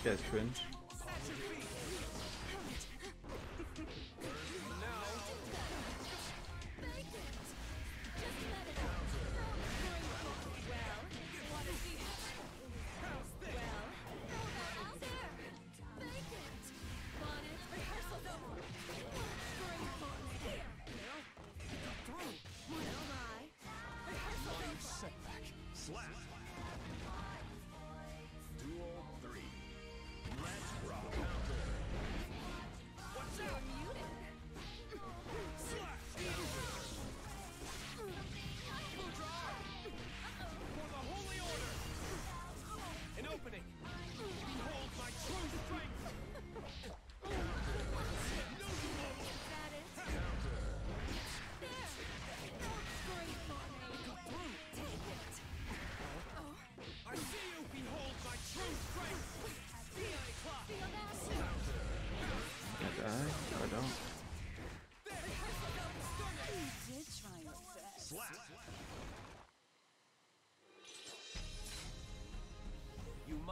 Catherine.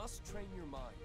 must train your mind.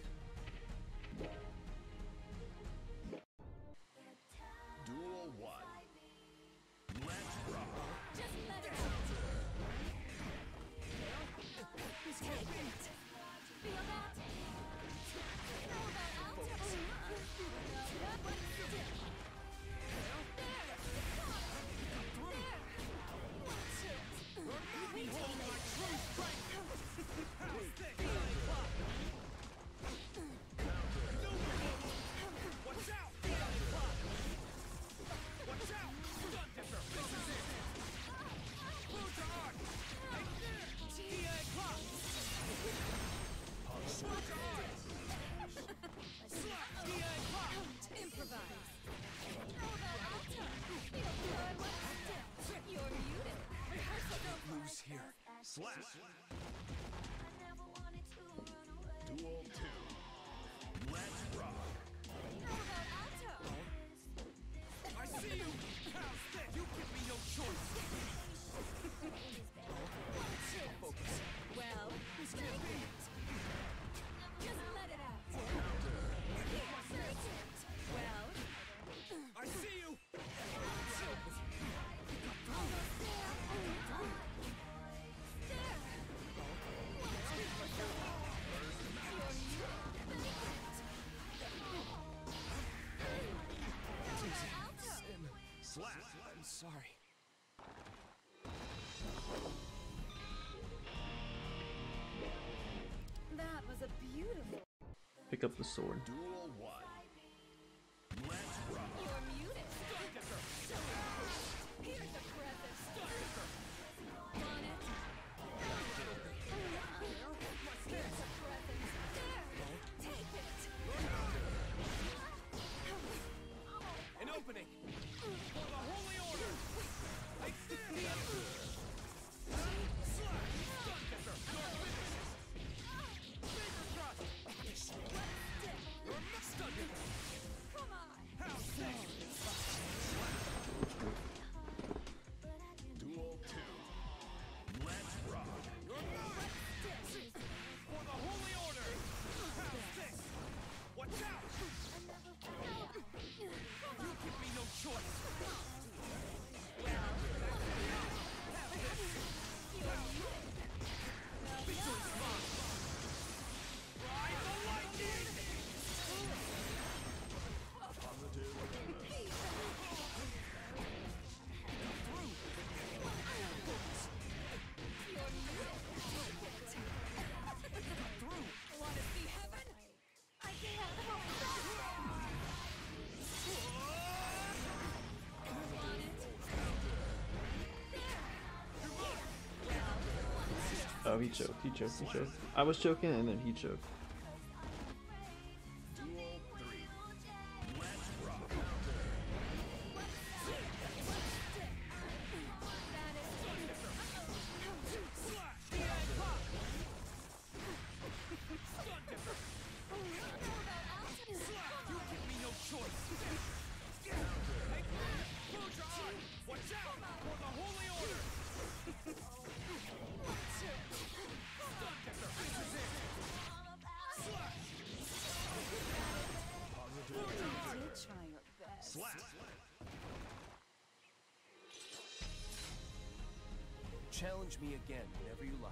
sorry. That was a beautiful. Pick up the sword. Oh, he choked, he choked, he choked. I was choking and then he choked. Challenge me again whenever you like.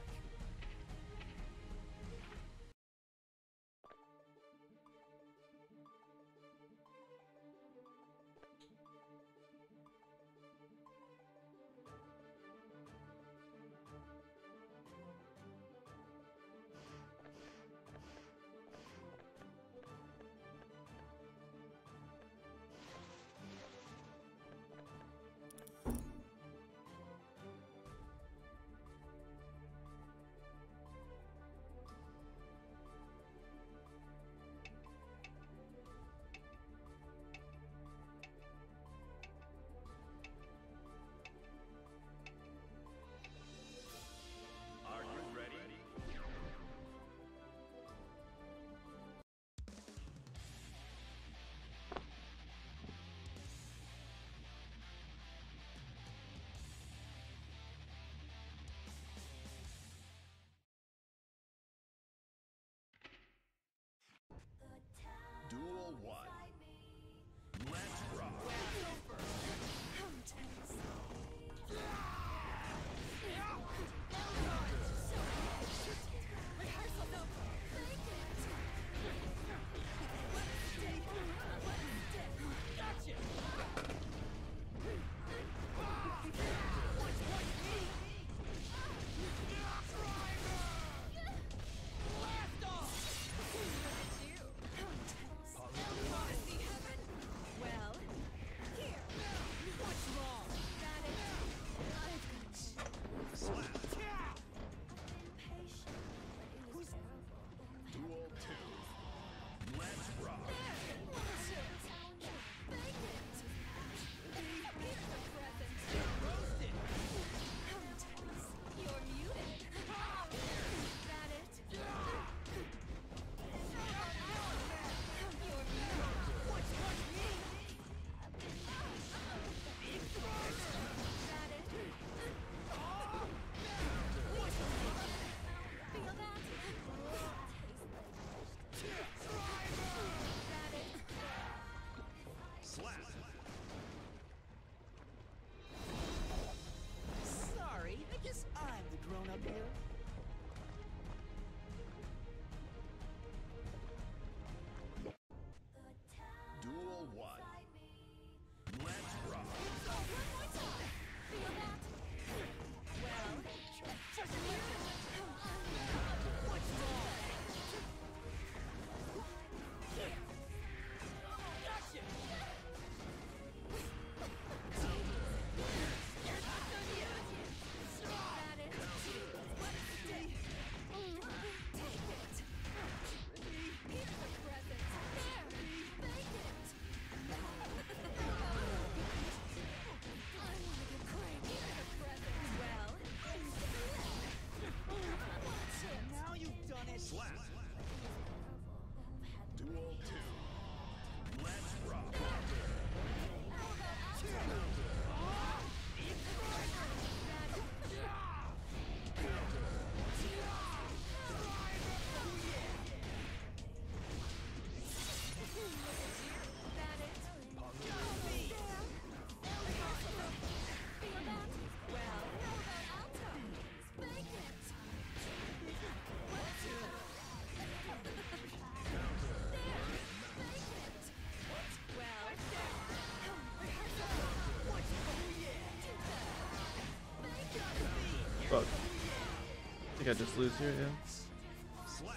Think I just lose here, yeah.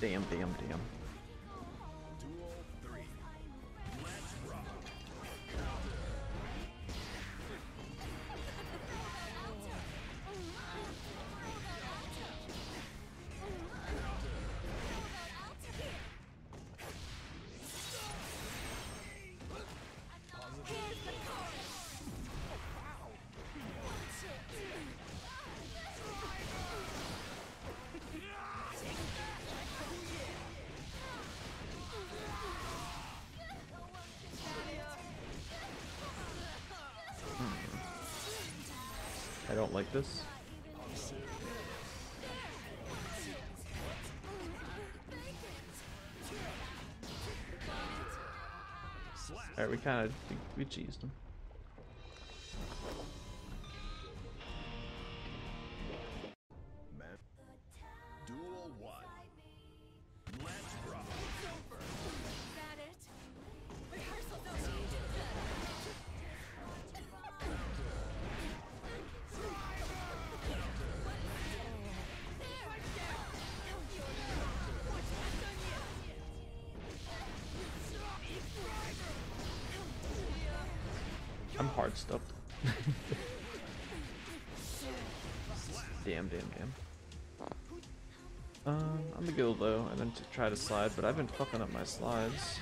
Damn, damn, damn. This. Alright, we kind of we cheesed him. Stuffed. [laughs] damn, damn, damn. Um, I'm gonna go low and then try to slide, but I've been fucking up my slides.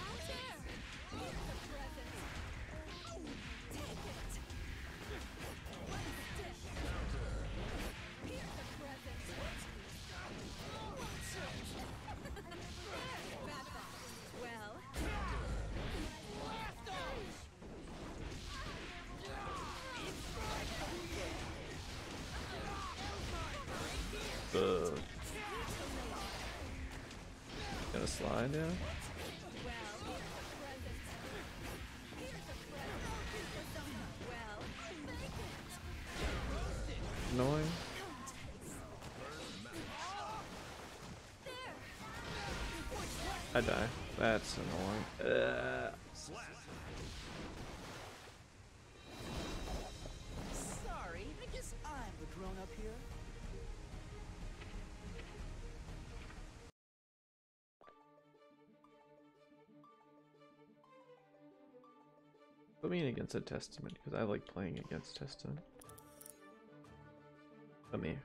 Put me in against a Testament because I like playing against Testament. Put me.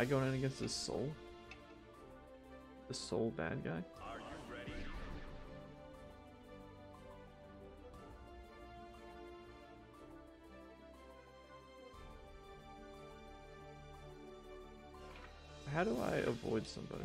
I going in against this Sol? The Sol Badguy? How do I avoid somebody?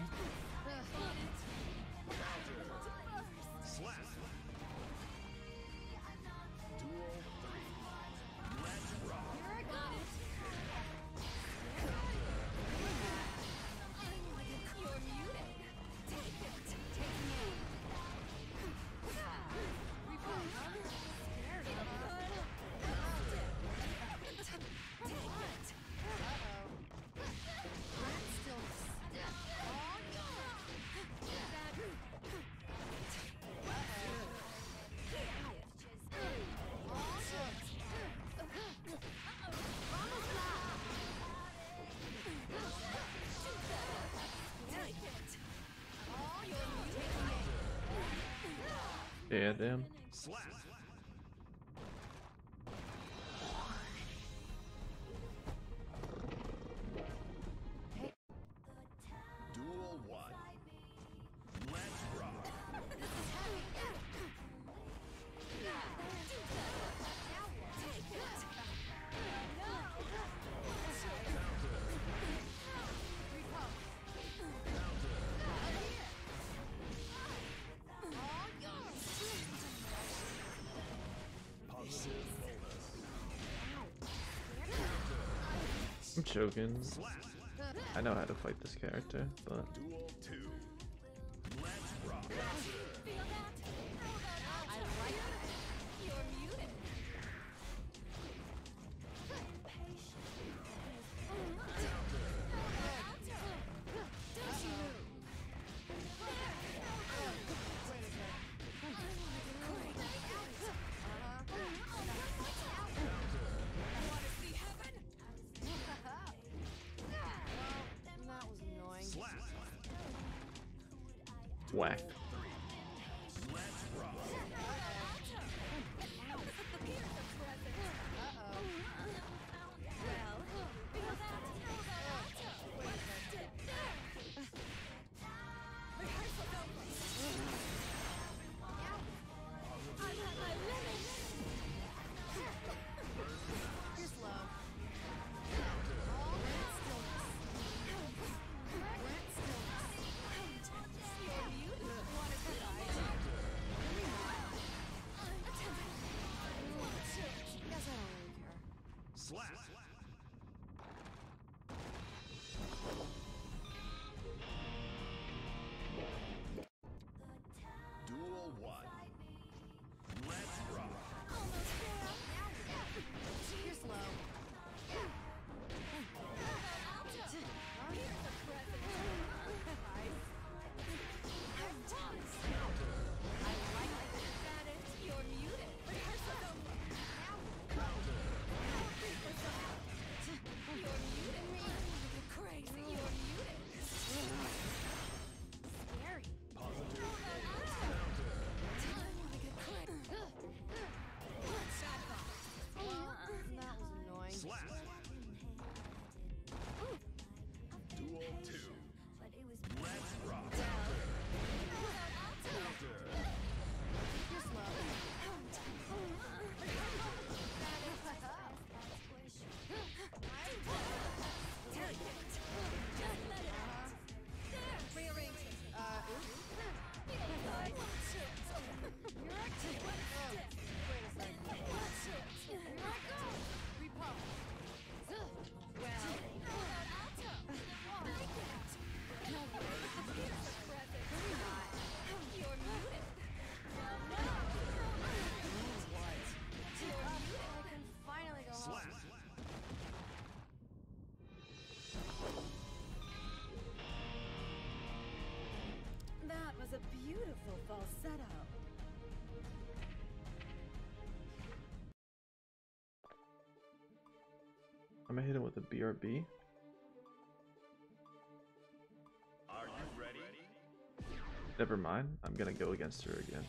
Yeah, damn. I'm joking. I know how to fight this character, but I'm gonna hit him with a BRB. Never mind, I'm gonna go against her again.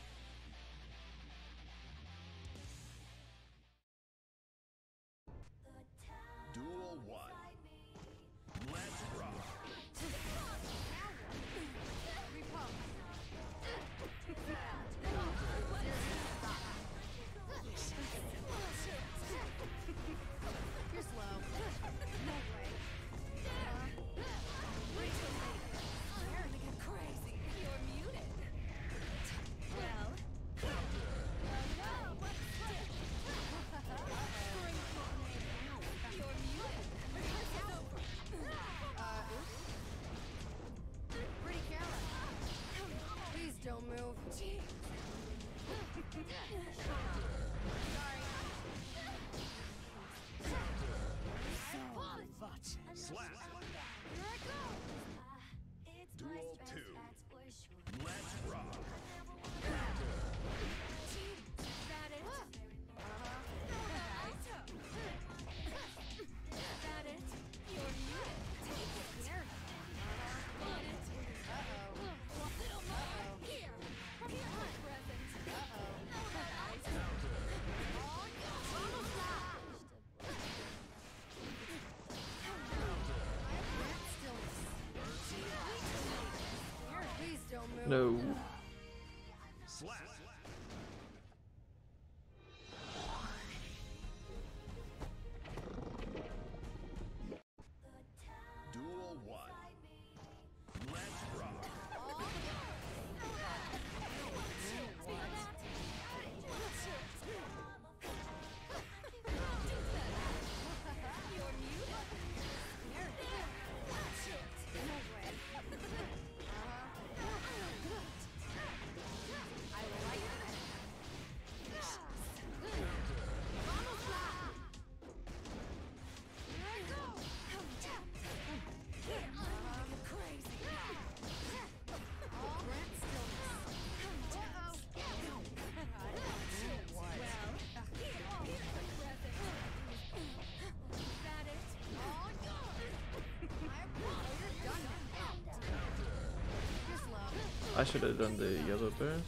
I should have done the yellow burst.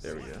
There we go.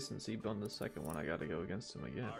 consistency, but on the second one I gotta go against him again.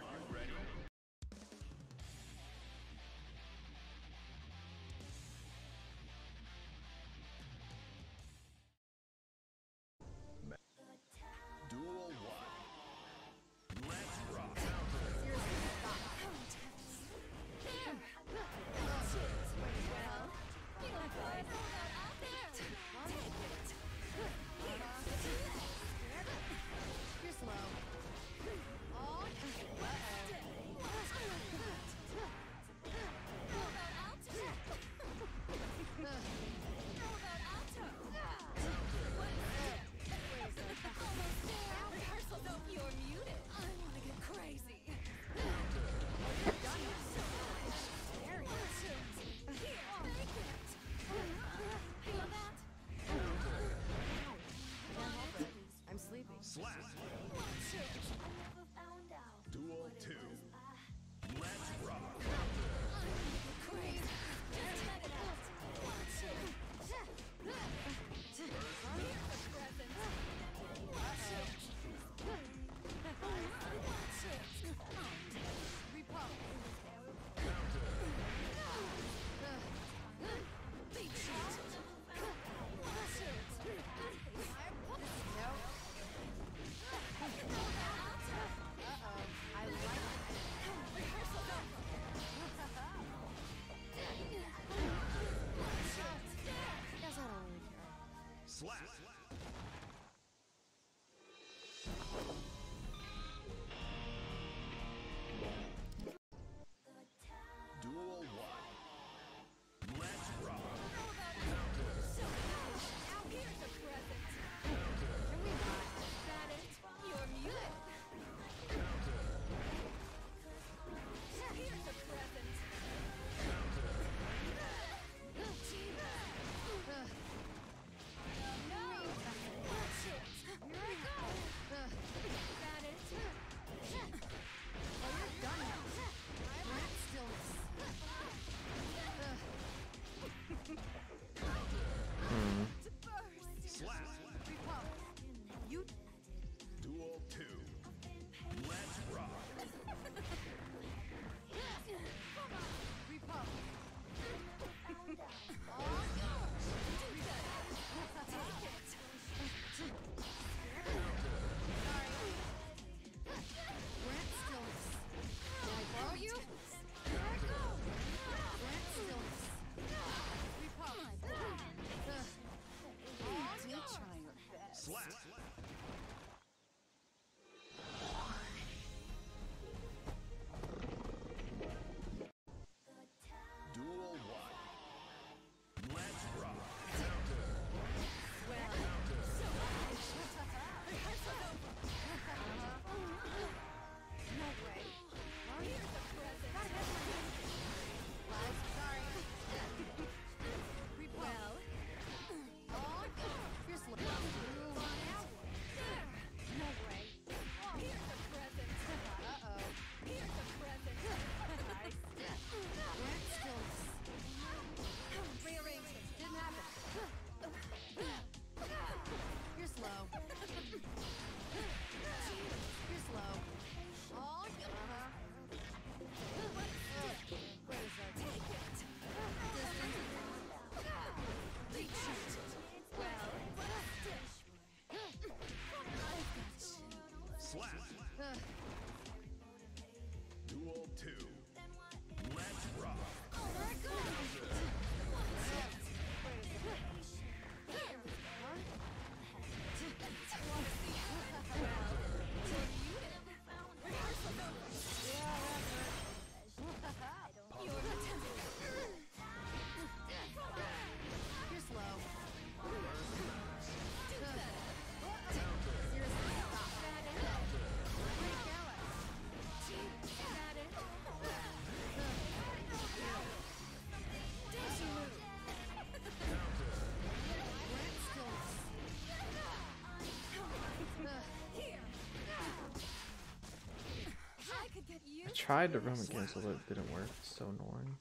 tried to run against it, but it didn't work. It's so annoying.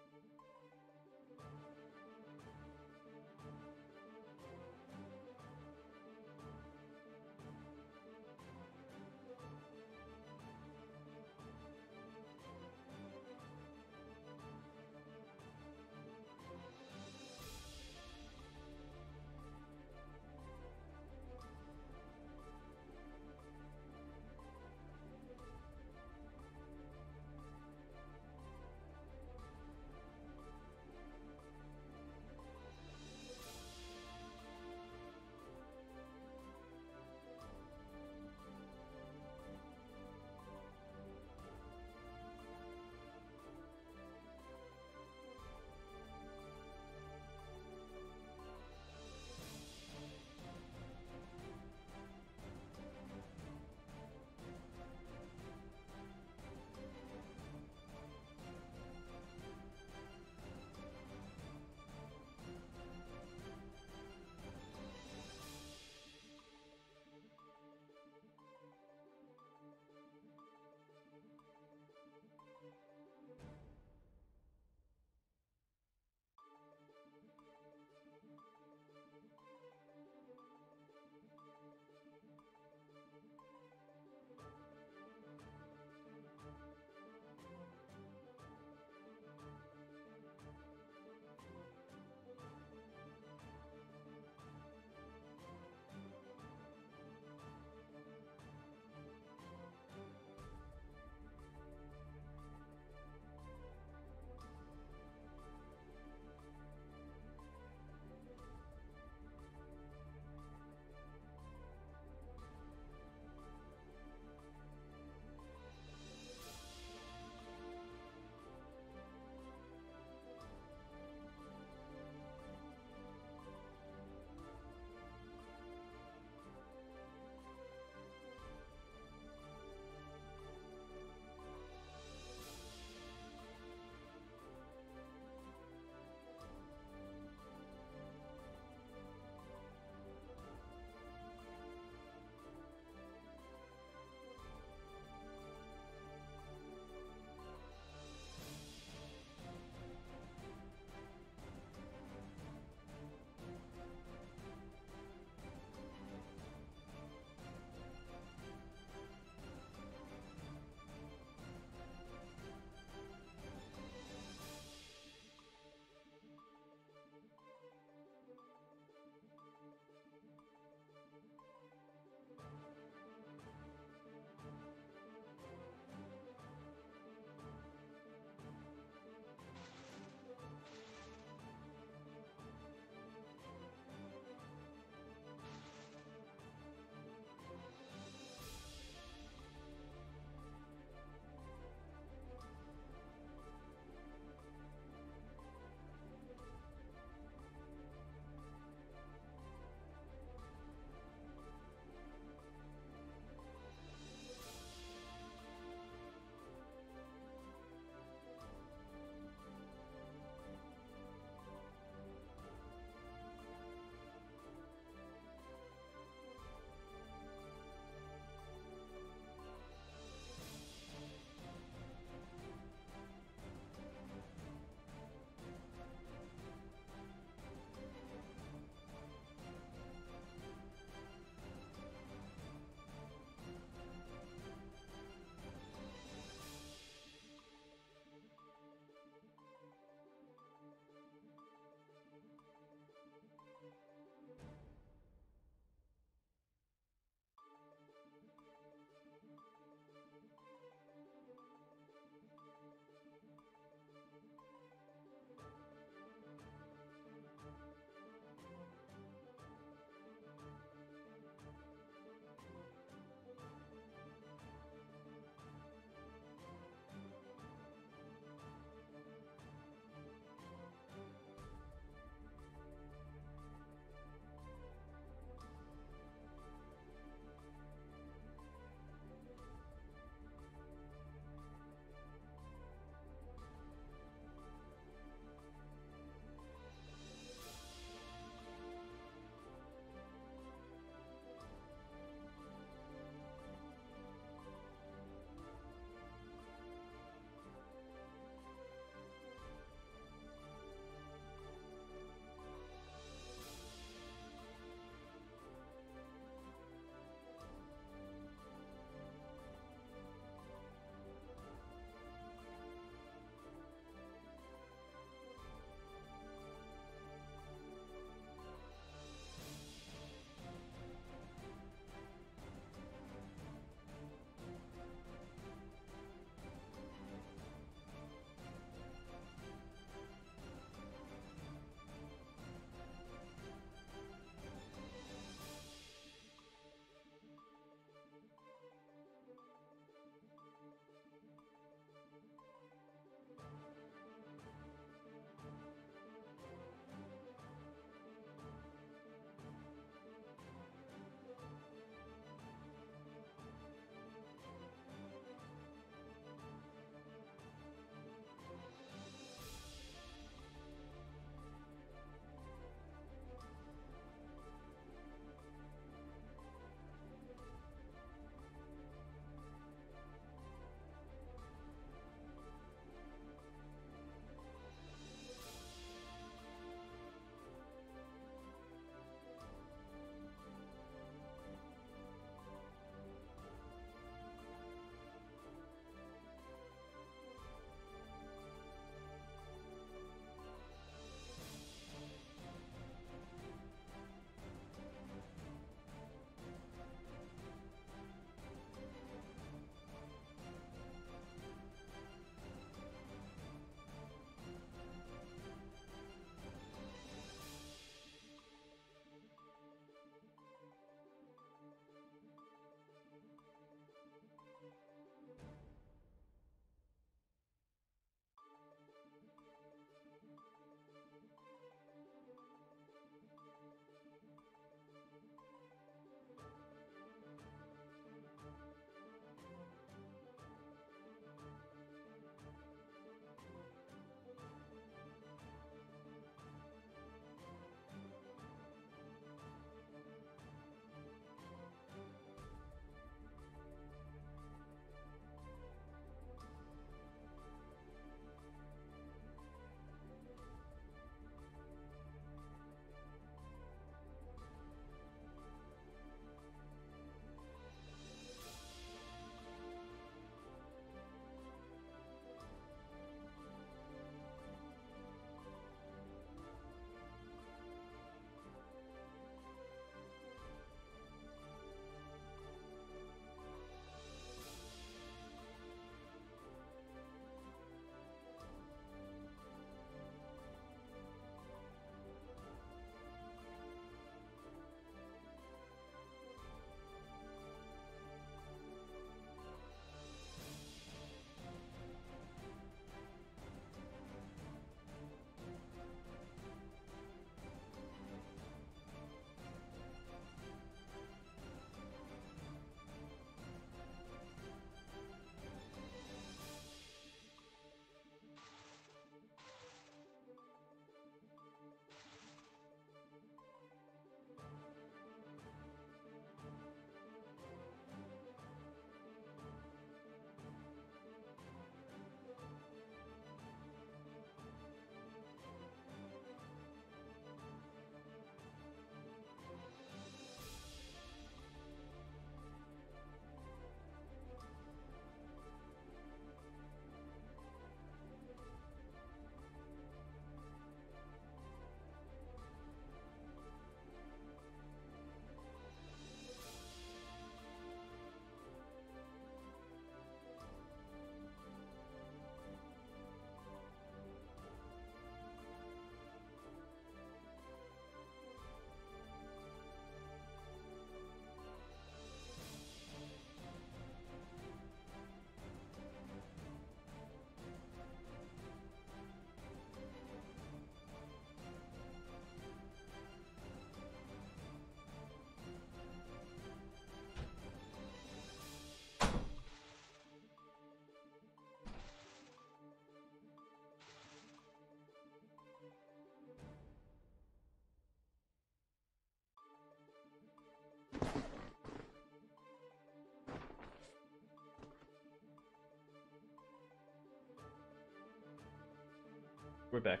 We're back.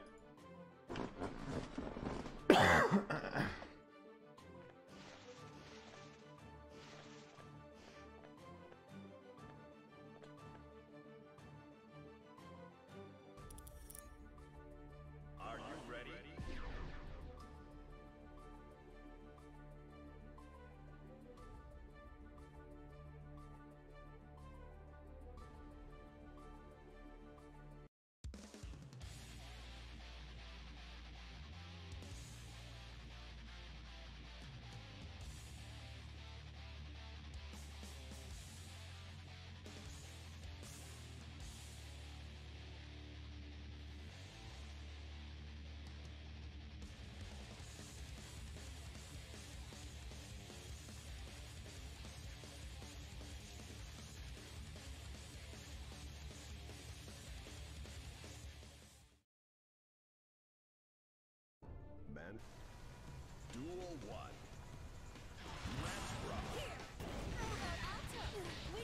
plan. Duel one. Let's rock. Here, Elbow Alto. We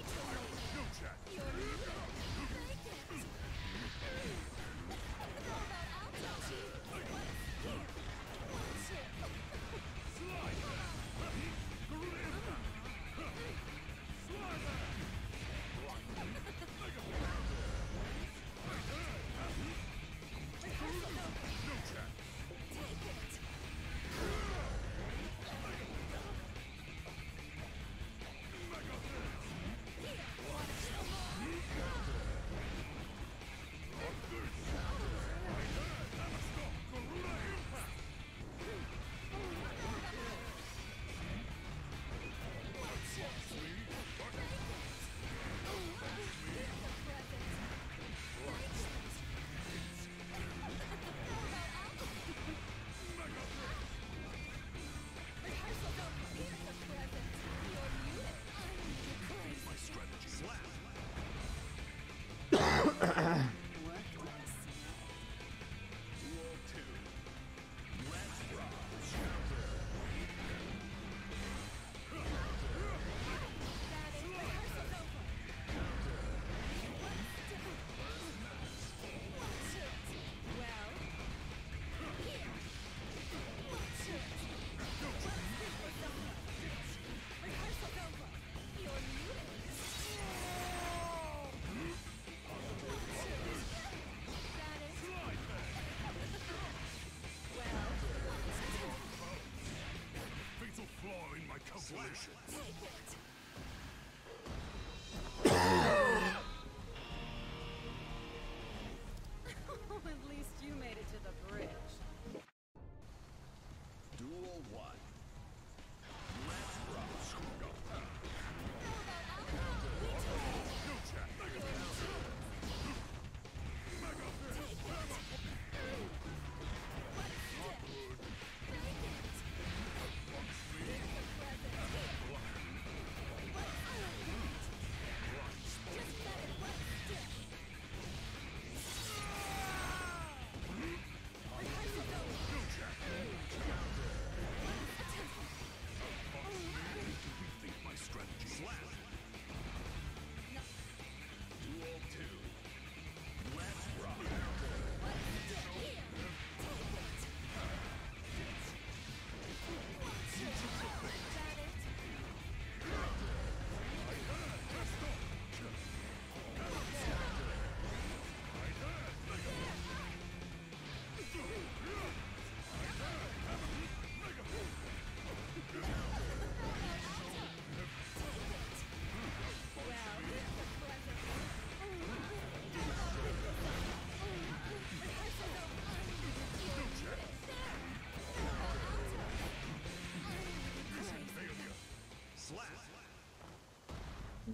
leadership.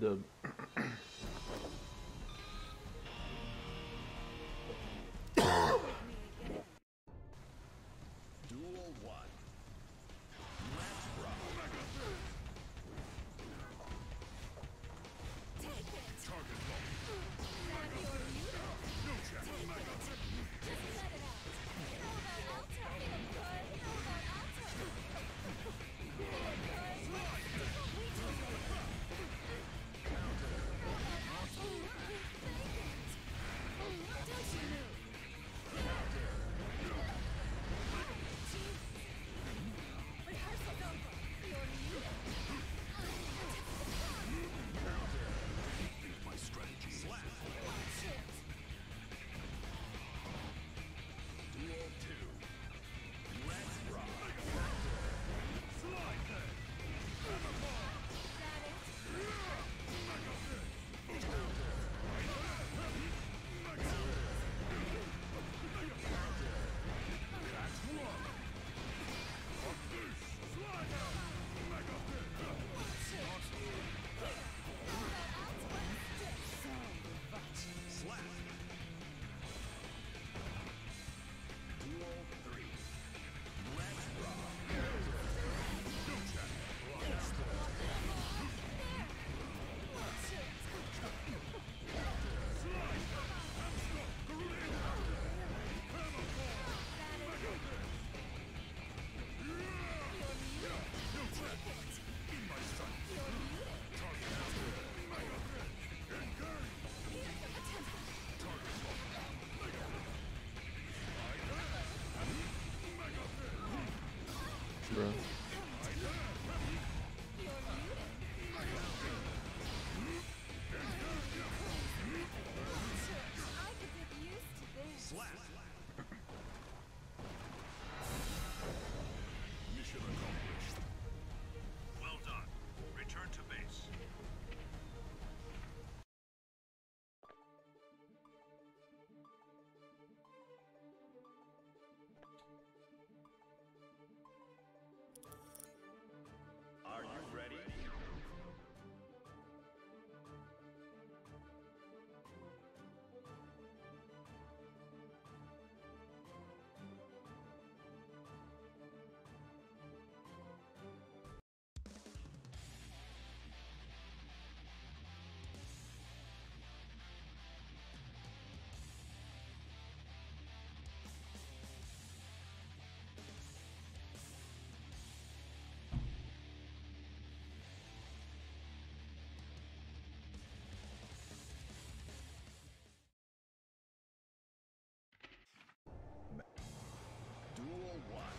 the Bro. Rule 1.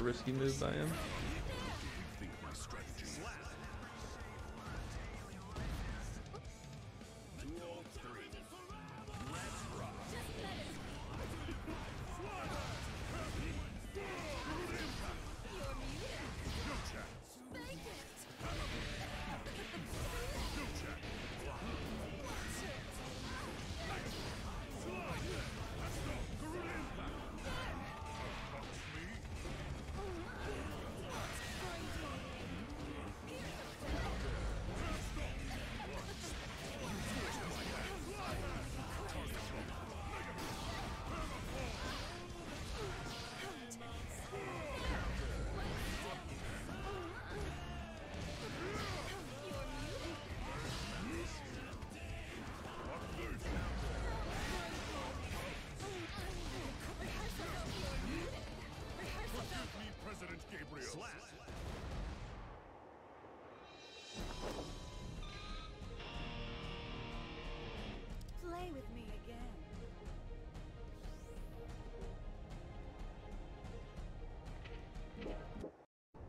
Risky move by him.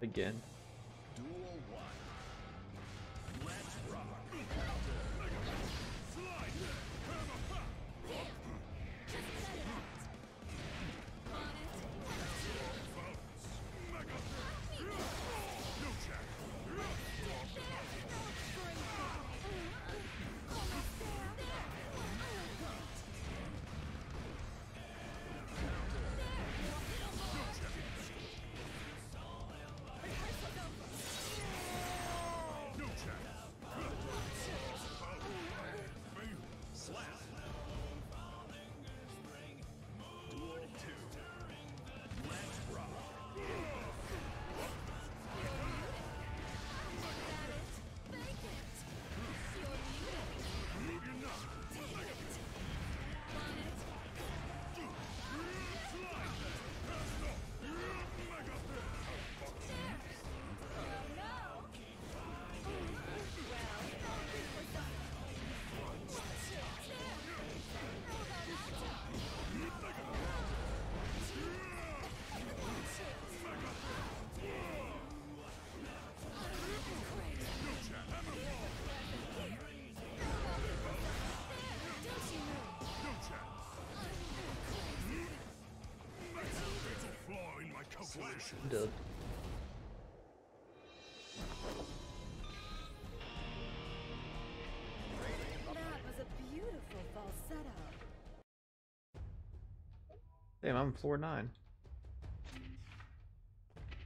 Again. Damn, I'm floor nine.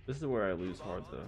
This is where I lose hard though.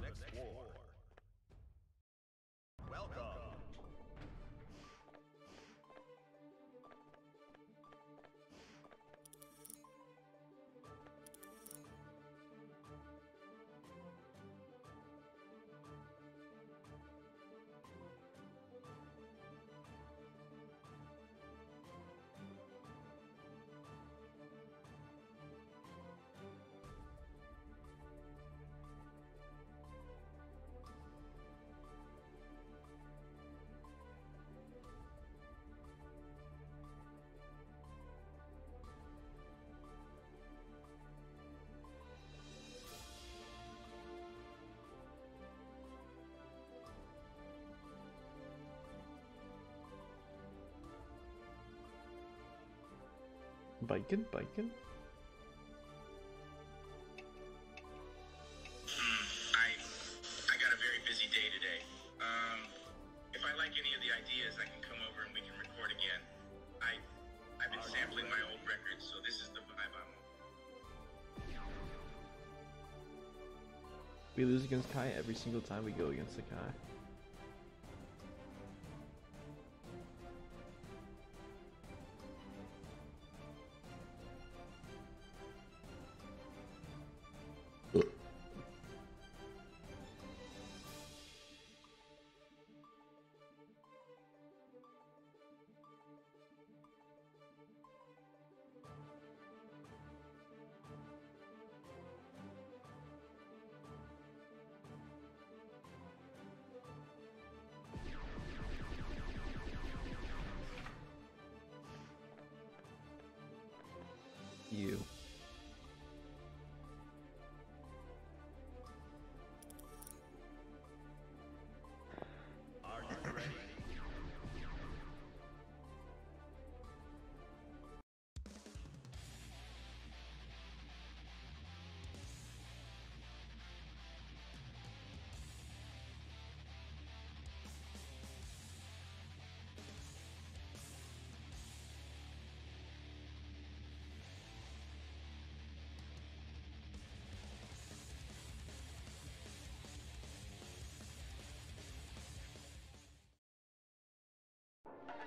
Biking, biking. I I got a very busy day today. Um, if I like any of the ideas, I can come over and we can record again. I I've been sampling my old records, so this is the vibe I'm on. We lose against Ky every single time we go against the Ky.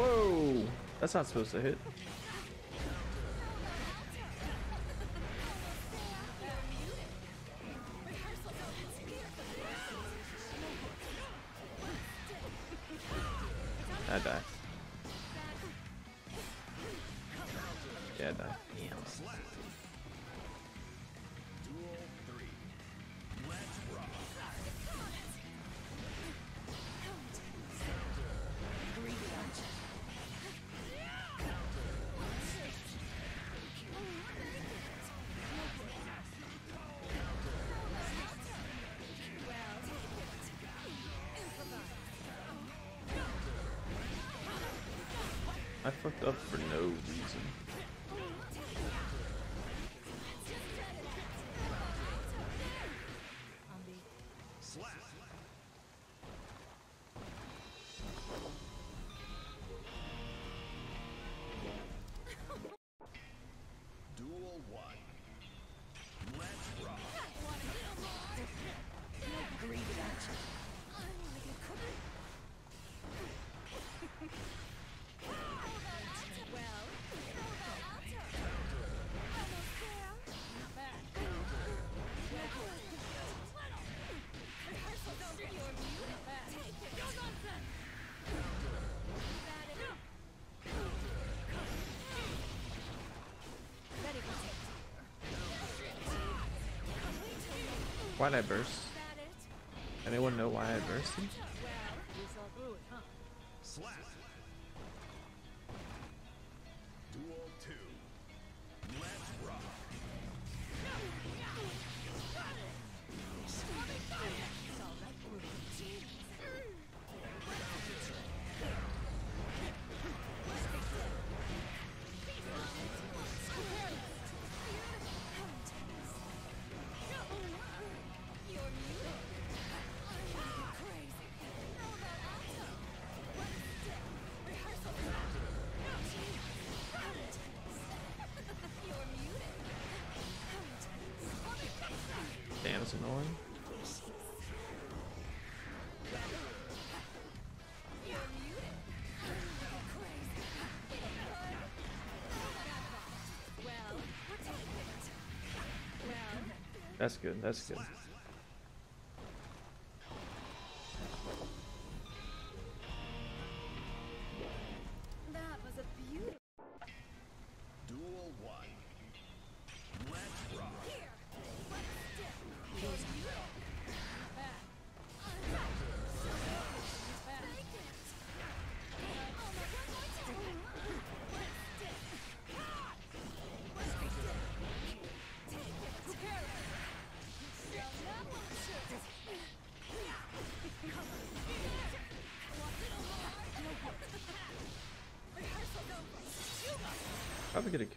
Whoa! That's not supposed to hit. what? Why did I burst? Anyone know why I bursted? that's annoying. That's good, that's good.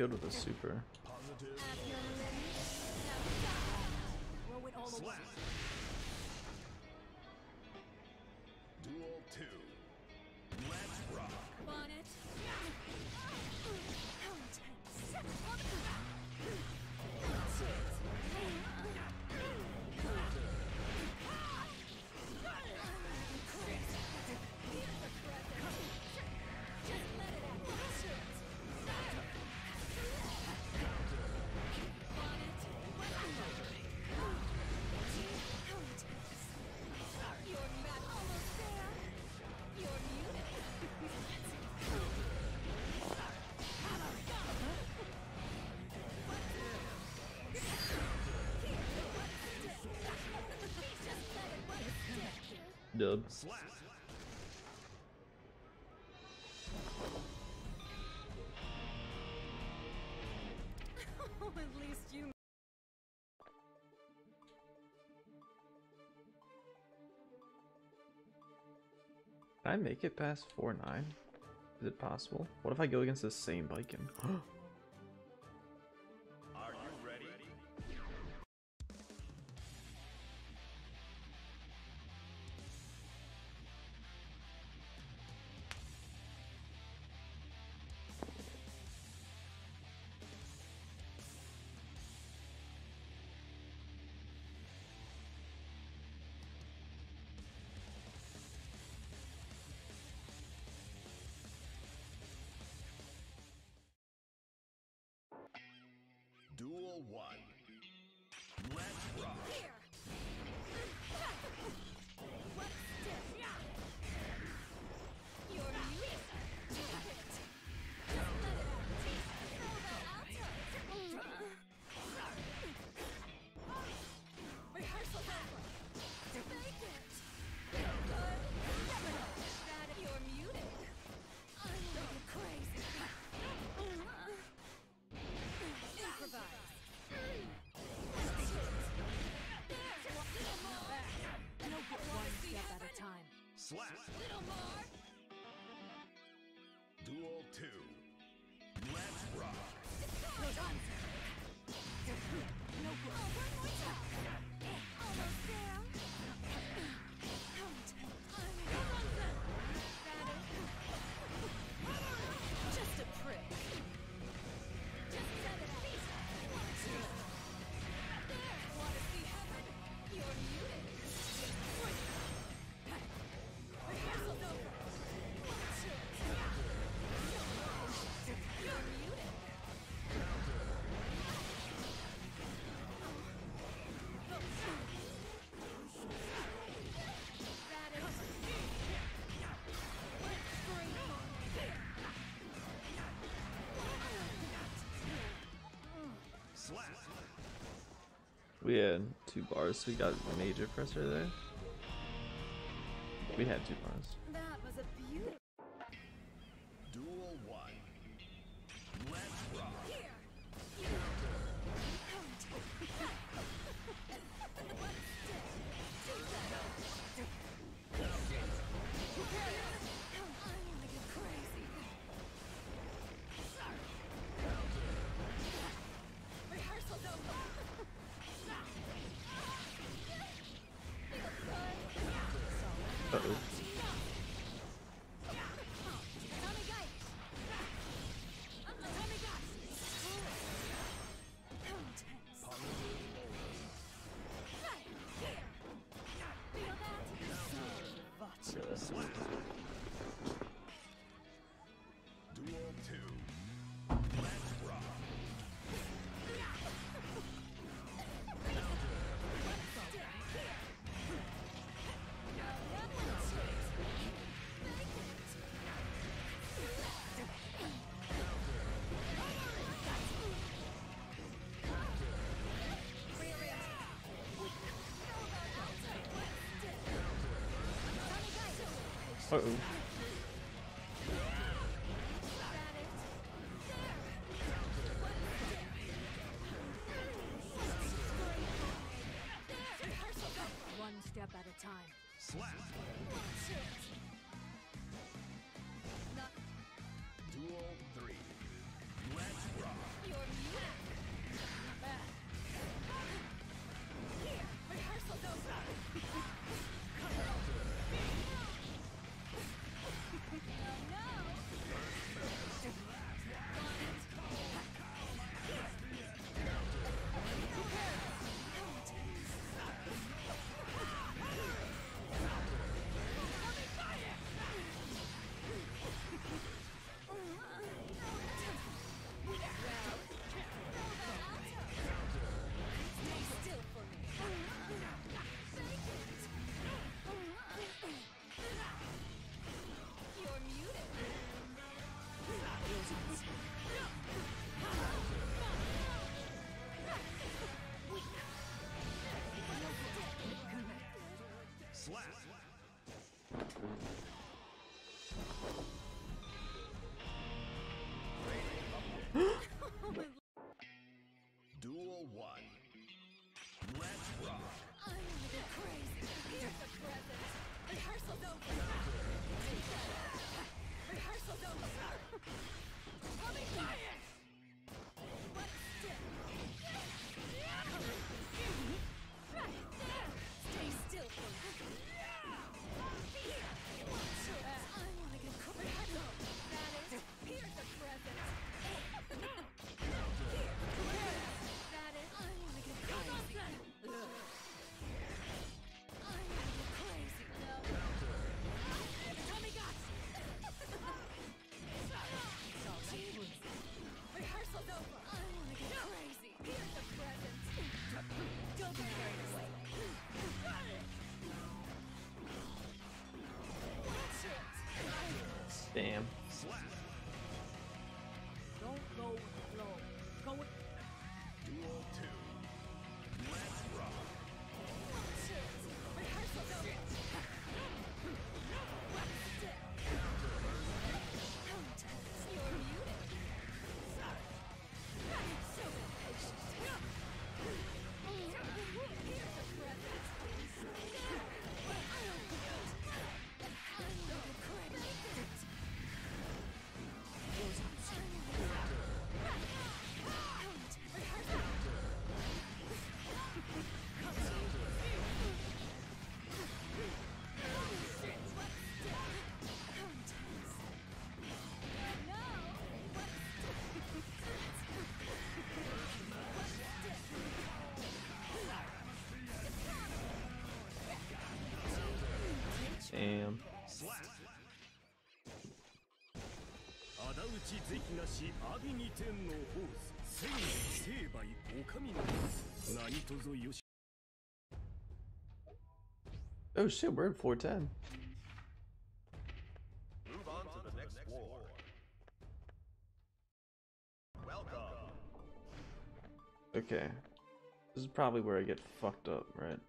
killed with a super. Dub. [laughs] At least you. Can I make it past 4-9? Is it possible? What if I go against the same Viking? [gasps] [gasps] slash. slash. We had two bars, so we got major pressure there. We had two bars. Uh oh Damn. Damn. Oh shit, we're at 410. Move on to the next war. Welcome. Okay. This is probably where I get fucked up, right?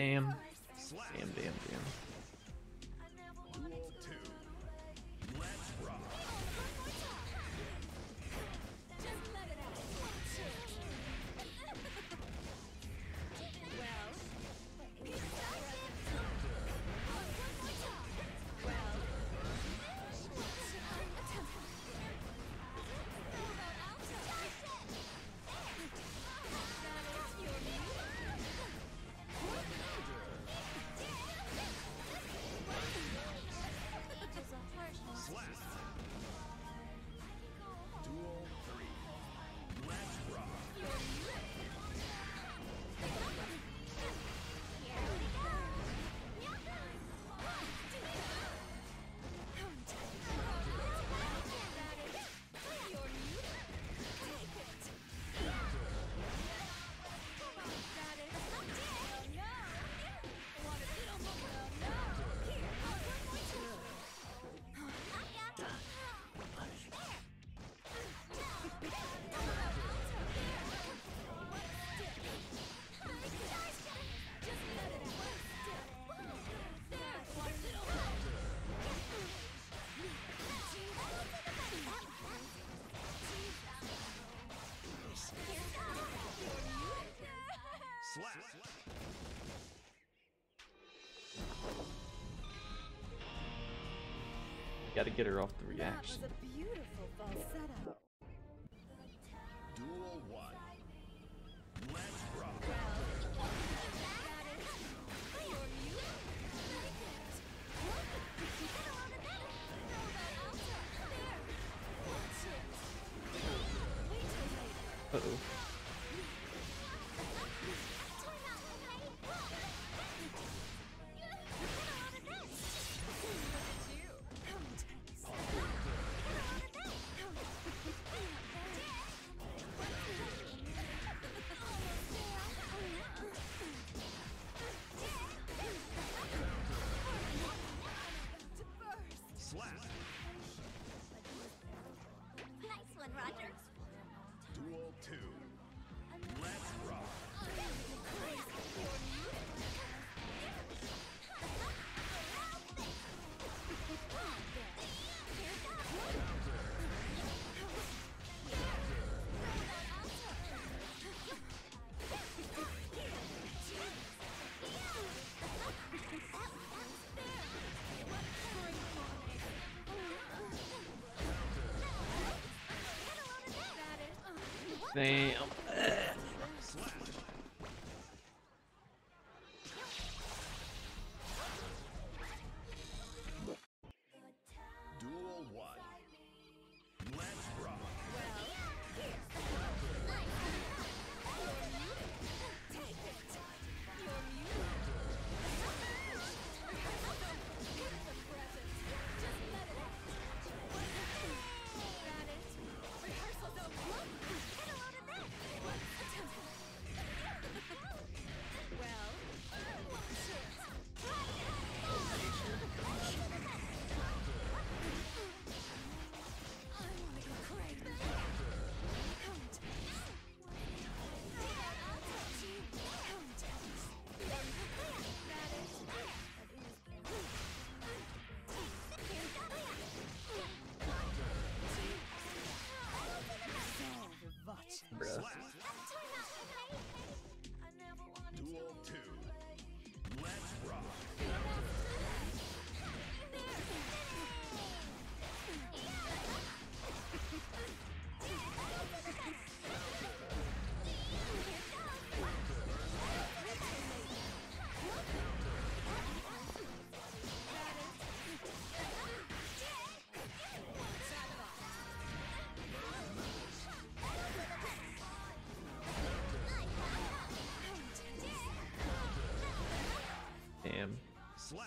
Damn. Gotta get her off the reaction. thing. Slap.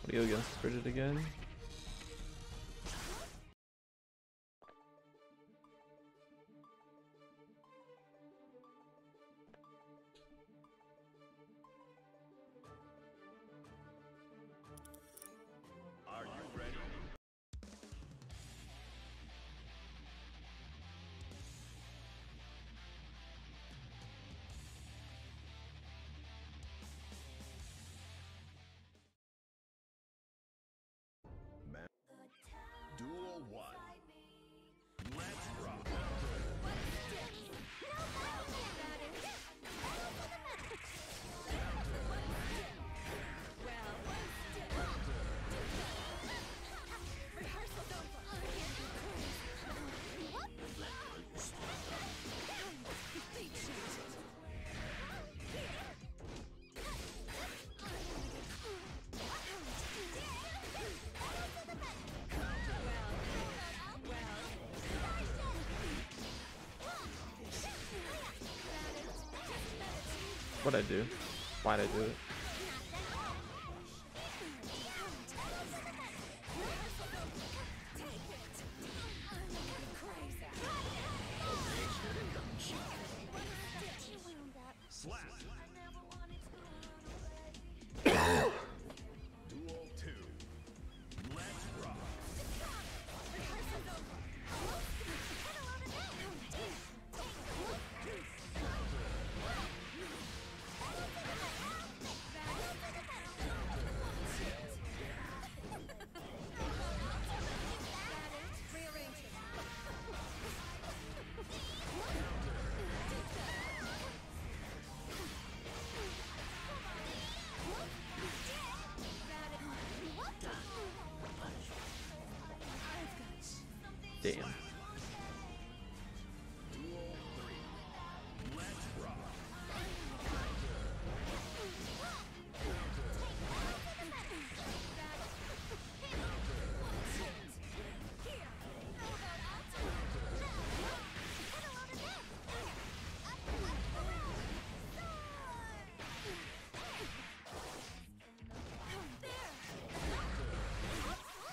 What do you go against Bridget again? What'd I do? Why'd I do it? Damn. Duel 3. Let's rock.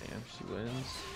Damn, she wins.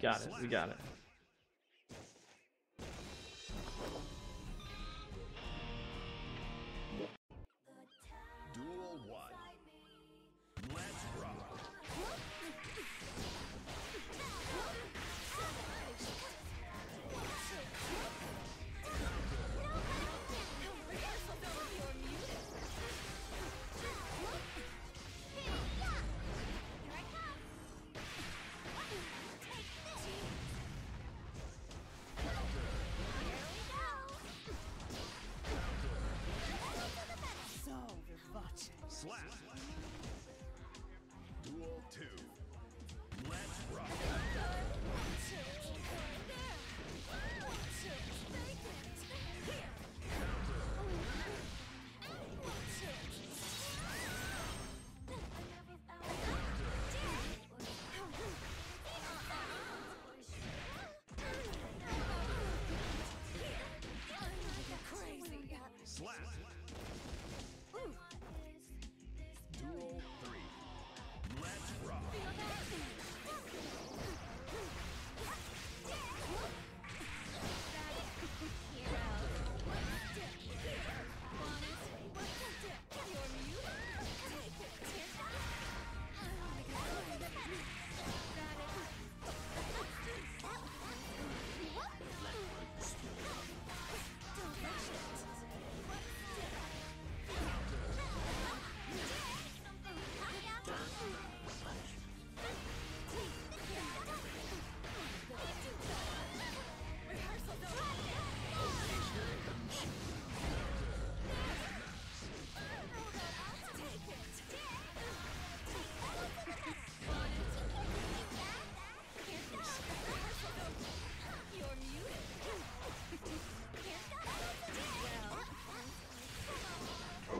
Got it. We got it.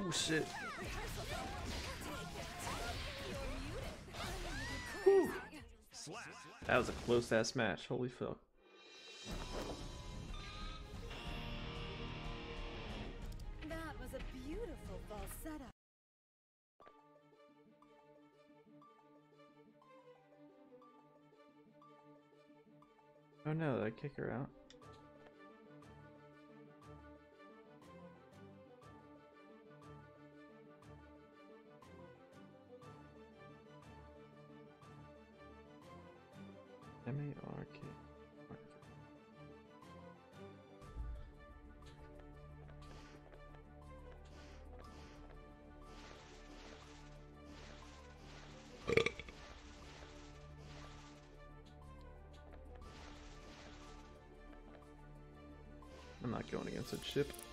Oh shit. Slap. That was a close ass match. Holy fuck. That was a beautiful falsetto. Oh no, did I kick her out? Going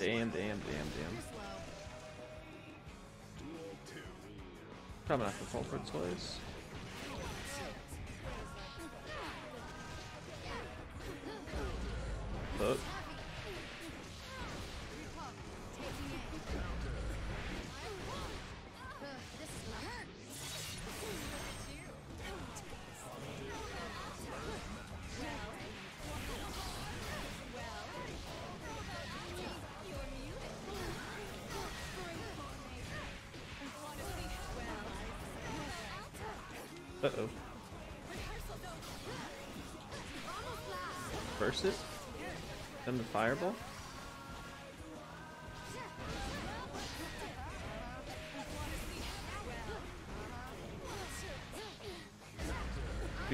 Damn, damn, damn, damn. Probably not gonna fall for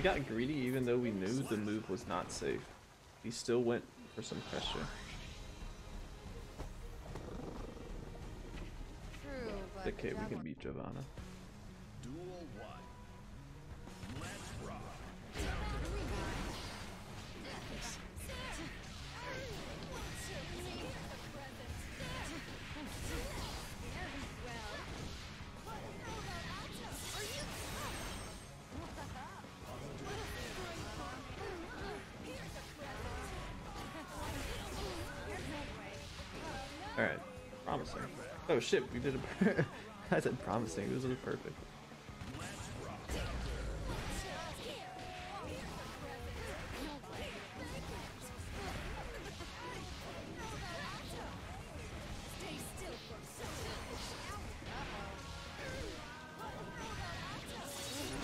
got greedy even though we knew the move was not safe. We still went for some pressure. True, but Okay, we can beat Giovanna. Oh shit, we did it. [laughs] I said promising, this was perfect.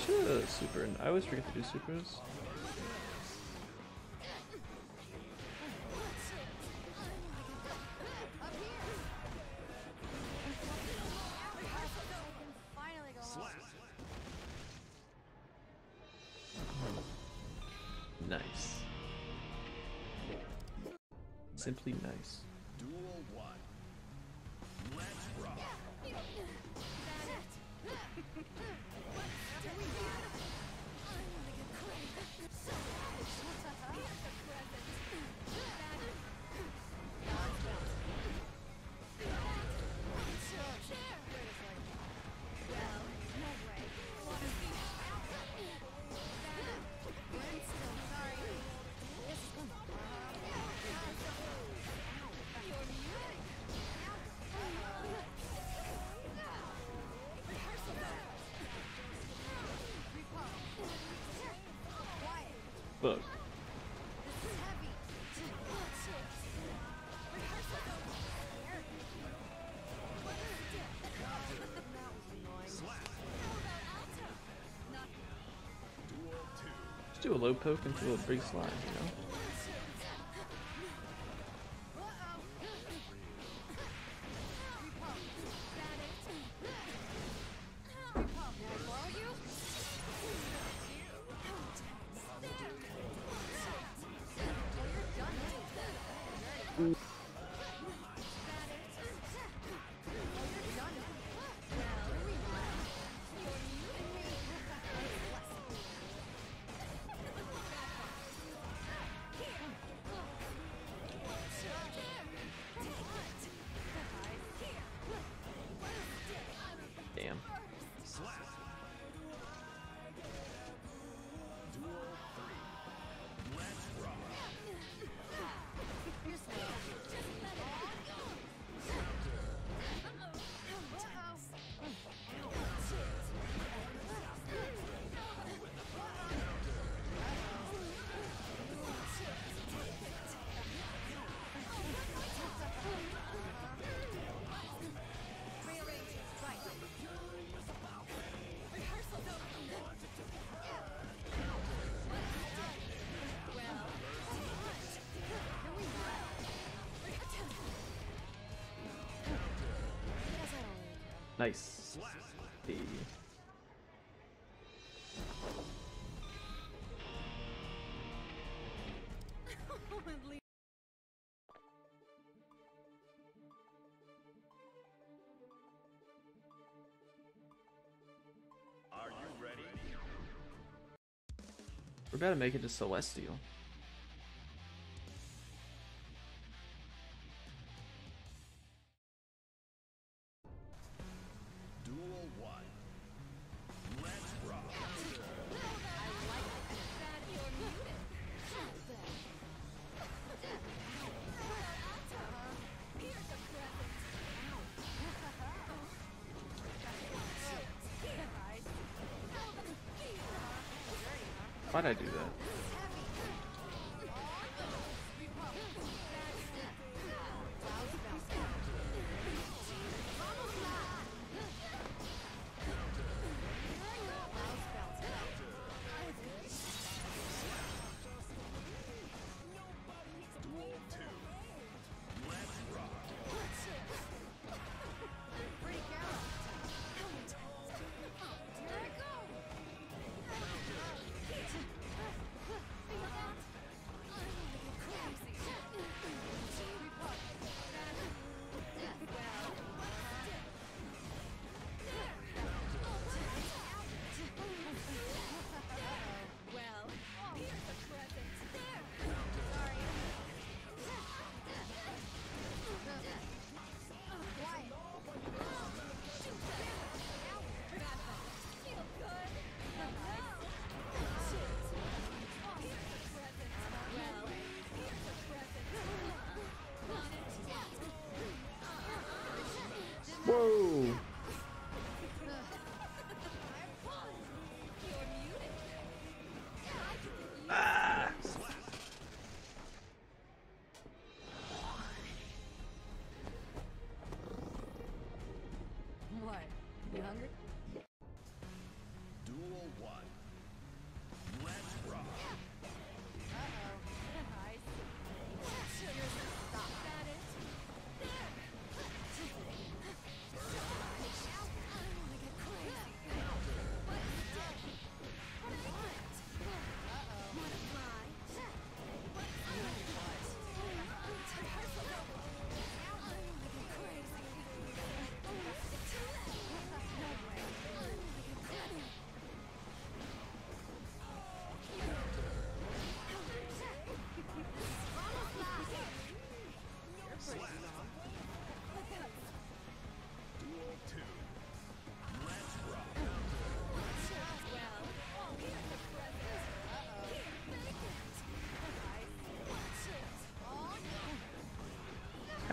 Should super. I always forget to do supers. Simply nice. A low poke into a big slide, you know? Nice. Hey. Are you ready? We're about to make it to Celestial. Whoa! Ah. What? You hungry?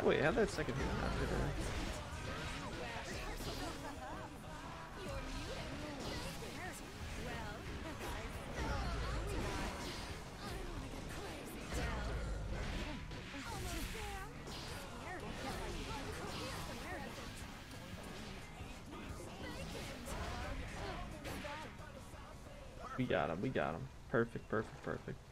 Wait, how that second hit not hit her? We got him, we got him. Perfect, perfect, perfect.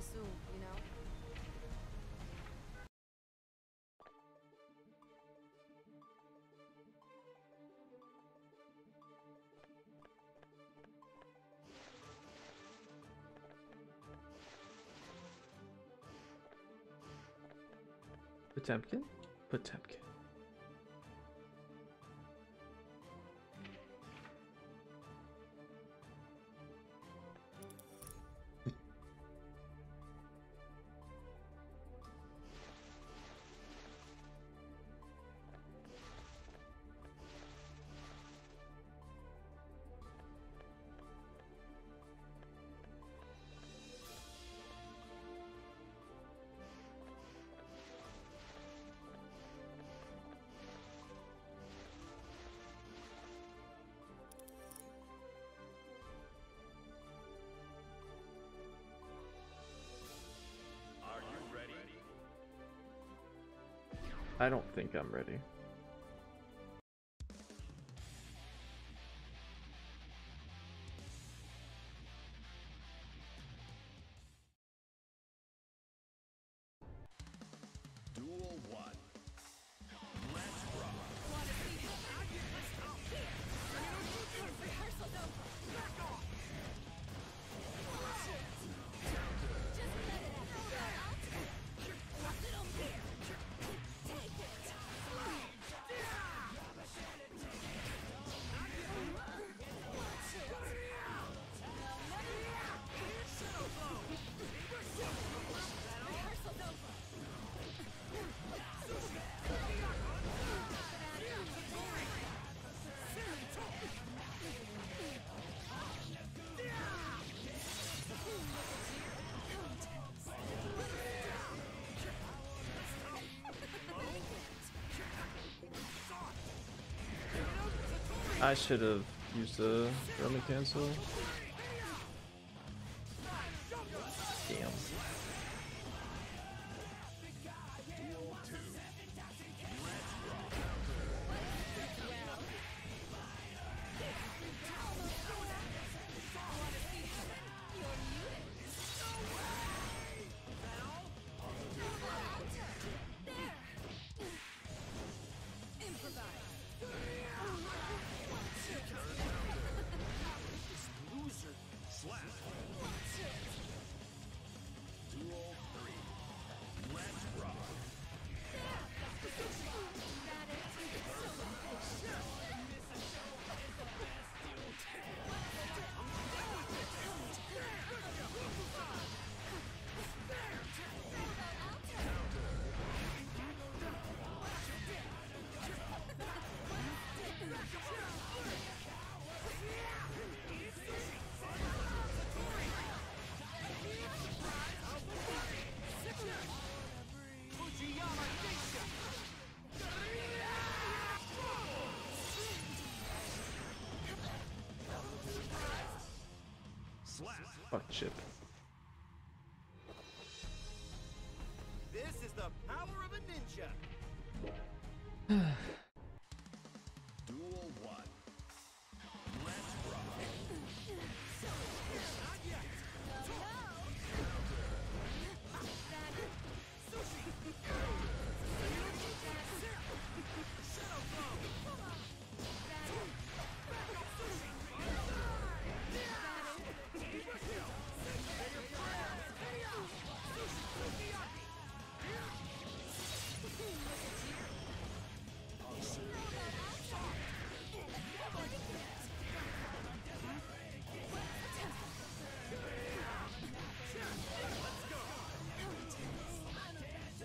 Masood, you know? Potemkin? I don't think I'm ready. I should have used the early cancel. Fuck Chipp.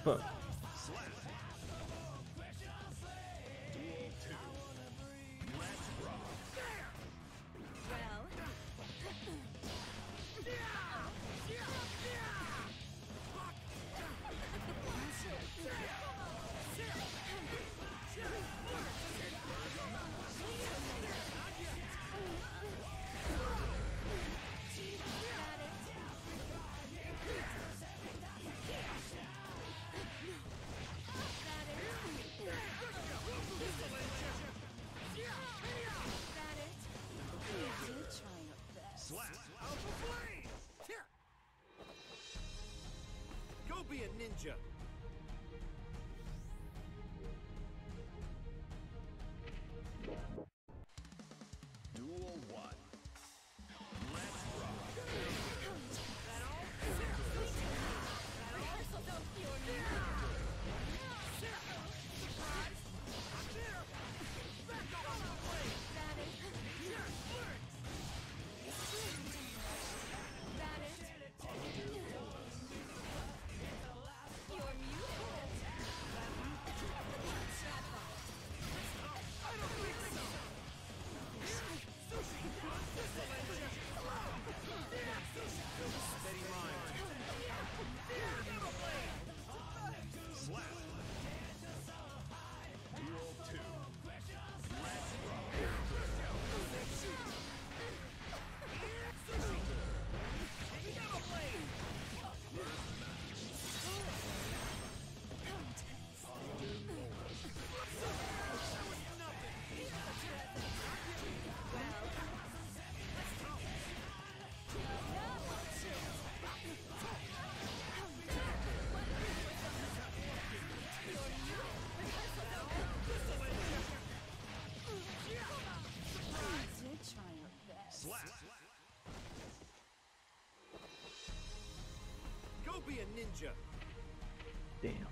But be a ninja. be a ninja. Damn.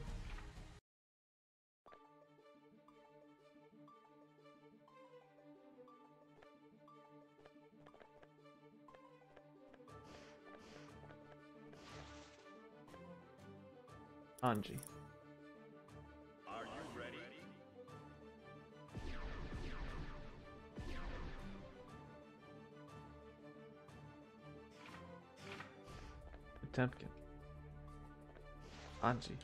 Anji. Anji.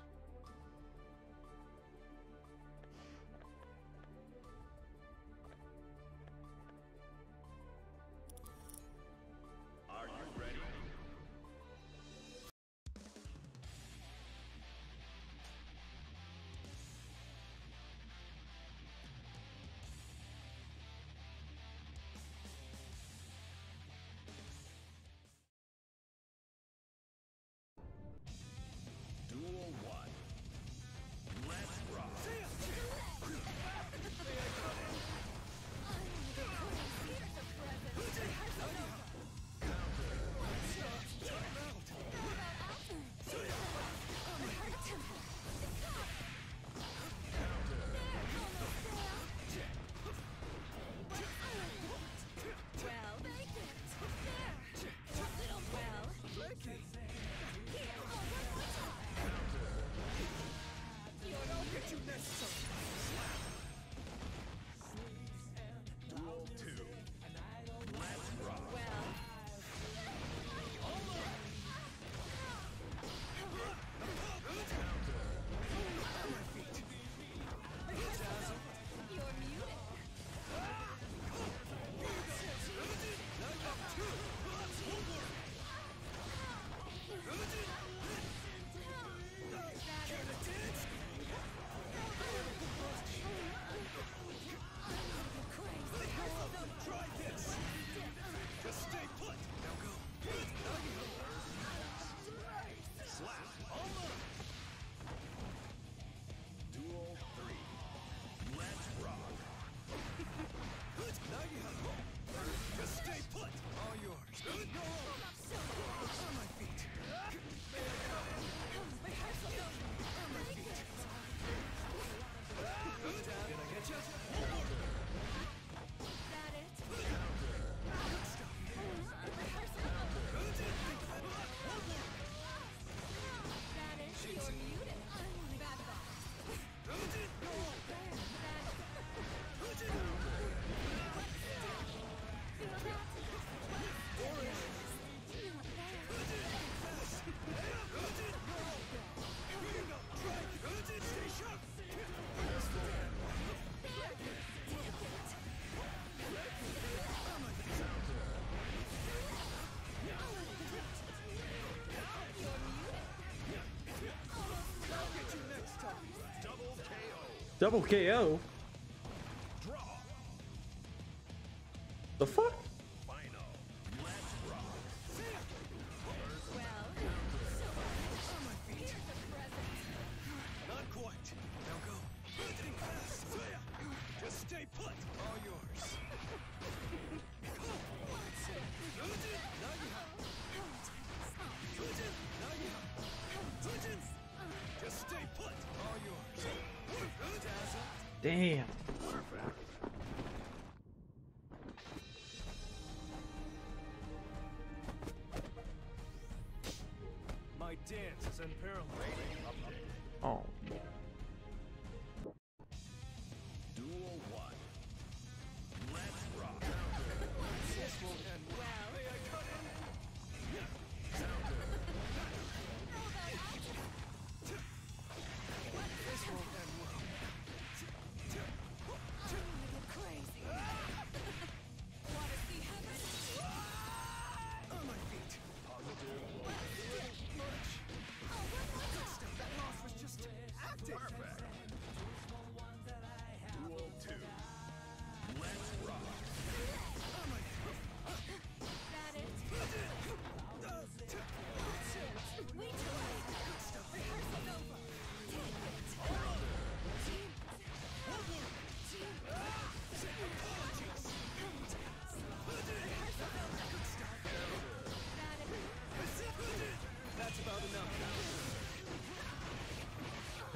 Double KO?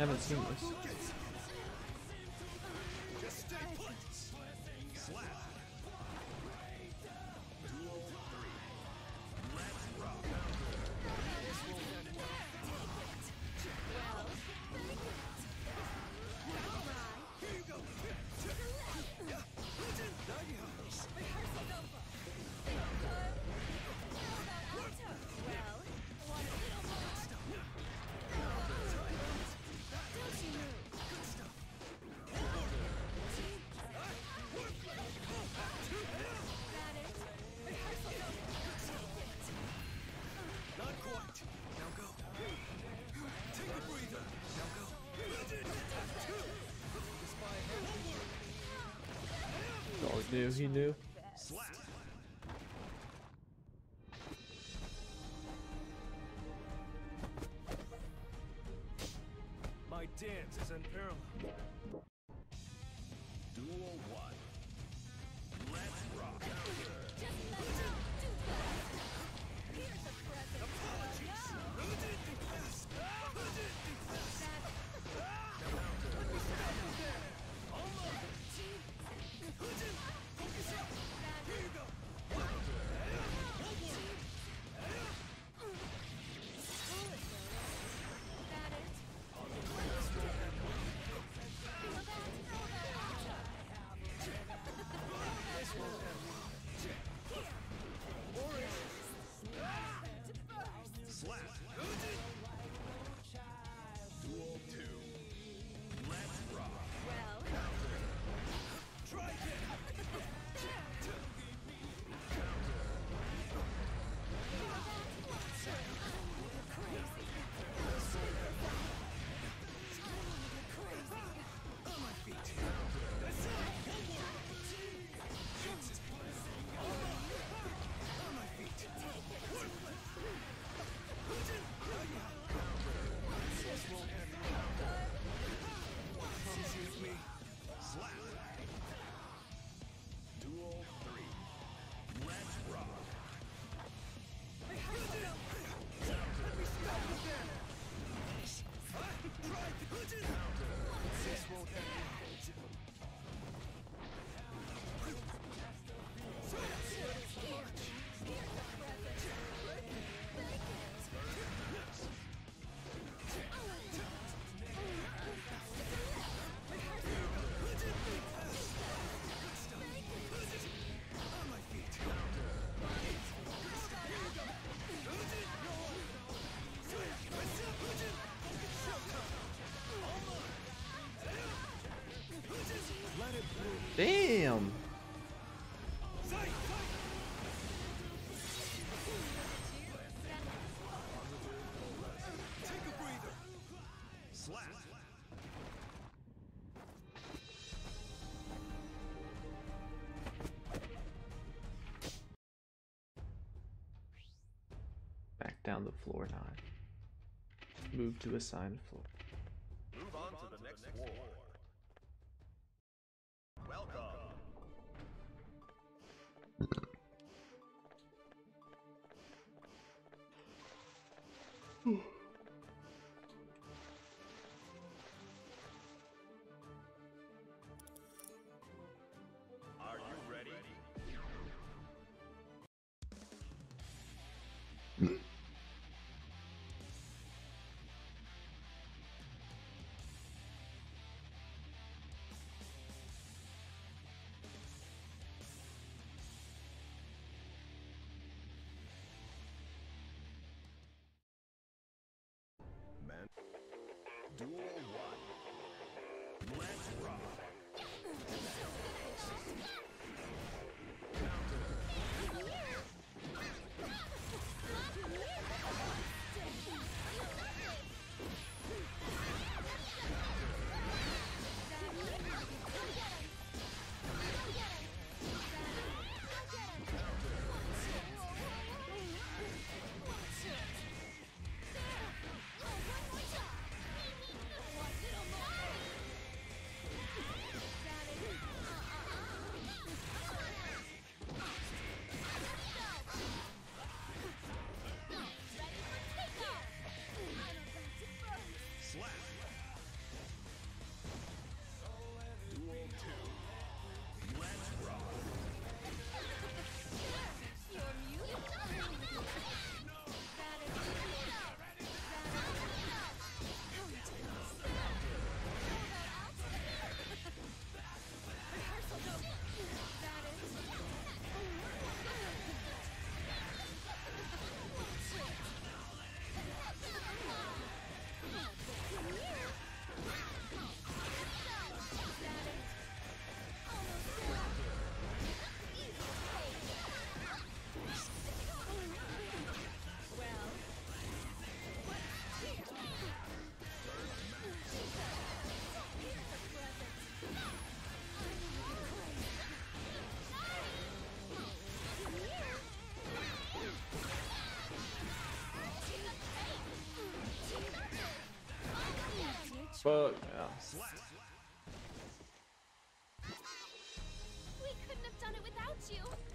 I haven't seen this. knew, he knew. My dance is unparalleled. Down the floor nine. Move to assigned floor. Move on to the next war. Fuck yeah. We couldn't have done it without you.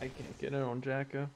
I can't get it on Jack-O.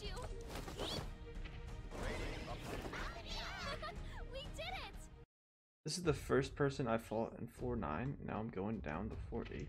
you! [laughs] we did it! This is the first person I fought in floor 9. Now I'm going down to floor 8.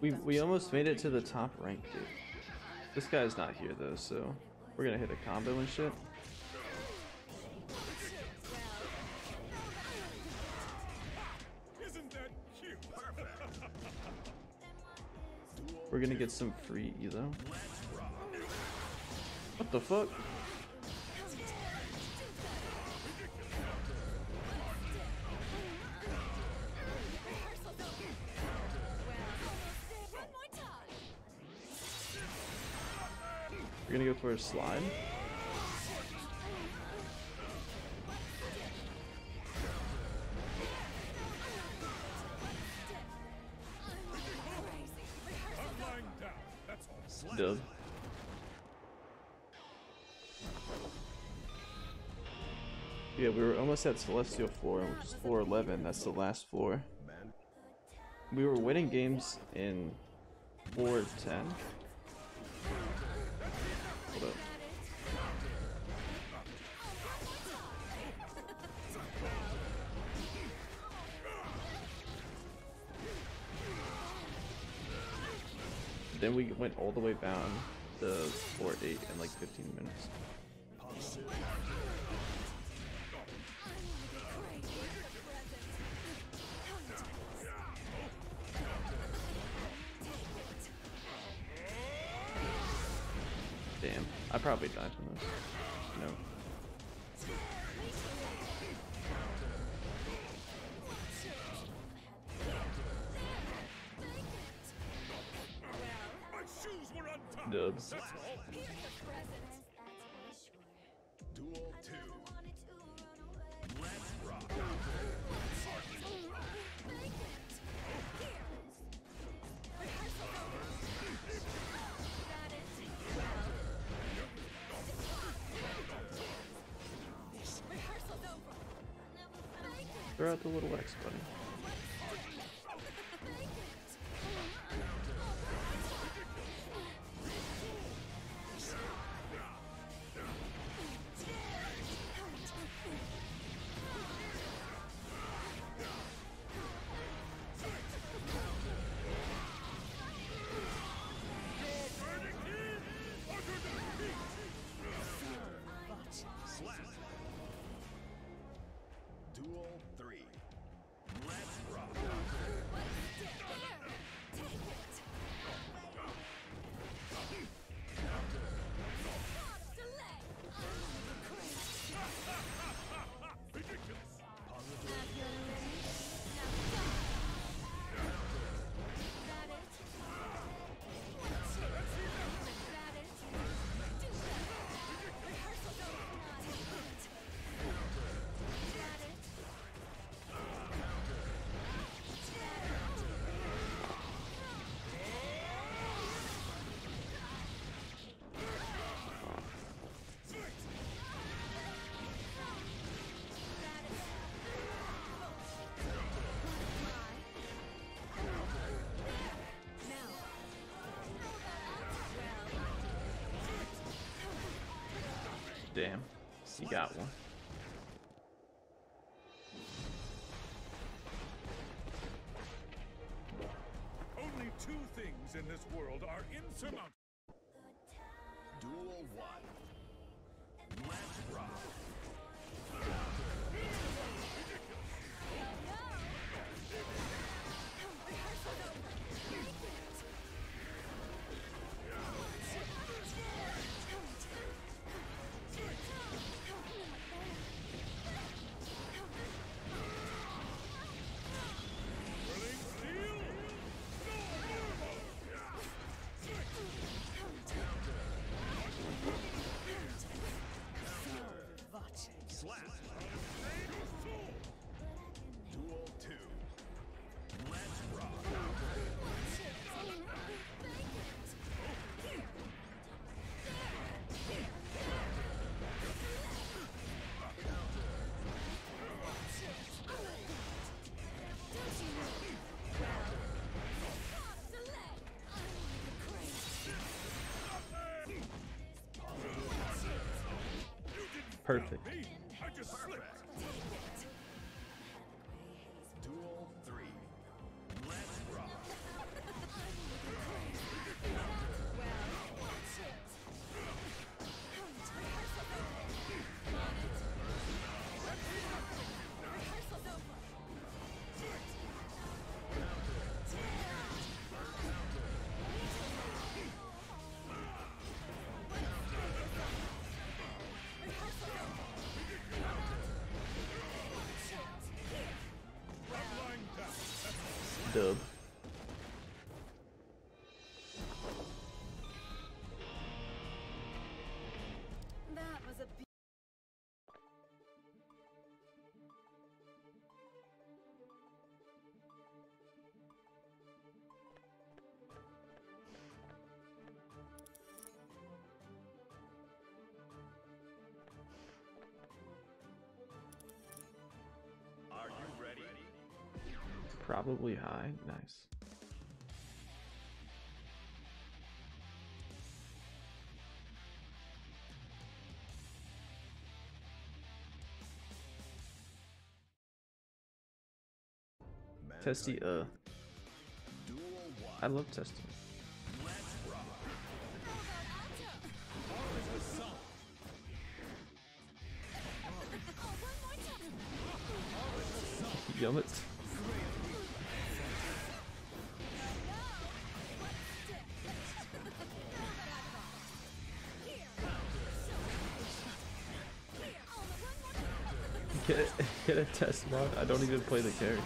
We we almost made it to the top rank, dude. This guy's not here though, so we're gonna hit a combo and shit. Isn't that cute? We're gonna get some free elo. What the fuck? For. Dub. Yeah, we were almost at Celestial floor, which is floor 11. That's the last floor. We were winning games in floor 10. Went all the way down to floor 8 in like 15 minutes. Damn, I probably died out the little X button. Damn. You got one. Perfect. Dub. Probably high. Nice. Testy, uh, I love testing. Let's. Yum it. Test mod. I don't even play the character.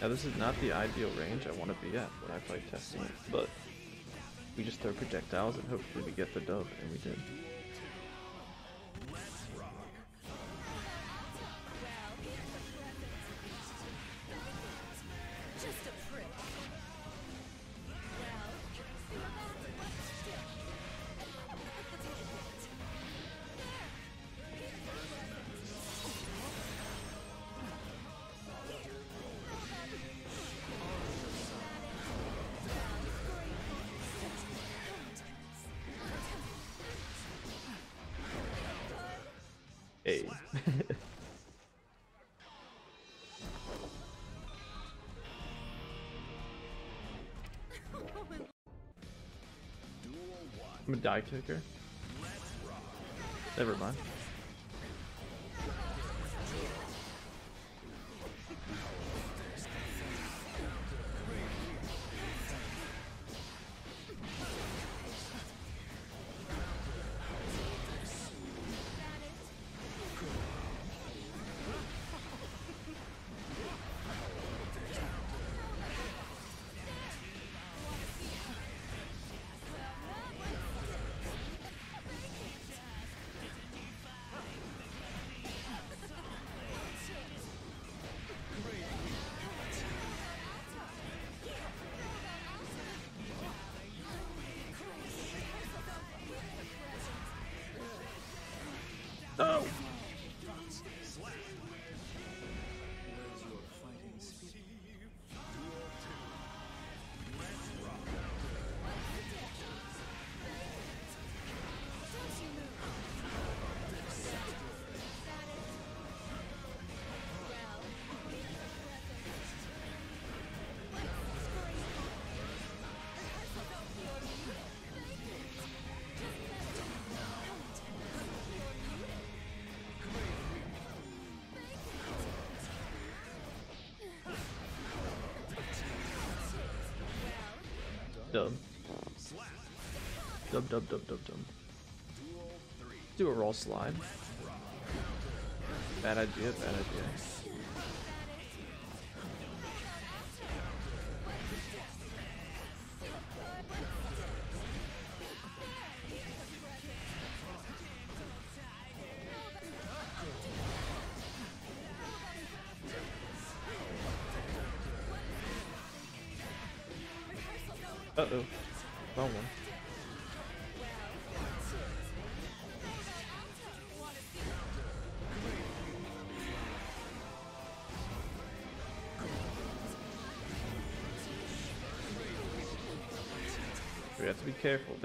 Now this is not the ideal range I want to be at when I play testing it, but we just throw projectiles and hopefully we get the dub, and we did. Die kicker. Never mind. dub. Dub, dub, dub, dub, dub. Do a roll slide. Bad idea, bad idea.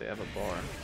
They have a bar.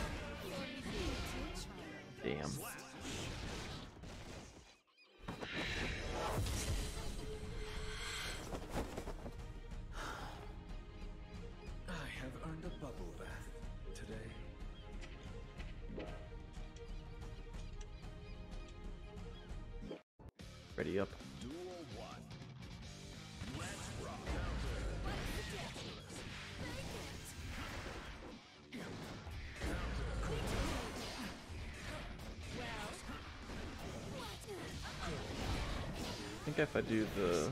Think if I do the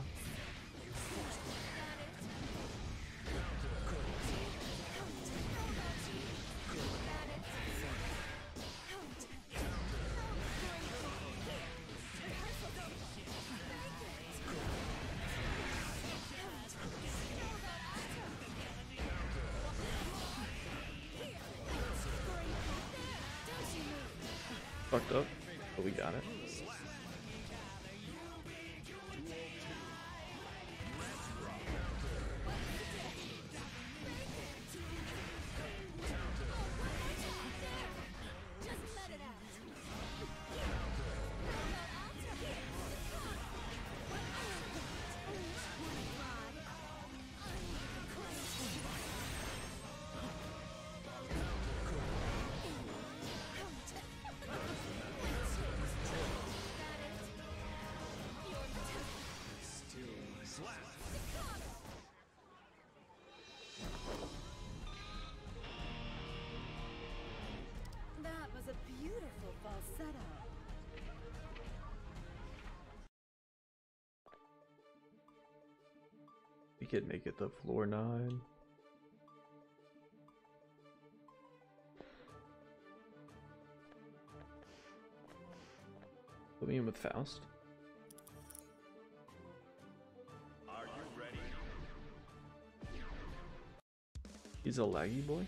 We could make it the floor nine. Put me in with Faust. Are you ready? He's a laggy boy.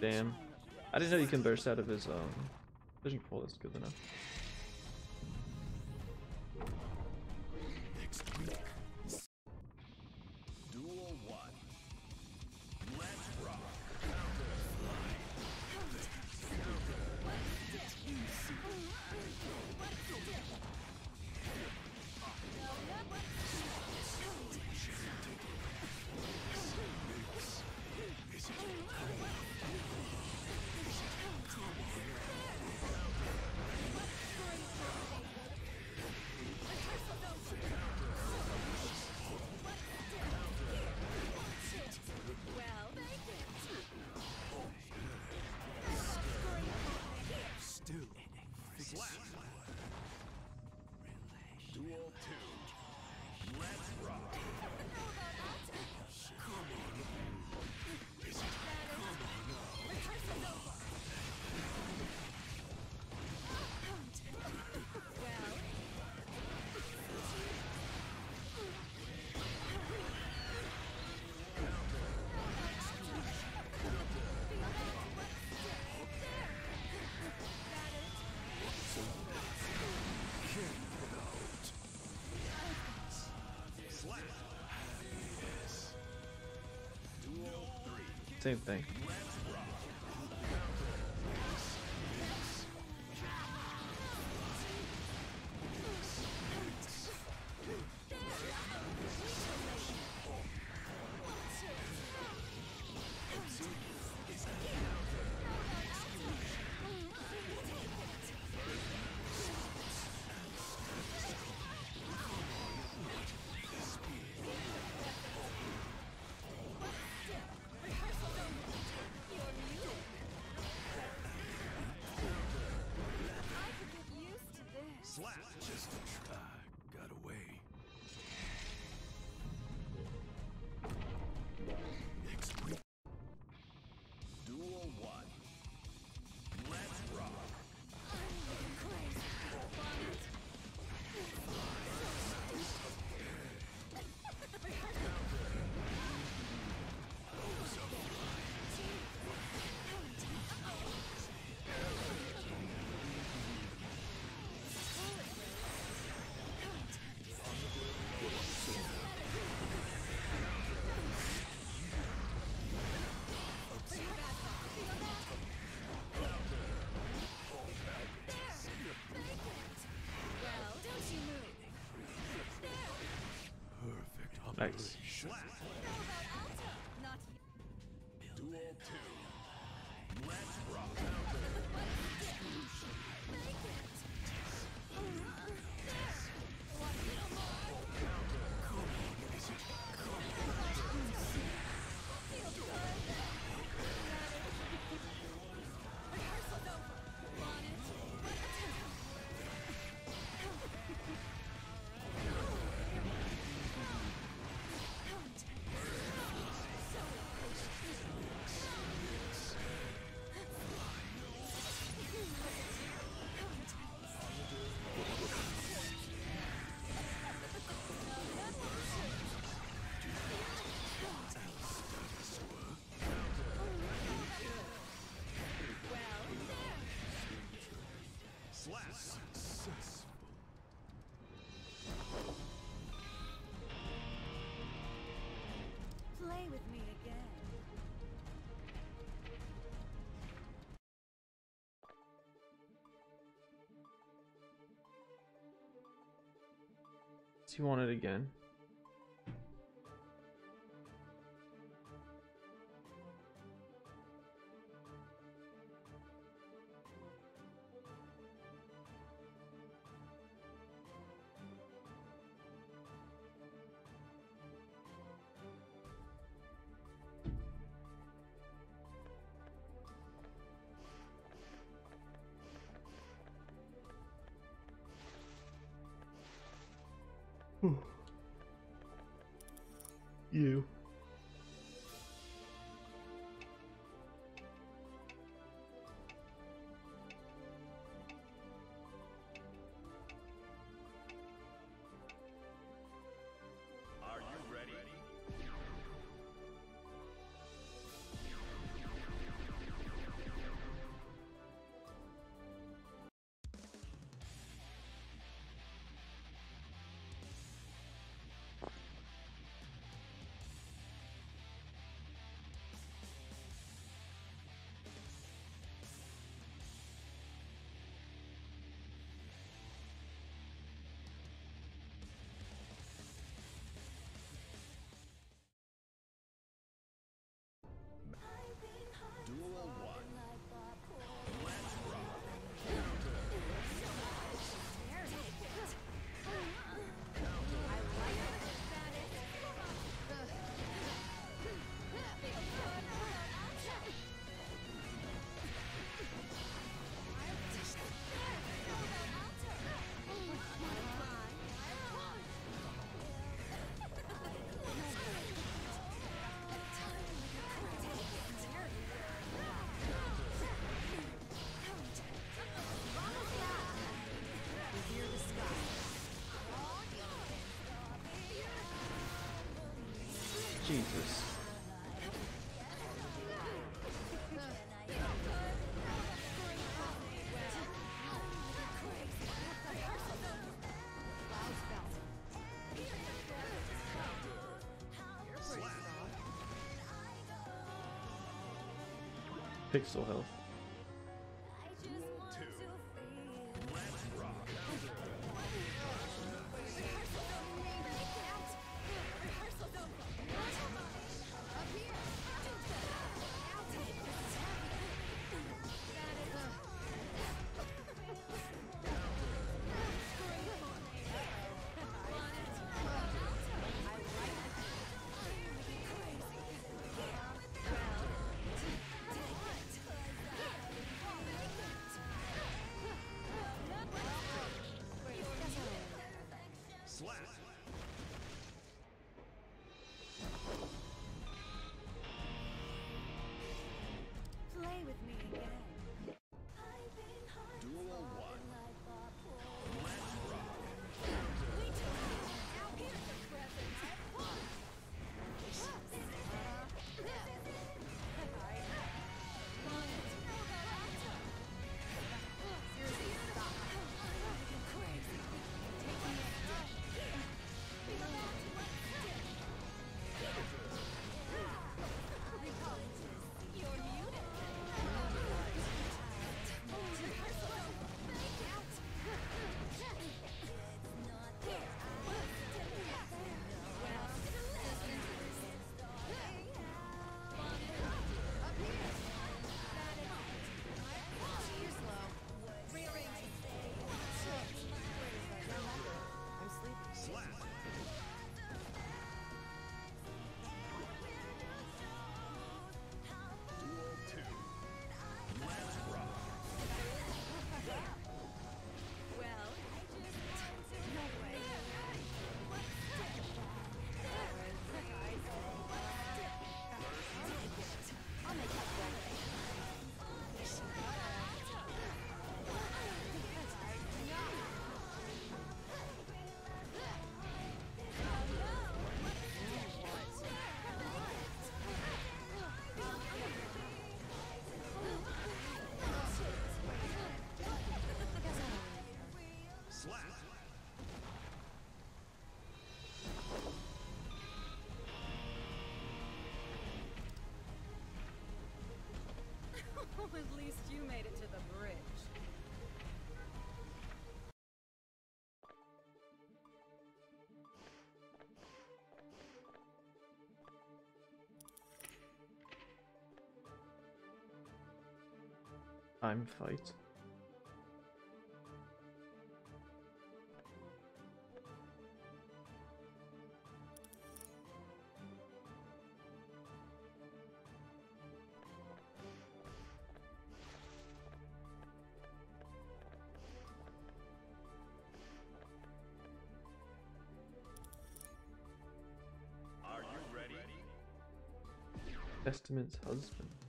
Damn. I didn't know you can burst out of his um, vision pool. That's good enough. Same thing. Nice. You want it again. Mantis. Pixel health. At least you made it to the bridge. Time fight. Testament's husband.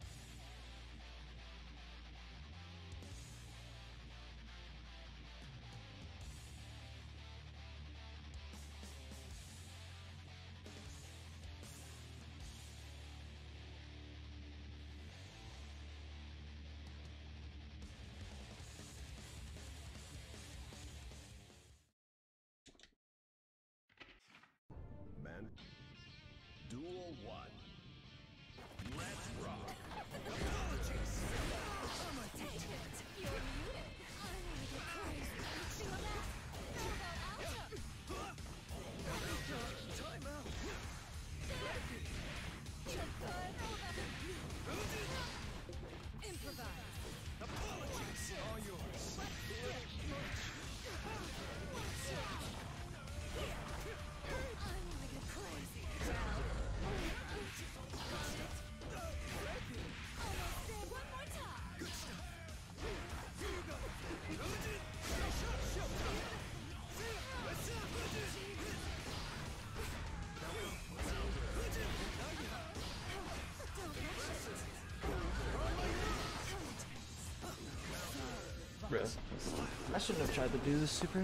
I shouldn't have tried to do this super.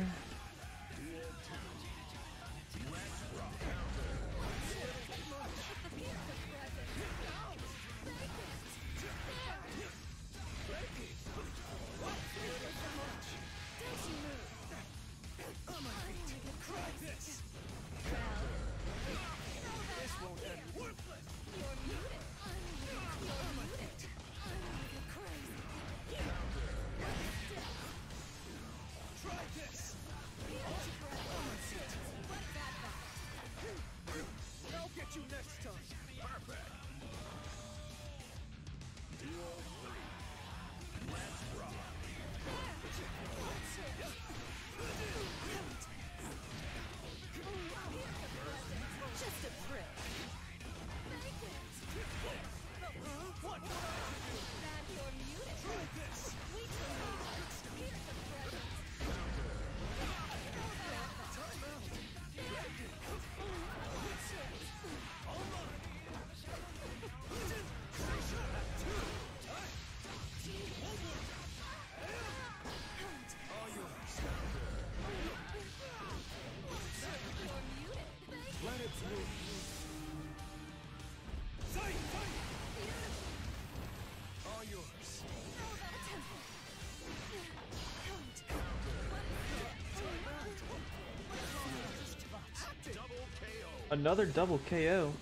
Another double KO.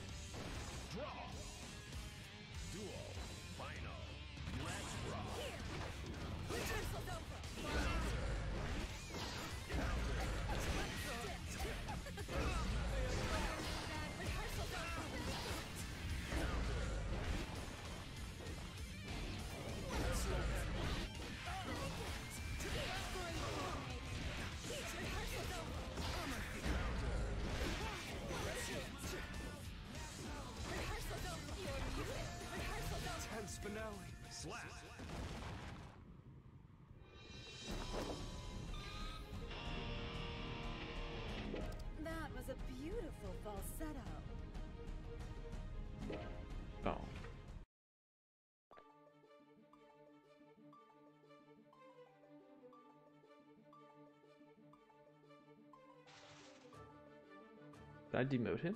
Did I demote him?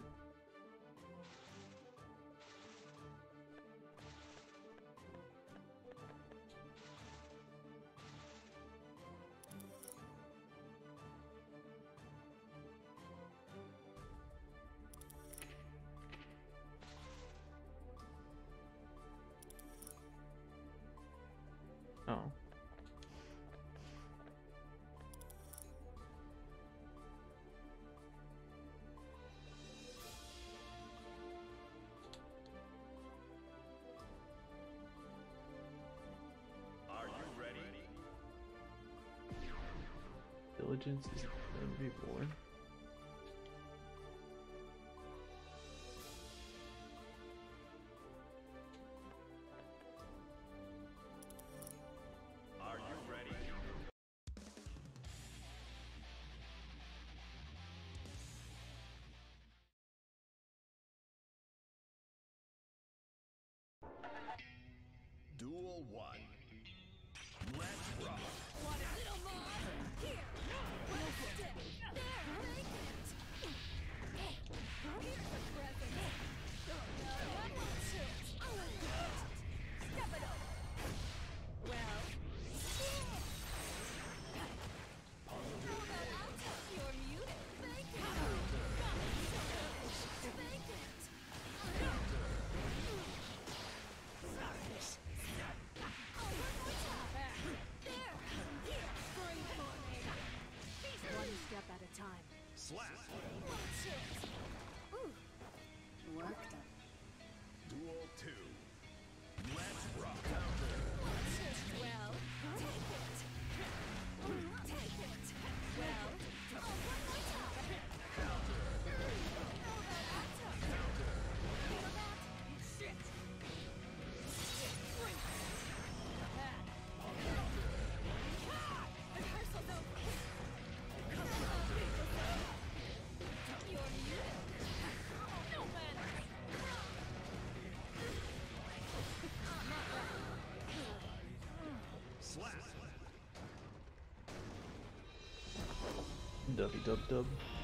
Intelligence is then reborn. Duel 1. Dubby dub dub.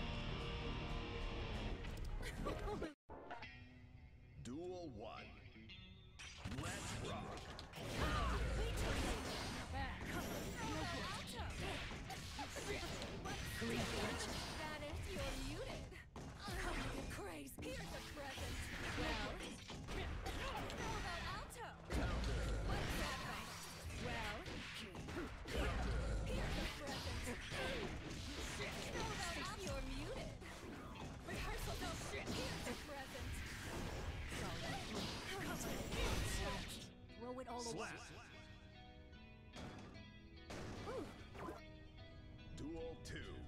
two.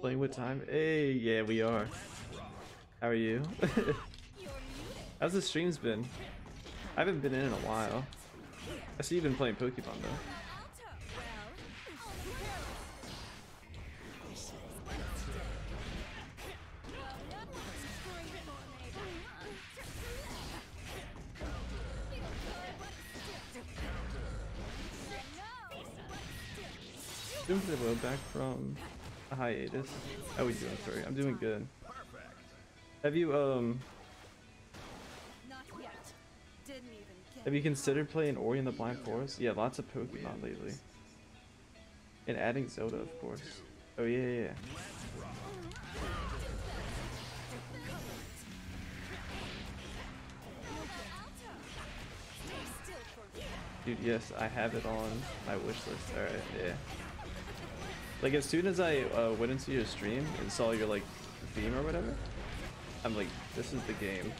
Playing with time? Hey, yeah, we are. How are you? [laughs] How's the stream's been? I haven't been in in a while. I see you've been playing Pokemon though. Doing they well back from hiatus. How are we doing, sorry? I'm doing good. Have you um have you considered playing Ori and the Blind Forest? Yeah, lots of Pokemon lately. And adding Zelda, of course. Oh yeah, yeah. yeah. Dude, yes, I have it on my wish list. Alright, yeah. Like, as soon as I uh, went into your stream and saw your, like, theme or whatever, I'm like, this is the game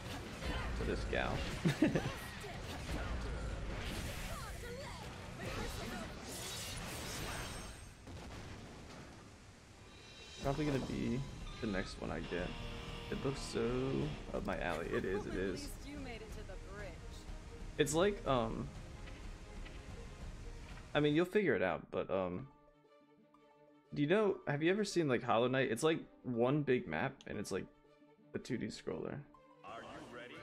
for this gal. [laughs] Probably gonna be the next one I get. It looks so up my alley. It is, it is. It's like um I mean, you'll figure it out, but um do you know have you ever seen like Hollow Knight? It's like one big map and it's like a 2D scroller. Are you ready?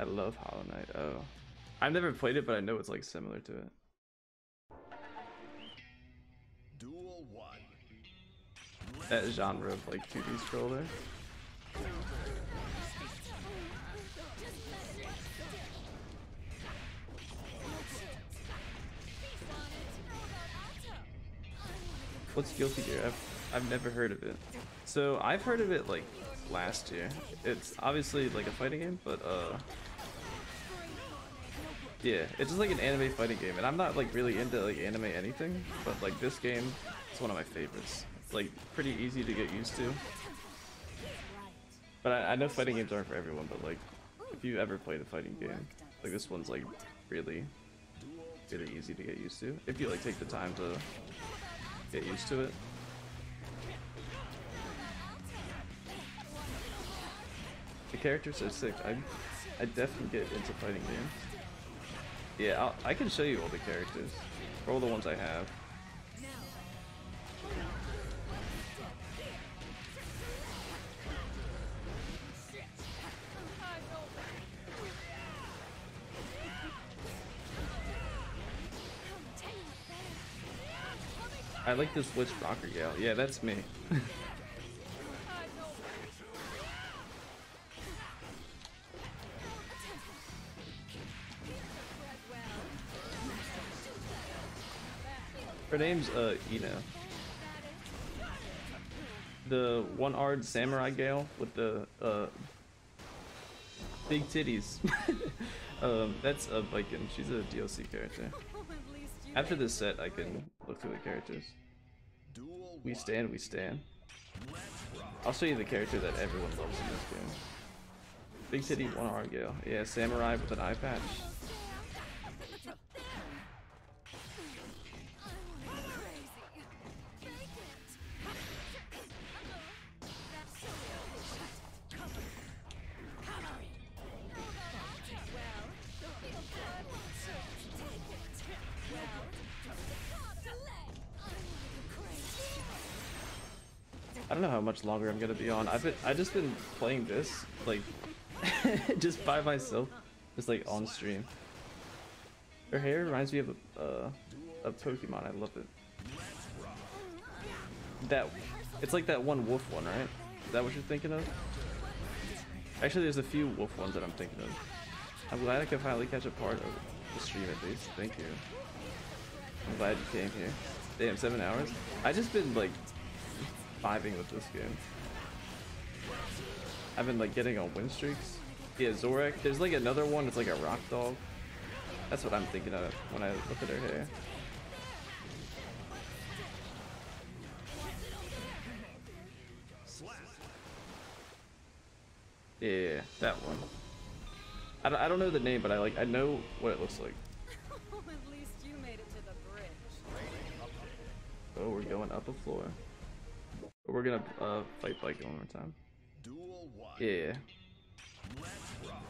I love Hollow Knight. Oh. I've never played it, but I know it's like similar to it. Duel one. That genre of like 2D scroller. What's Guilty Gear? I've, I've never heard of it. So I've heard of it like last year. It's obviously like a fighting game, but uh yeah, it's just like an anime fighting game, and I'm not like really into like anime anything, but like this game, it's one of my favorites. It's like pretty easy to get used to. But I, I know fighting games aren't for everyone, but like if you ever played a fighting game, like this one's like really, really easy to get used to. If you like take the time to get used to it. The characters are sick. I, I definitely get into fighting games. Yeah, I'll, I can show you all the characters, all the ones I have. I like this witch rocker gal. Yeah, that's me. Her name's uh Ino. The one-armed samurai Gale with the uh big titties. [laughs] um, that's a Viking. She's a DLC character. [laughs] At least you After this set, I can look through the characters. We stand, we stand. I'll show you the character that everyone loves in this game. Big City, one arm gal. Yeah, samurai with an eye patch. Much longer I'm gonna be on. I've been, I just been playing this like [laughs] just by myself, just like on stream. Her hair reminds me of a uh, a Pokemon. I love it. That it's like that one wolf one, right? Is that what you're thinking of? Actually, there's a few wolf ones that I'm thinking of. I'm glad I could finally catch a part of the stream at least. Thank you. I'm glad you came here. Damn, seven hours. I just been like vibing with this game. I've been like getting on win streaks. Yeah, Zorak. There's like another one. It's like a rock dog. That's what I'm thinking of when I look at her hair. Yeah, that one. I don't, I don't know the name, but I like I know what it looks like. [laughs] At least you made it to the bridge. Oh, we're going up a floor. We're gonna uh, fight bike one more time. Yeah. Let's rock.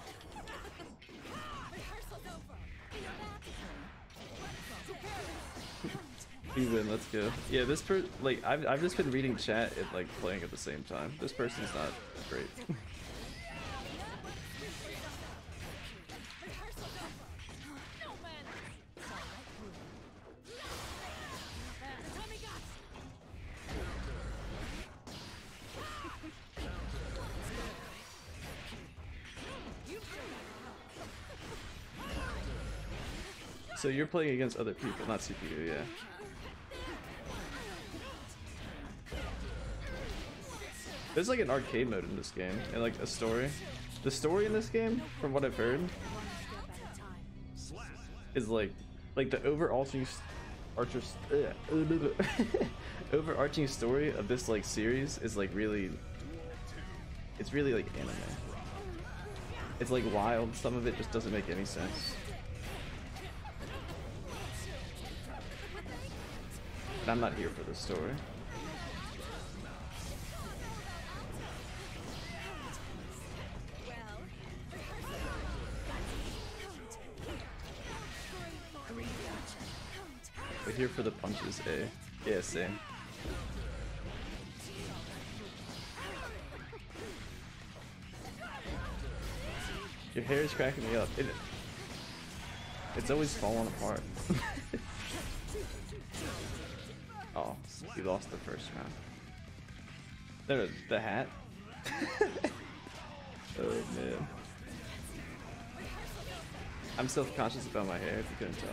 Rehearsal's over. Be back. We win. Let's go. Yeah, this per like I've I've just been reading chat and like playing at the same time. This person's not great. [laughs] so you're playing against other people, not CPU. Yeah. There's like an arcade mode in this game and like a story. The story in this game, from what I've heard, is like like the overarching archer [laughs] overarching story of this like series is like really it's really like anime it's like wild some of it just doesn't make any sense and i'm not here for the story we're here for the punches eh yeah same Your hair is cracking me up. It, it's always falling apart. [laughs] oh, you lost the first round. There, the hat. [laughs] oh man. I'm self-conscious about my hair. If you couldn't tell.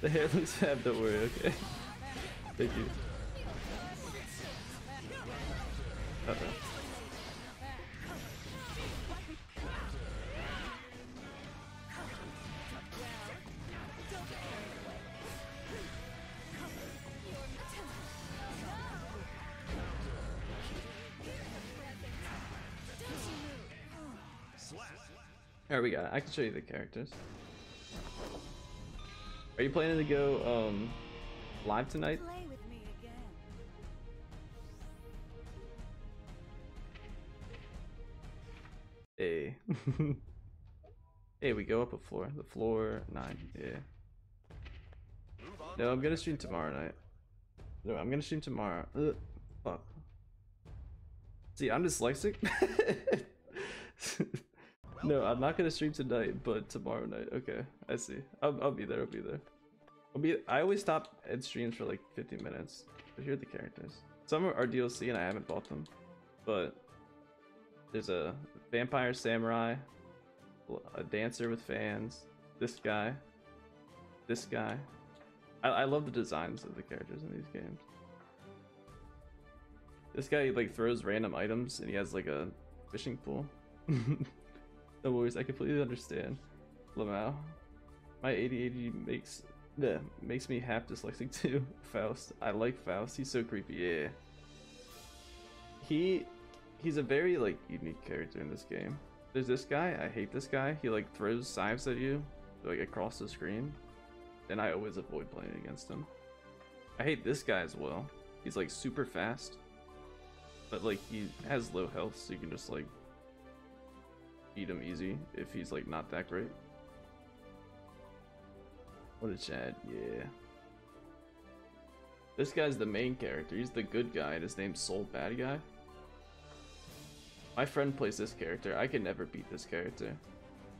The hair looks bad. Don't worry. Okay. Thank you. Uh -oh. Alright, we got it. I can show you the characters. Are you planning to go um live tonight? Play with me again. Hey. [laughs] hey, we go up a floor. The floor nine. Yeah. No, I'm gonna stream tomorrow night. No, I'm gonna stream tomorrow. Ugh, fuck. See, I'm dyslexic. [laughs] no, I'm not gonna stream tonight, but tomorrow night. Okay, I see. I'll, I'll be there. I'll be there. I'll be. I always stop at streams for like 15 minutes. But here are the characters. Some are DLC and I haven't bought them, but there's a vampire samurai, a dancer with fans, this guy, this guy. I, I love the designs of the characters in these games. This guy like throws random items and he has like a fishing pool. [laughs] no worries, I completely understand. Lamau. My ADHD makes yeah, makes me half dyslexic [laughs] too. Faust. I like Faust. He's so creepy. Yeah. He he's a very like unique character in this game. There's this guy, I hate this guy. He like throws knives at you like across the screen. And I always avoid playing against him. I hate this guy as well. He's like super fast. But like he has low health so you can just like beat him easy if he's like not that great. What a Chad, yeah. This guy's the main character. He's the good guy. and His name's Sol Badguy. My friend plays this character. I can never beat this character.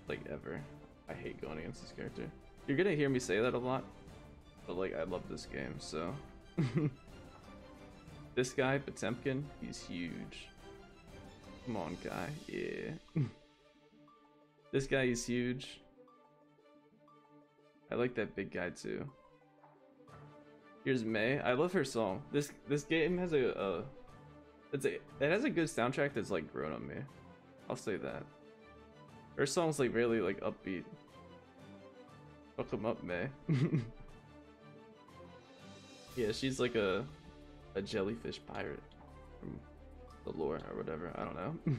Like, ever. I hate going against this character. You're gonna hear me say that a lot. But, like, I love this game, so. [laughs] this guy, Potemkin, he's huge. Come on, guy. Yeah. [laughs] this guy is huge. I like that big guy, too. Here's May. I love her song. This this game has a, a it's a it has a good soundtrack that's like grown on me. I'll say that. Her song's like really like upbeat. Welcome up, May. [laughs] yeah, she's like a a jellyfish pirate from the lore or whatever. I don't know.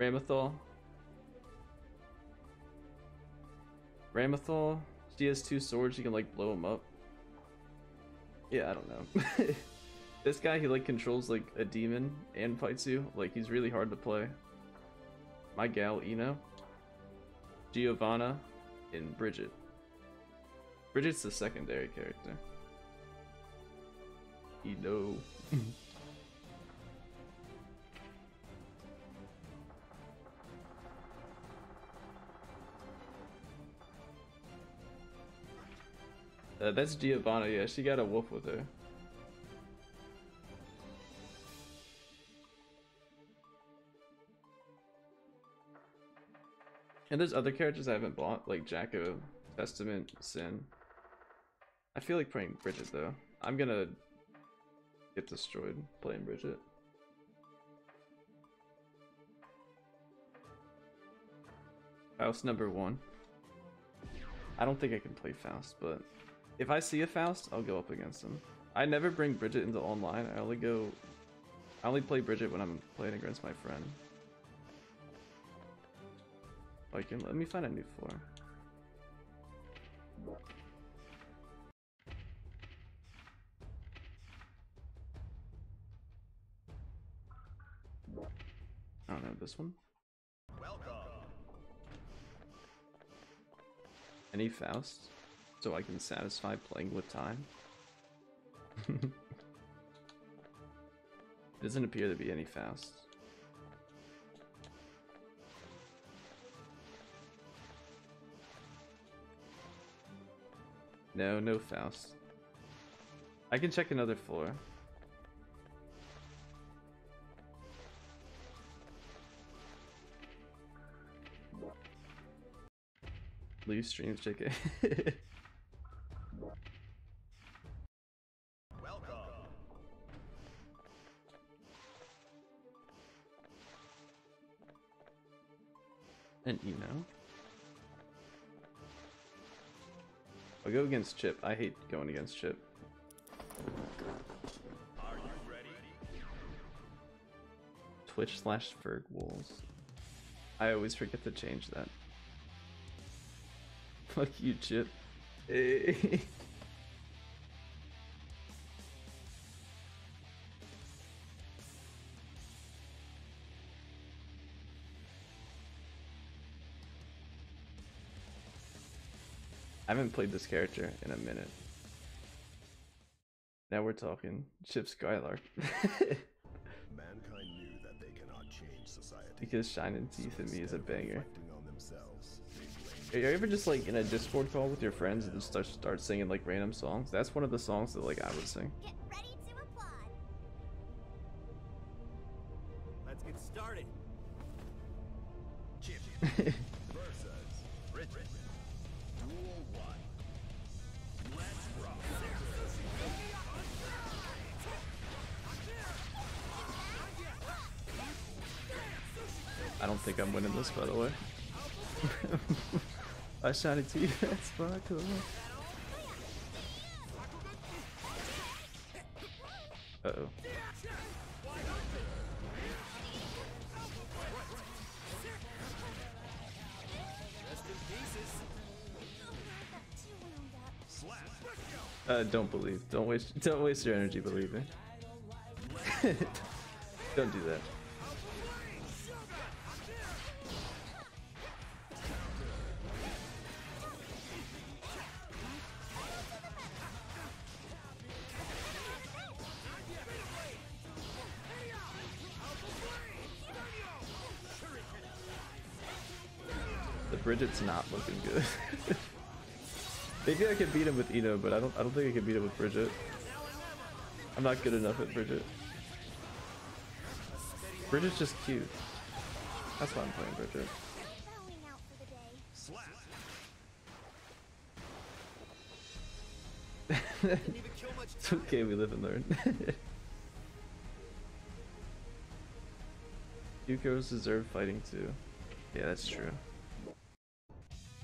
[laughs] Ramlethal. Ramlethal. She has two swords. She can like blow him up. Yeah, I don't know. [laughs] this guy, he like controls like a demon and fights you. Like he's really hard to play. My gal, Ino. Giovanna, and Bridget. Bridget's the secondary character. Ino. [laughs] Uh, that's Giovanna, yeah, she got a wolf with her. And there's other characters I haven't bought, like Jack-O, Testament, Sin. I feel like playing Bridget though. I'm gonna get destroyed playing Bridget. Faust number one. I don't think I can play Faust, but if I see a Faust, I'll go up against him. I never bring Bridget into online. I only go. I only play Bridget when I'm playing against my friend. Like, let me find a new floor. I don't know this one. Welcome. Any Faust? So I can satisfy playing with time? [laughs] Doesn't appear to be any Faust. No, no Faust. I can check another floor. Leave streams, JK. [laughs] and you know. I'll go against Chipp. I hate going against Chipp. Are you ready? Twitch slash Ferg Wolves. I always forget to change that. [laughs] Fuck you, Chipp. Hey. [laughs] haven't played this character in a minute. Now we're talking. Chip Skylark. [laughs] Mankind knew that they cannot change society. because Shining Teeth in me is a banger. On themselves, Are you ever just like in a Discord call with your friends and just start start singing like random songs? That's one of the songs that like I would sing. Get in pieces. Got too wound up. Slap. Uh, don't believe. Don't waste. [laughs] Don't waste your energy believing. [laughs] don't do that. Bridget's not looking good. [laughs] Maybe I could beat him with Ino, but I don't. I don't think I can beat him with Bridget. I'm not good enough at Bridget. Bridget's just cute. That's why I'm playing Bridget. [laughs] It's okay, we live and learn. [laughs] Yukos deserve fighting too. Yeah, that's true.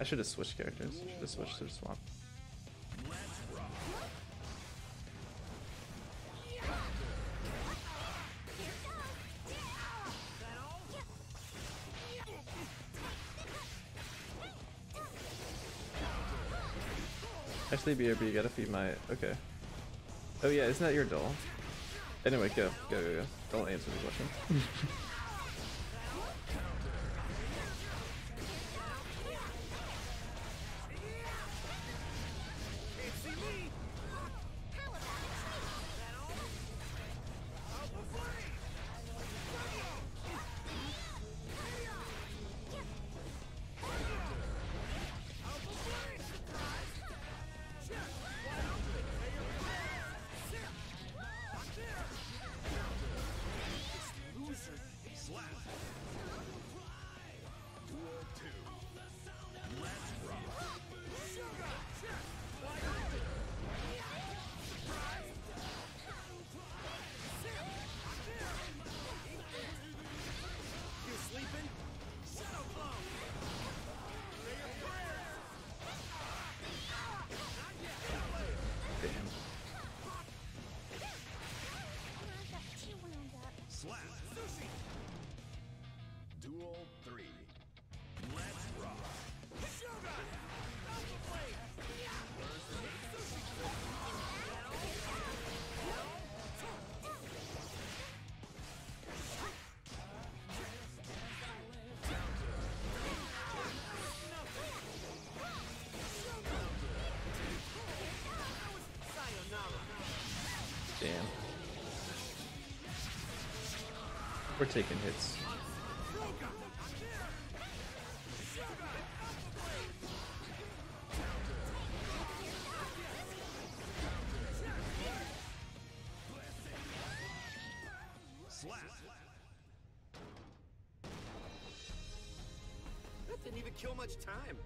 I should have switched characters. I should have switched to Swamp. Actually, BRB, gotta feed my... Okay. Oh yeah, isn't that your doll? Anyway, go. Go, go, go. Don't answer the question. [laughs] We're taking hits. That didn't even kill much time.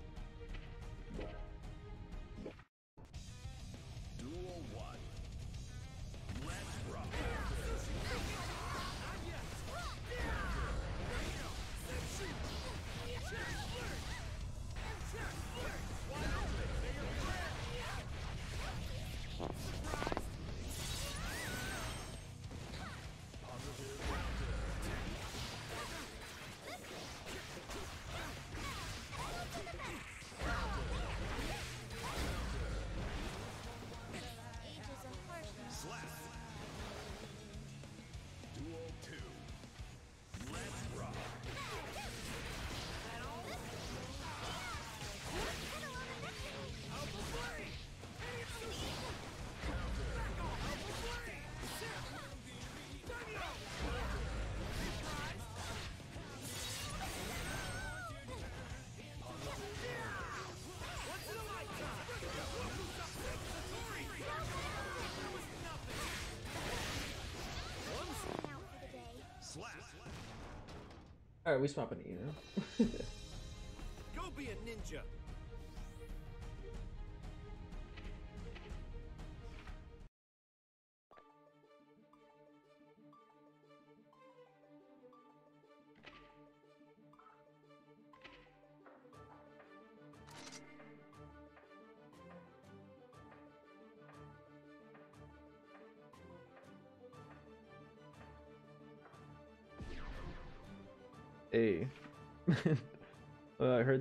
Alright, we swapping Ino. [laughs] Go be a ninja.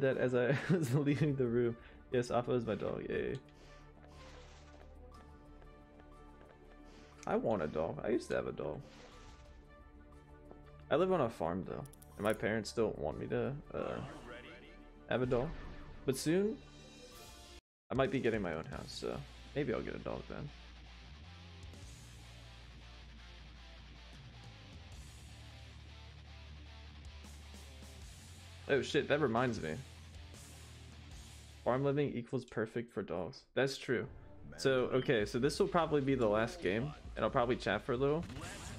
That as I [laughs] was leaving the room. Yes, Appa is my dog. Yay. I want a dog. I used to have a dog. I live on a farm though, and my parents don't want me to uh, have a dog. But soon, I might be getting my own house, so maybe I'll get a dog then. Oh shit, that reminds me. Farm living equals perfect for dogs. That's true. So, okay, so this will probably be the last game, and I'll probably chat for a little.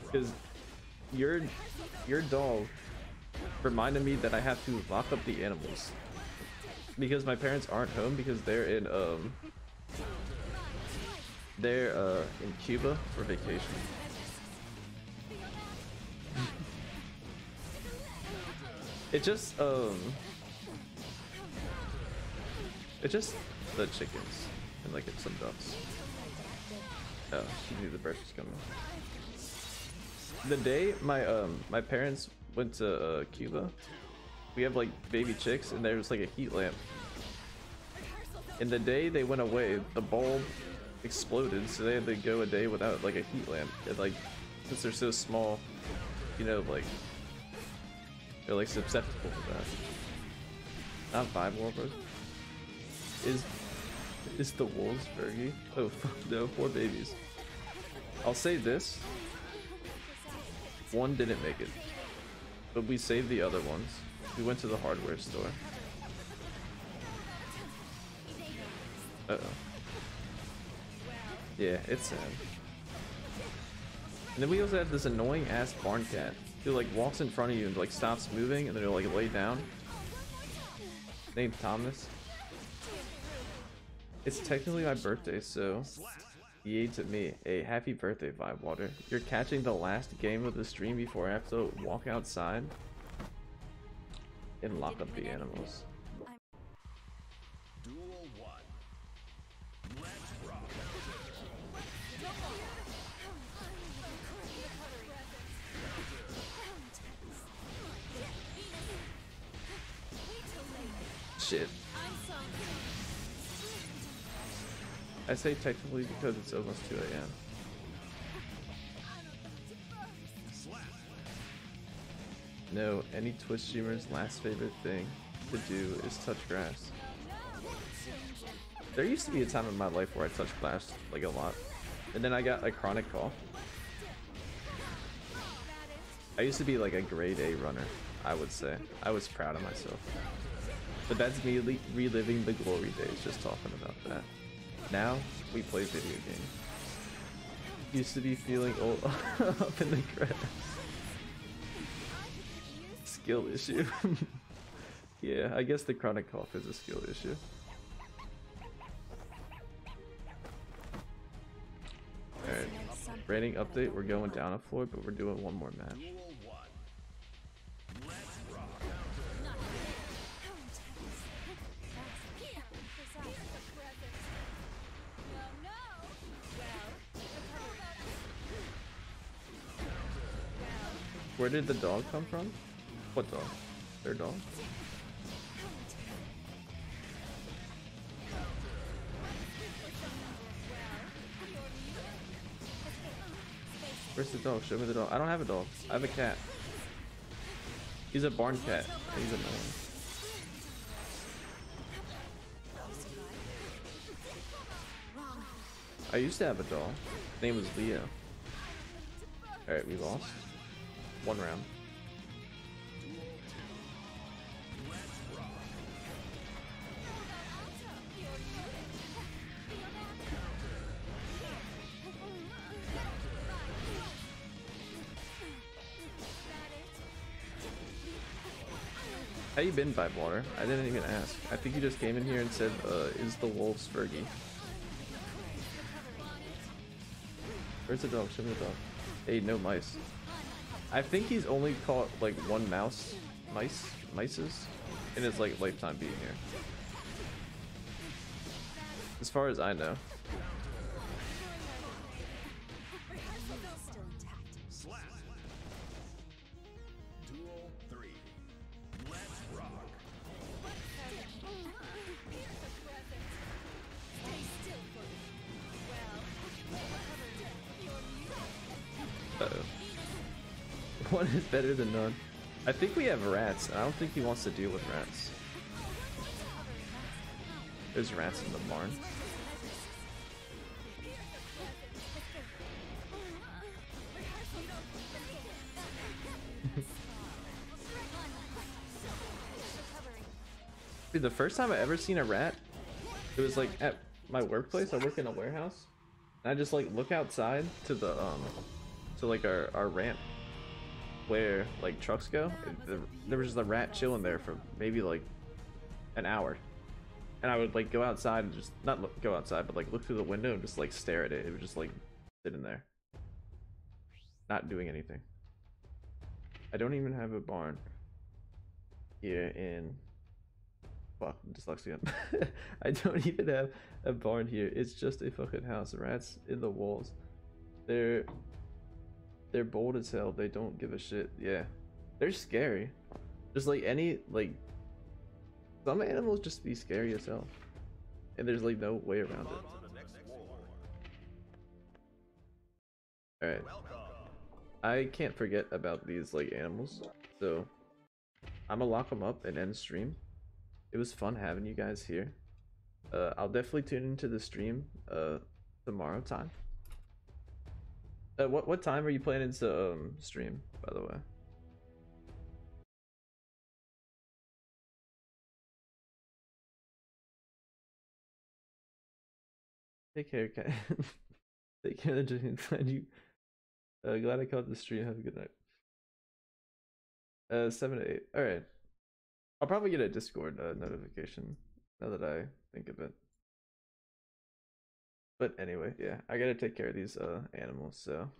Because your, your dog reminded me that I have to lock up the animals. Because my parents aren't home because they're in, um... They're, uh, in Cuba for vacation. [laughs] It just, um... It just the chickens and like some ducks. Oh, she knew the was coming. The day my um my parents went to uh, Cuba, we have like baby chicks and there's like a heat lamp. And the day they went away, the bulb exploded, so they had to go a day without like a heat lamp. It, like since they're so small, you know, like they're like susceptible to that. Not five Warlords. Is is the wolves Fergie? Oh fuck no, four babies. I'll say this. One didn't make it. But we saved the other ones. We went to the hardware store. Uh oh. Yeah, it's sad. And then we also have this annoying ass barn cat who like walks in front of you and like stops moving and then he'll like lay down. Named Thomas. It's technically my birthday, so yay to me. A happy birthday, Vibe Water. You're catching the last game of the stream before I have to walk outside and lock up the animals. Shit. I say technically because it's almost 2 a.m. No, any Twitch streamer's last favorite thing to do is touch grass. There used to be a time in my life where I touched grass like a lot. And then I got a chronic cough. I used to be like a grade A runner, I would say. I was proud of myself. But that's me reliving the glory days, just talking about that. Now, we play video games. Used to be feeling old [laughs] up in the grass. Skill issue. [laughs] yeah, I guess the chronic cough is a skill issue. Alright, rating update, we're going down a floor, but we're doing one more match. Where did the dog come from? What dog? Their dog? Where's the dog? Show me the dog. I don't have a dog. I have a cat. He's a barn cat. He's annoying. I used to have a dog. His name was Leo. Alright, we lost. One round. How you been, Vibe Water? I didn't even ask. I think you just came in here and said, uh, is the wolves Fergie? Where's the dog? Show me the dog. Hey, no mice. I think he's only caught like one mouse, mice, mices, in his like lifetime being here. As far as I know. Better than none. I think we have rats. And I don't think he wants to deal with rats. There's rats in the barn. [laughs] Dude, the first time I ever seen a rat, it was like at my workplace. I work in a warehouse. And I just like look outside to the um to like our, our ramp where like trucks go. the- there was just a rat chilling there for maybe like an hour. And I would like go outside and just not look, go outside, but like look through the window and just like stare at it. It was just like sitting there, not doing anything. I don't even have a barn here in fuck I'm dyslexia. [laughs] I don't even have a barn here. It's just a fucking house. Rats in the walls. They're they're bold as hell. They don't give a shit. Yeah, they're scary. Just like any like some animals just be scary as hell. and there's like no way around it. On to the next war. All right. I can't forget about these like animals, so I'm gonna lock them up and end stream. It was fun having you guys here. Uh, I'll definitely tune into the stream uh tomorrow time. Uh, what what time are you planning to um stream? By the way. Take care, Ken. [laughs] Take care, Jenny. Glad [laughs] you. Uh, glad I caught the stream. Have a good night. Uh, seven to eight. All right. I'll probably get a Discord uh, notification now that I think of it. But anyway, yeah, I gotta take care of these uh animals. So